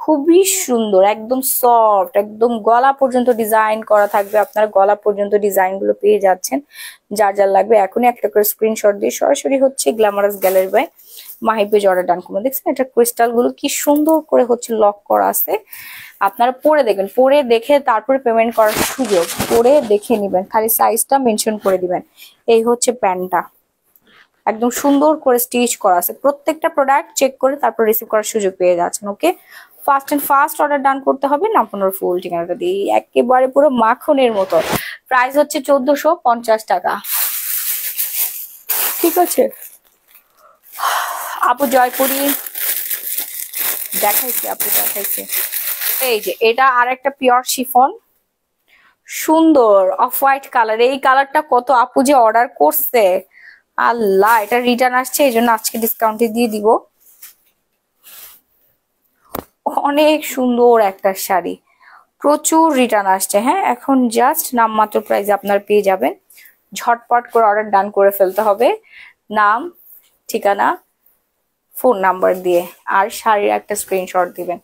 খুবই সুন্দর, একদম সফট একদম গলা পর্যন্ত ডিজাইন করা থাকবে, আপনারা গলা পর্যন্ত ডিজাইনগুলো পেয়ে যাচ্ছেন। যার যার লাগবে, এখনই একটা করে স্ক্রিনশট দিয়ে সরাসরি হচ্ছে glamorous gallery by Mahi page order done করবেন দেখছেন, এটা ক্রিস্টালগুলো কি সুন্দর করে হচ্ছে লক করা আছে। আপনারা পরে দেখবেন, পরে দেখে তারপরে পেমেন্ট করার সুযোগ, পরে দেখে নেবেন, খালি সাইজটা মেনশন করে দিবেন। এই হচ্ছে প্যান্টটা। একদম সুন্দর করে স্টিচ করা আছে। প্রত্যেকটা প্রোডাক্ট চেক করে তারপর রিসিভ করার সুযোগ পেয়ে যাচ্ছেন okay first and first order done করতে হবে, না আপনার ফুল ঠিকানাটা দিয়ে। একেবারে পুরো মাখনের মতো। প্রাইস হচ্ছে চোদ্দশো পঞ্চাশ টাকা। ঠিক আছে? আপু জয়পুরি। দেখাইছি আপু দেখাইছি। এই যে, এটা আর একটা পিওর শিফন সুন্দর অফ হোয়াইট কালার এই কালারটা কত আপু যে অর্ডার করছে। আল্লাহ, এটা রিটার্ন আসছে, এই জন্য আজকে ডিসকাউন্টে দিয়ে দিব। অনেক সুন্দর একটা শাড়ি। প্রচুর রিটার্ন আসছে হ্যাঁ? এখন জাস্ট নামমাত্র প্রাইস আপনার পেয়ে যাবেন। ঝটপট করে অর্ডার ডান করে ফেলতে হবে। নাম, ঠিকানা ফোন নাম্বার দিয়ে আর শাড়ির একটা স্ক্রিনশট দিবেন।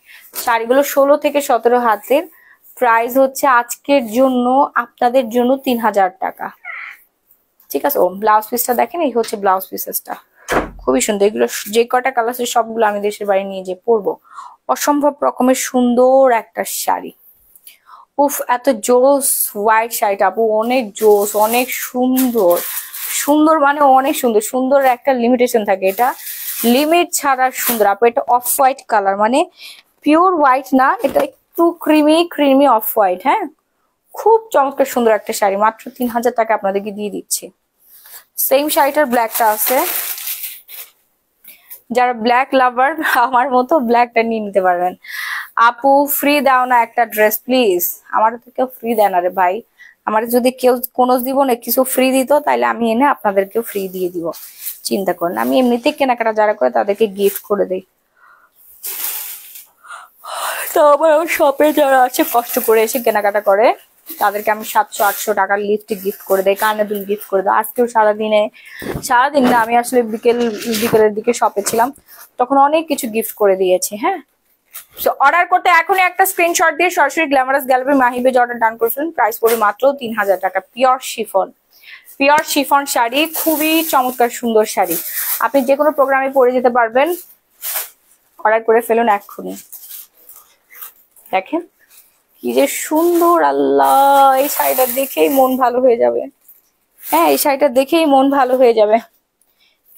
শাড়িগুলো ষোলো থেকে সতেরো হাতের। প্রাইস হচ্ছে আজকের জন্য, আপনাদের জন্য তিন হাজার টাকা। ঠিক আছে? ও ব্লাউজ পিসটা দেখেন, এই হচ্ছে ব্লাউজ পিসেসটা খুবই সুন্দর। এগুলো যে কটা কালার আছে সবগুলো আমি দেশের বাড়ি নিয়ে যেয়ে পরবো। অসম্ভব রকমের সুন্দর একটা শাড়ি। উফ, এত জোস হোয়াইট শাড়িটা আপু, অনেক জোস, অনেক সুন্দর। সুন্দর মানে অনেক সুন্দর। সুন্দর একটা লিমিটেশন থাকে এটা। লিমিট ছাড়া সুন্দর। আপু, এটা অফ হোয়াইট কালার মানে পিওর হোয়াইট না, এটা একটু ক্রিমি ক্রিমি অফ হোয়াইট হ্যাঁ? খুব চমৎকার সুন্দর একটা শাড়ি। মাত্র তিন হাজার টাকা আপনাদেরকে দিয়ে দিচ্ছি। সেম শাড়িটার ব্ল্যাকটা আছে। যারা ব্ল্যাক লাভার আমার মতো ব্ল্যাকটা নিয়ে নিতে পারবেন। আপু ফ্রি দাও না একটা ড্রেস প্লিজ আমার তো কেউ ফ্রি দেয় না রে ভাই। আমার যদি কেউ কোনো জীবনে কিছু ফ্রি দিত, তাহলে আমি এনে আপনাদেরকেও ফ্রি দিয়ে দিব। চিন্তা করেন, আমি এমনিতেই কেনাকাটা যারা করে, তাদেরকে গিফট করে দিই। তো আমার শপে যারা আছে, কষ্ট করে এসে কেনাকাটা করে। তাদেরকে আমি সাতশো, আটশো টাকার লিপস্টিক গিফট করে দেয় কানে দুল গিফট করে দেয় আজকেও সারাদিনে সারাদিন না আমি আসলে বিকেল, বিকেলের দিকে শপে ছিলাম, তখন অনেক কিছু গিফট করে দিয়েছি হ্যাঁ? তো অর্ডার করতে এখনই একটা স্ক্রিনশট দিয়ে সরাসরি glamorous gallery Mahi page order done করে ফেলুন প্রাইস পড়বে মাত্র তিন হাজার টাকা। Pure chiffon pure chiffon sari, খুবই চমৎকার, সুন্দর শাড়ি। আপনি যে কোনো প্রোগ্রামে পরে যেতে পারবেন। অর্ডার করে ফেলুন এক্ষুনি দেখেন। কি যে সুন্দর, আল্লাহ, এই শাড়িটা দেখেই মন ভালো হয়ে যাবে। হ্যাঁ এই শাড়িটা দেখেই মন ভালো হয়ে যাবে।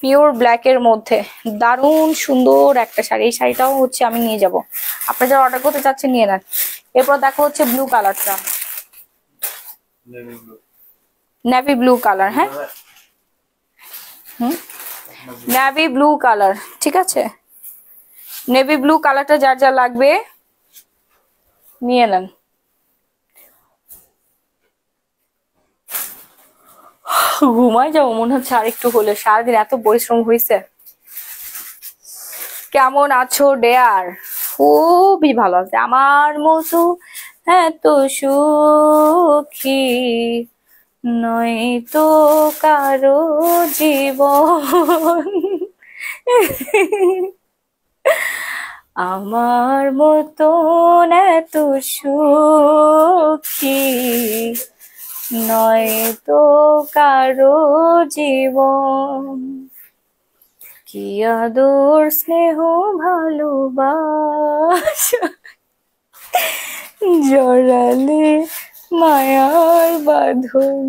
পিওর ব্ল্যাক এর মধ্যে। দারুণ সুন্দর একটা শাড়ি। এই শাড়িটাও হচ্ছে আমি নিয়ে যাব। আপনারা যারা অর্ডার করতে চাচ্ছেন, নিয়ে নেন। এরপর দেখো হচ্ছে ব্লু কালারটা নেভি ব্লু কালার হ্যাঁ? হুম? নেভি ব্লু কালার ঠিক আছে? নেভি ব্লু কালারটা যার যা লাগবে নিয়ে নেন। ঘুমাই যাব, মনে হচ্ছে আর একটু হলে। সারাদিন এত পরিশ্রম হয়েছে কেমন আছো ডেয়ার খুবই ভালো আছে। আমার মতো এত সুখী নয় তো কারও জীবন। আমার মতন এত সুখী নয় তো কারও জীবন। কি আদর, স্নেহ, ভালোবাসা জড়ালে মায়ার বাঁধন।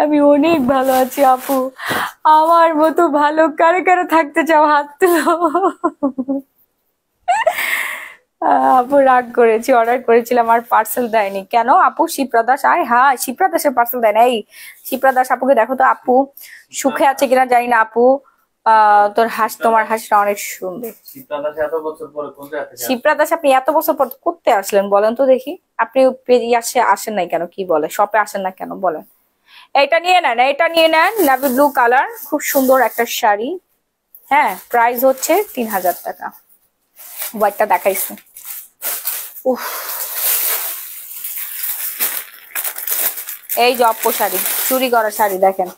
আমি অনেক ভালো আছি আপু। আমার মতো ভালো কারে কারে থাকতে চাও হাত তুলো। আপু রাগ করেছি অর্ডার করেছিলাম আর পার্সেল দেয়নি। কেন? আপু শিপ্রা দাস আয় হ্যাঁ শিপ্রা দাসের পার্সেল দেয় না। এই শিপ্রা দাস আপুকে দেখো তো আপু সুখে আছে কিনা জানি না আপু। আহ তোর হাস তোমার হাসটা অনেক সুন্দর। শিপ্রা দাস আপনি এত বছর পর করতে আসলেন বলেন তো দেখি। আপনি আসে আসেন নাই কেন? কি বলে? শপে আসেন না কেন? বলেন। এটা নিয়ে নেন, এটা নিয়ে নেন নাভি ব্লু কালার খুব সুন্দর একটা শাড়ি। হ্যাঁ প্রাইস হচ্ছে তিন হাজার টাকা। হোয়াইটটা দেখাইছি। উফ। এই যে অপ্প শাড়ি, চুরি করা শাড়ি দেখেন।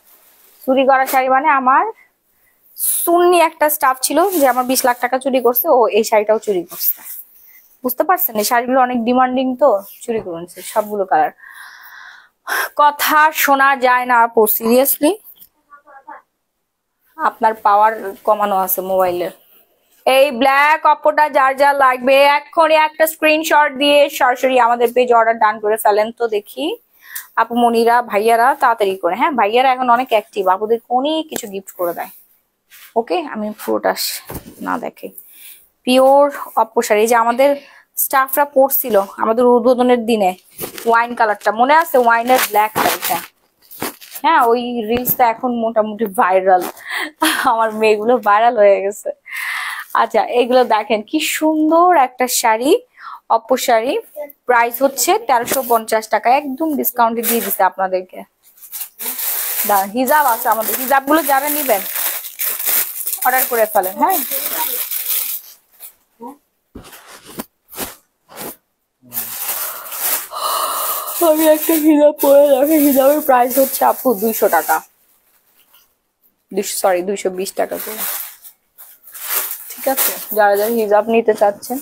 চুরি করা শাড়ি মানে আমার সুন্নি একটা স্টাফ ছিল যে আমার বিশ লাখ টাকা চুরি করছে, ও এই শাড়িটাও চুরি করছে। বুঝতে পারছেন? এই শাড়িগুলো অনেক ডিমান্ডিং তো, চুরি করেছে সবগুলো কালার কথা শোনা যায় না, আপু সিরিয়াসলি আপনার পাওয়ার কমানো আছে মোবাইলের এই ব্ল্যাক অপোটা যার যা লাগবে, এক্ষুনি একটা স্ক্রিনশট দিয়ে সরাসরি আমাদের পেজ অর্ডার ডান করে ফেলেন তো দেখি। আপু, মনিরা, ভাইয়ারা, তাড়াতাড়ি করে। হ্যাঁ ভাইয়ারা এখন অনেক অ্যাক্টিভ আপুদের অনেক কিছু গিফট করে দেয়? ওকে আমি পুরোটা না দেখে। পিওর অপসার এই যে আমাদের স্টাফরা পড়ছিল আমাদের উদ্বোধনের দিনে। ওয়াইন কালারটা মনে আছে ওয়াইনের ব্ল্যাক কালারটা হ্যাঁ ওই রিলসটা এখন মোটামুটি ভাইরাল আমার মেয়েগুলো ভাইরাল হয়ে গেছে। আচ্ছা এগুলো দেখেন, কি সুন্দর একটা শাড়ি অপ্প শাড়ি। প্রাইস হচ্ছে তেরোশো পঞ্চাশ টাকা। একদম ডিসকাউন্টে দিয়ে দিছে আপনাদেরকে। হিজাব আছে আমাদের। হিজাবগুলো যারা নেবেন অর্ডার করে ফেলেন হ্যাঁ? আমি একটা হিজাব পরে রাখি। হিজাবের প্রাইস হচ্ছে আপু দুইশো টাকা। দুশো সরি দুইশো বিশ টাকা করে। ঠিক আছে? যারা যারা হিজাব নিতে চাচ্ছেন।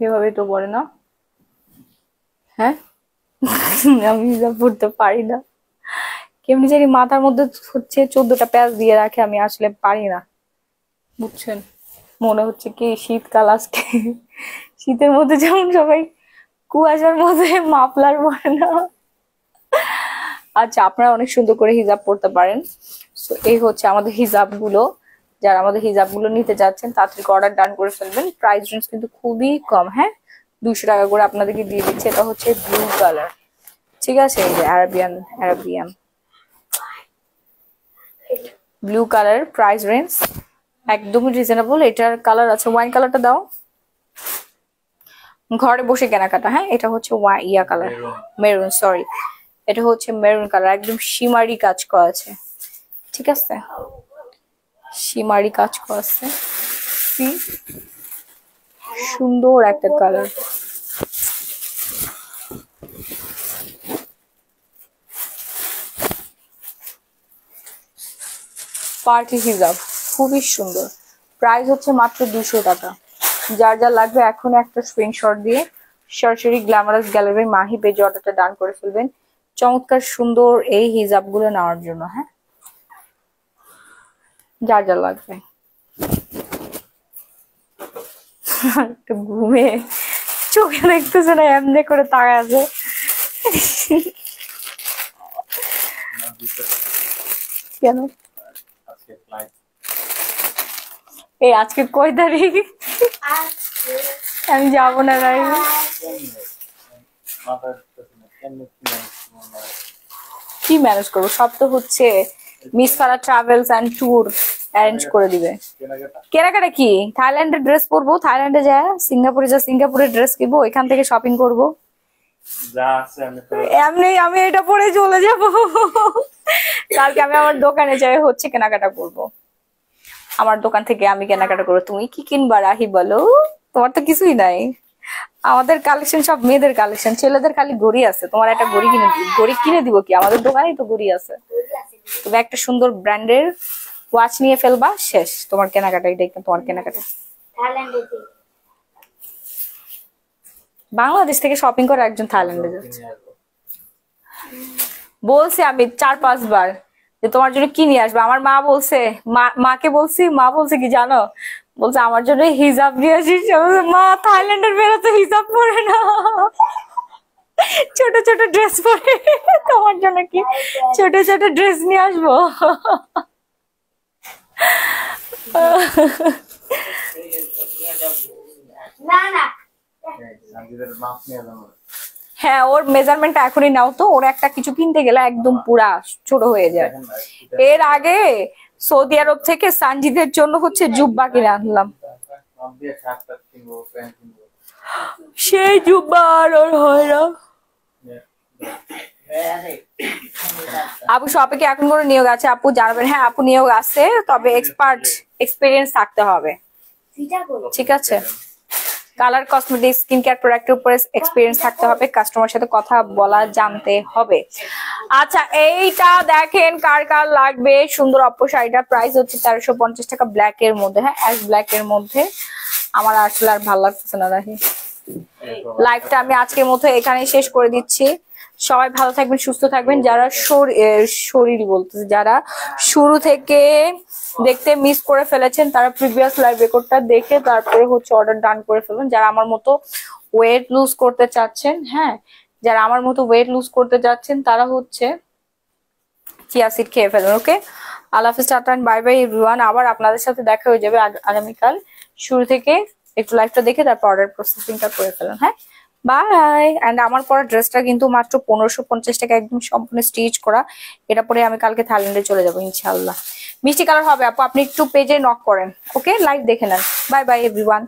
এভাবেই তো পড়ে না। হ্যাঁ? আমি হিজাব পড়তে পারি না। কেমনি জানি মাথার মধ্যে হচ্ছে চোদ্দটা প্যাচ দিয়ে রাখে, আমি আসলে পারি না। বুঝছেন? মনে হচ্ছে কি শীতকাল আজকে। শীতের মধ্যে যেমন সবাই কুয়াশার মধ্যে মাফলার পরে না। আচ্ছা আপনারা অনেক সুন্দর করে হিজাব পড়তে পারেন। তো এই হচ্ছে আমাদের হিজাবগুলো যারা আমাদের হিজাবগুলো নিতে যাচ্ছেন, তাড়াতাড়ি অর্ডার ডান করে ফেলবেন। প্রাইস রেঞ্জ কিন্তু খুবই কম হ্যাঁ? দুশো টাকা করে আপনাদেরকে দিয়ে দিচ্ছে। এটা হচ্ছে ব্লু কালার ঠিক আছে? এই যে Arabian Arabian blue colour price range একদমই রিজনেবল এটার কালার আছে ওয়াইন কালারটা দাও। ঘরে বসে কেনাকাটা হ্যাঁ? এটা হচ্ছে ইয়া কালার মেরুন সরি এটা হচ্ছে মেরুন কালার একদম সীমারি কাজ করা আছে। ঠিক আছে? সীমারি কাজ করা আছে? সুন্দর একটা কালার পার্টি হিজাব। খুবই সুন্দর। প্রাইস হচ্ছে মাত্র দুশো টাকা। যার যা লাগবে এখন একটা স্ক্রিনশট দিয়ে সরাসরি গ্ল্যামারাস গ্যালারি মাহি পেজে অর্ডারটা ডান করে ফেলবেন। চমৎকার সুন্দর এই হিজাবগুলো নেওয়ার জন্য হ্যাঁ? যার যা লাগবে। একটু ঘুমে চোখে দেখতেছে না, এমনি করে তাকায় আছে। কেন? এই আজকে কয় তারিখ আমি যাব না রাই কি ম্যানেজ করব? সব তো হচ্ছে miss Farah travels and tour arrange করে দিবে। কেনাকাটা কি? থাইল্যান্ডের ড্রেস পরবো? থাইল্যান্ডে যা সিঙ্গাপুরে যা সিঙ্গাপুরের ড্রেস কিনবো এখান থেকে শপিং করব। এমনি আমি এটা পরে চলে যাব। কালকে আমি আমার দোকানে যাই হচ্ছে কেনাকাটা করব। আমার দোকান থেকে আমি কেনাকাটা করব। তুমি কি কিনবা রাহি বলো? তোমার তো কিছুই নাই। আমাদের কালেকশন সব মেয়েদের কালেকশন ছেলেদের খালি গড়ি আছে। তোমার একটা গড়ি কিনে গড়ি কিনে দিব কি? আমাদের দোকানেই তো গড়ি আছে। তবে একটা সুন্দর ব্র্যান্ডের ওয়াচ নিয়ে ফেলবা শেষ। তোমার কেনাকাটা এটাই তোমার কেনাকাটা। থাইল্যান্ডে বাংলাদেশ থেকে শপিং করে একজন থাইল্যান্ডে যাচ্ছে। বলছি আমি চার পাঁচবার। যে তোমার জন্য কি নিয়ে আসবে? আমার মা বলছে মা- মাকে বলছি মা বলছে কি জানো? বলছে আমার জন্য হিজাব নিয়ে আসিস। মা থাইল্যান্ডের মেয়েরা তো হিজাব পরে না। ছোট ছোট ড্রেস পরে। তোমার জন্য কি ছোট ছোট ড্রেস নিয়ে আসব? না না। হ্যাঁ ওর মেজারমেন্টটা এখনই নাও তো ওর একটা কিছু কিনতে গেলে একদম পুরা ছোট হয়ে যায়। এর আগে সৌদি আরব থেকে সানজিদের জন্য হচ্ছে জুব্বা কিনে আনলাম। সেই জুব্বা আর ওর হয় না। আপু শপে কি এখন কোনো নিয়োগ আছে? আপু জানাবেন হ্যাঁ আপু নিয়োগ আছে তবে এক্সপার্ট এক্সপিরিয়েন্স থাকতে হবে। ঠিক আছে? কালার কসমেটিক স্কিন কেয়ার প্রোডাক্টের উপরে এক্সপিরিয়েন্স থাকতে হবে কাস্টমার সাথে কথা বলা জানতে হবে। আচ্ছা এইটা দেখেন কার কার লাগবে সুন্দর অপ্প শাড়িটা প্রাইস হচ্ছে তেরোশো পঞ্চাশ টাকা ব্ল্যাক এর মধ্যে হ্যাঁ অ্যাশ ব্ল্যাক এর মধ্যে। আমার আসলে আর ভালো লাগতেছে না দেখি লাইভটা আমি আজকের মতো এখানেই শেষ করে দিচ্ছি। সবাই ভালো থাকবেন, সুস্থ থাকবেন। যারা শর- শরীর বলতেছে, যারা শুরু থেকে দেখতে মিস করে ফেলেছেন, তারা প্রিভিয়াস লাইভ রেকর্ডটা দেখে তারপরে হচ্ছে অর্ডার ডান করে ফেলবেন। যারা আমার মতো ওয়েট লুজ করতে চাচ্ছেন হ্যাঁ যারা আমার মতো ওয়েট লুজ করতে চাচ্ছেন তারা হচ্ছে চিয়া সিড খেয়ে ফেলুন ওকে আল্লাহ হাফিজ বাই বাই এভরিওয়ান আবার আপনাদের সাথে দেখা হয়ে যাবে আগামীকাল। শুরু থেকে একটু লাইভটা দেখে তারপর অর্ডার প্রসেসিংটা করে ফেলুন হ্যাঁ? বাই অ্যান্ড আমার পরা ড্রেসটা কিন্তু মাত্র পনেরোশো পঞ্চাশ টাকা একদম সম্পূর্ণ স্টিচ করা। এটা পরে আমি কালকে থাইল্যান্ডে চলে যাব ইনশাল্লাহ মিষ্টি কালার হবে, আপু। আপনি একটু পেজে নক করেন ওকে লাইভ দেখে নেন। By bye everyone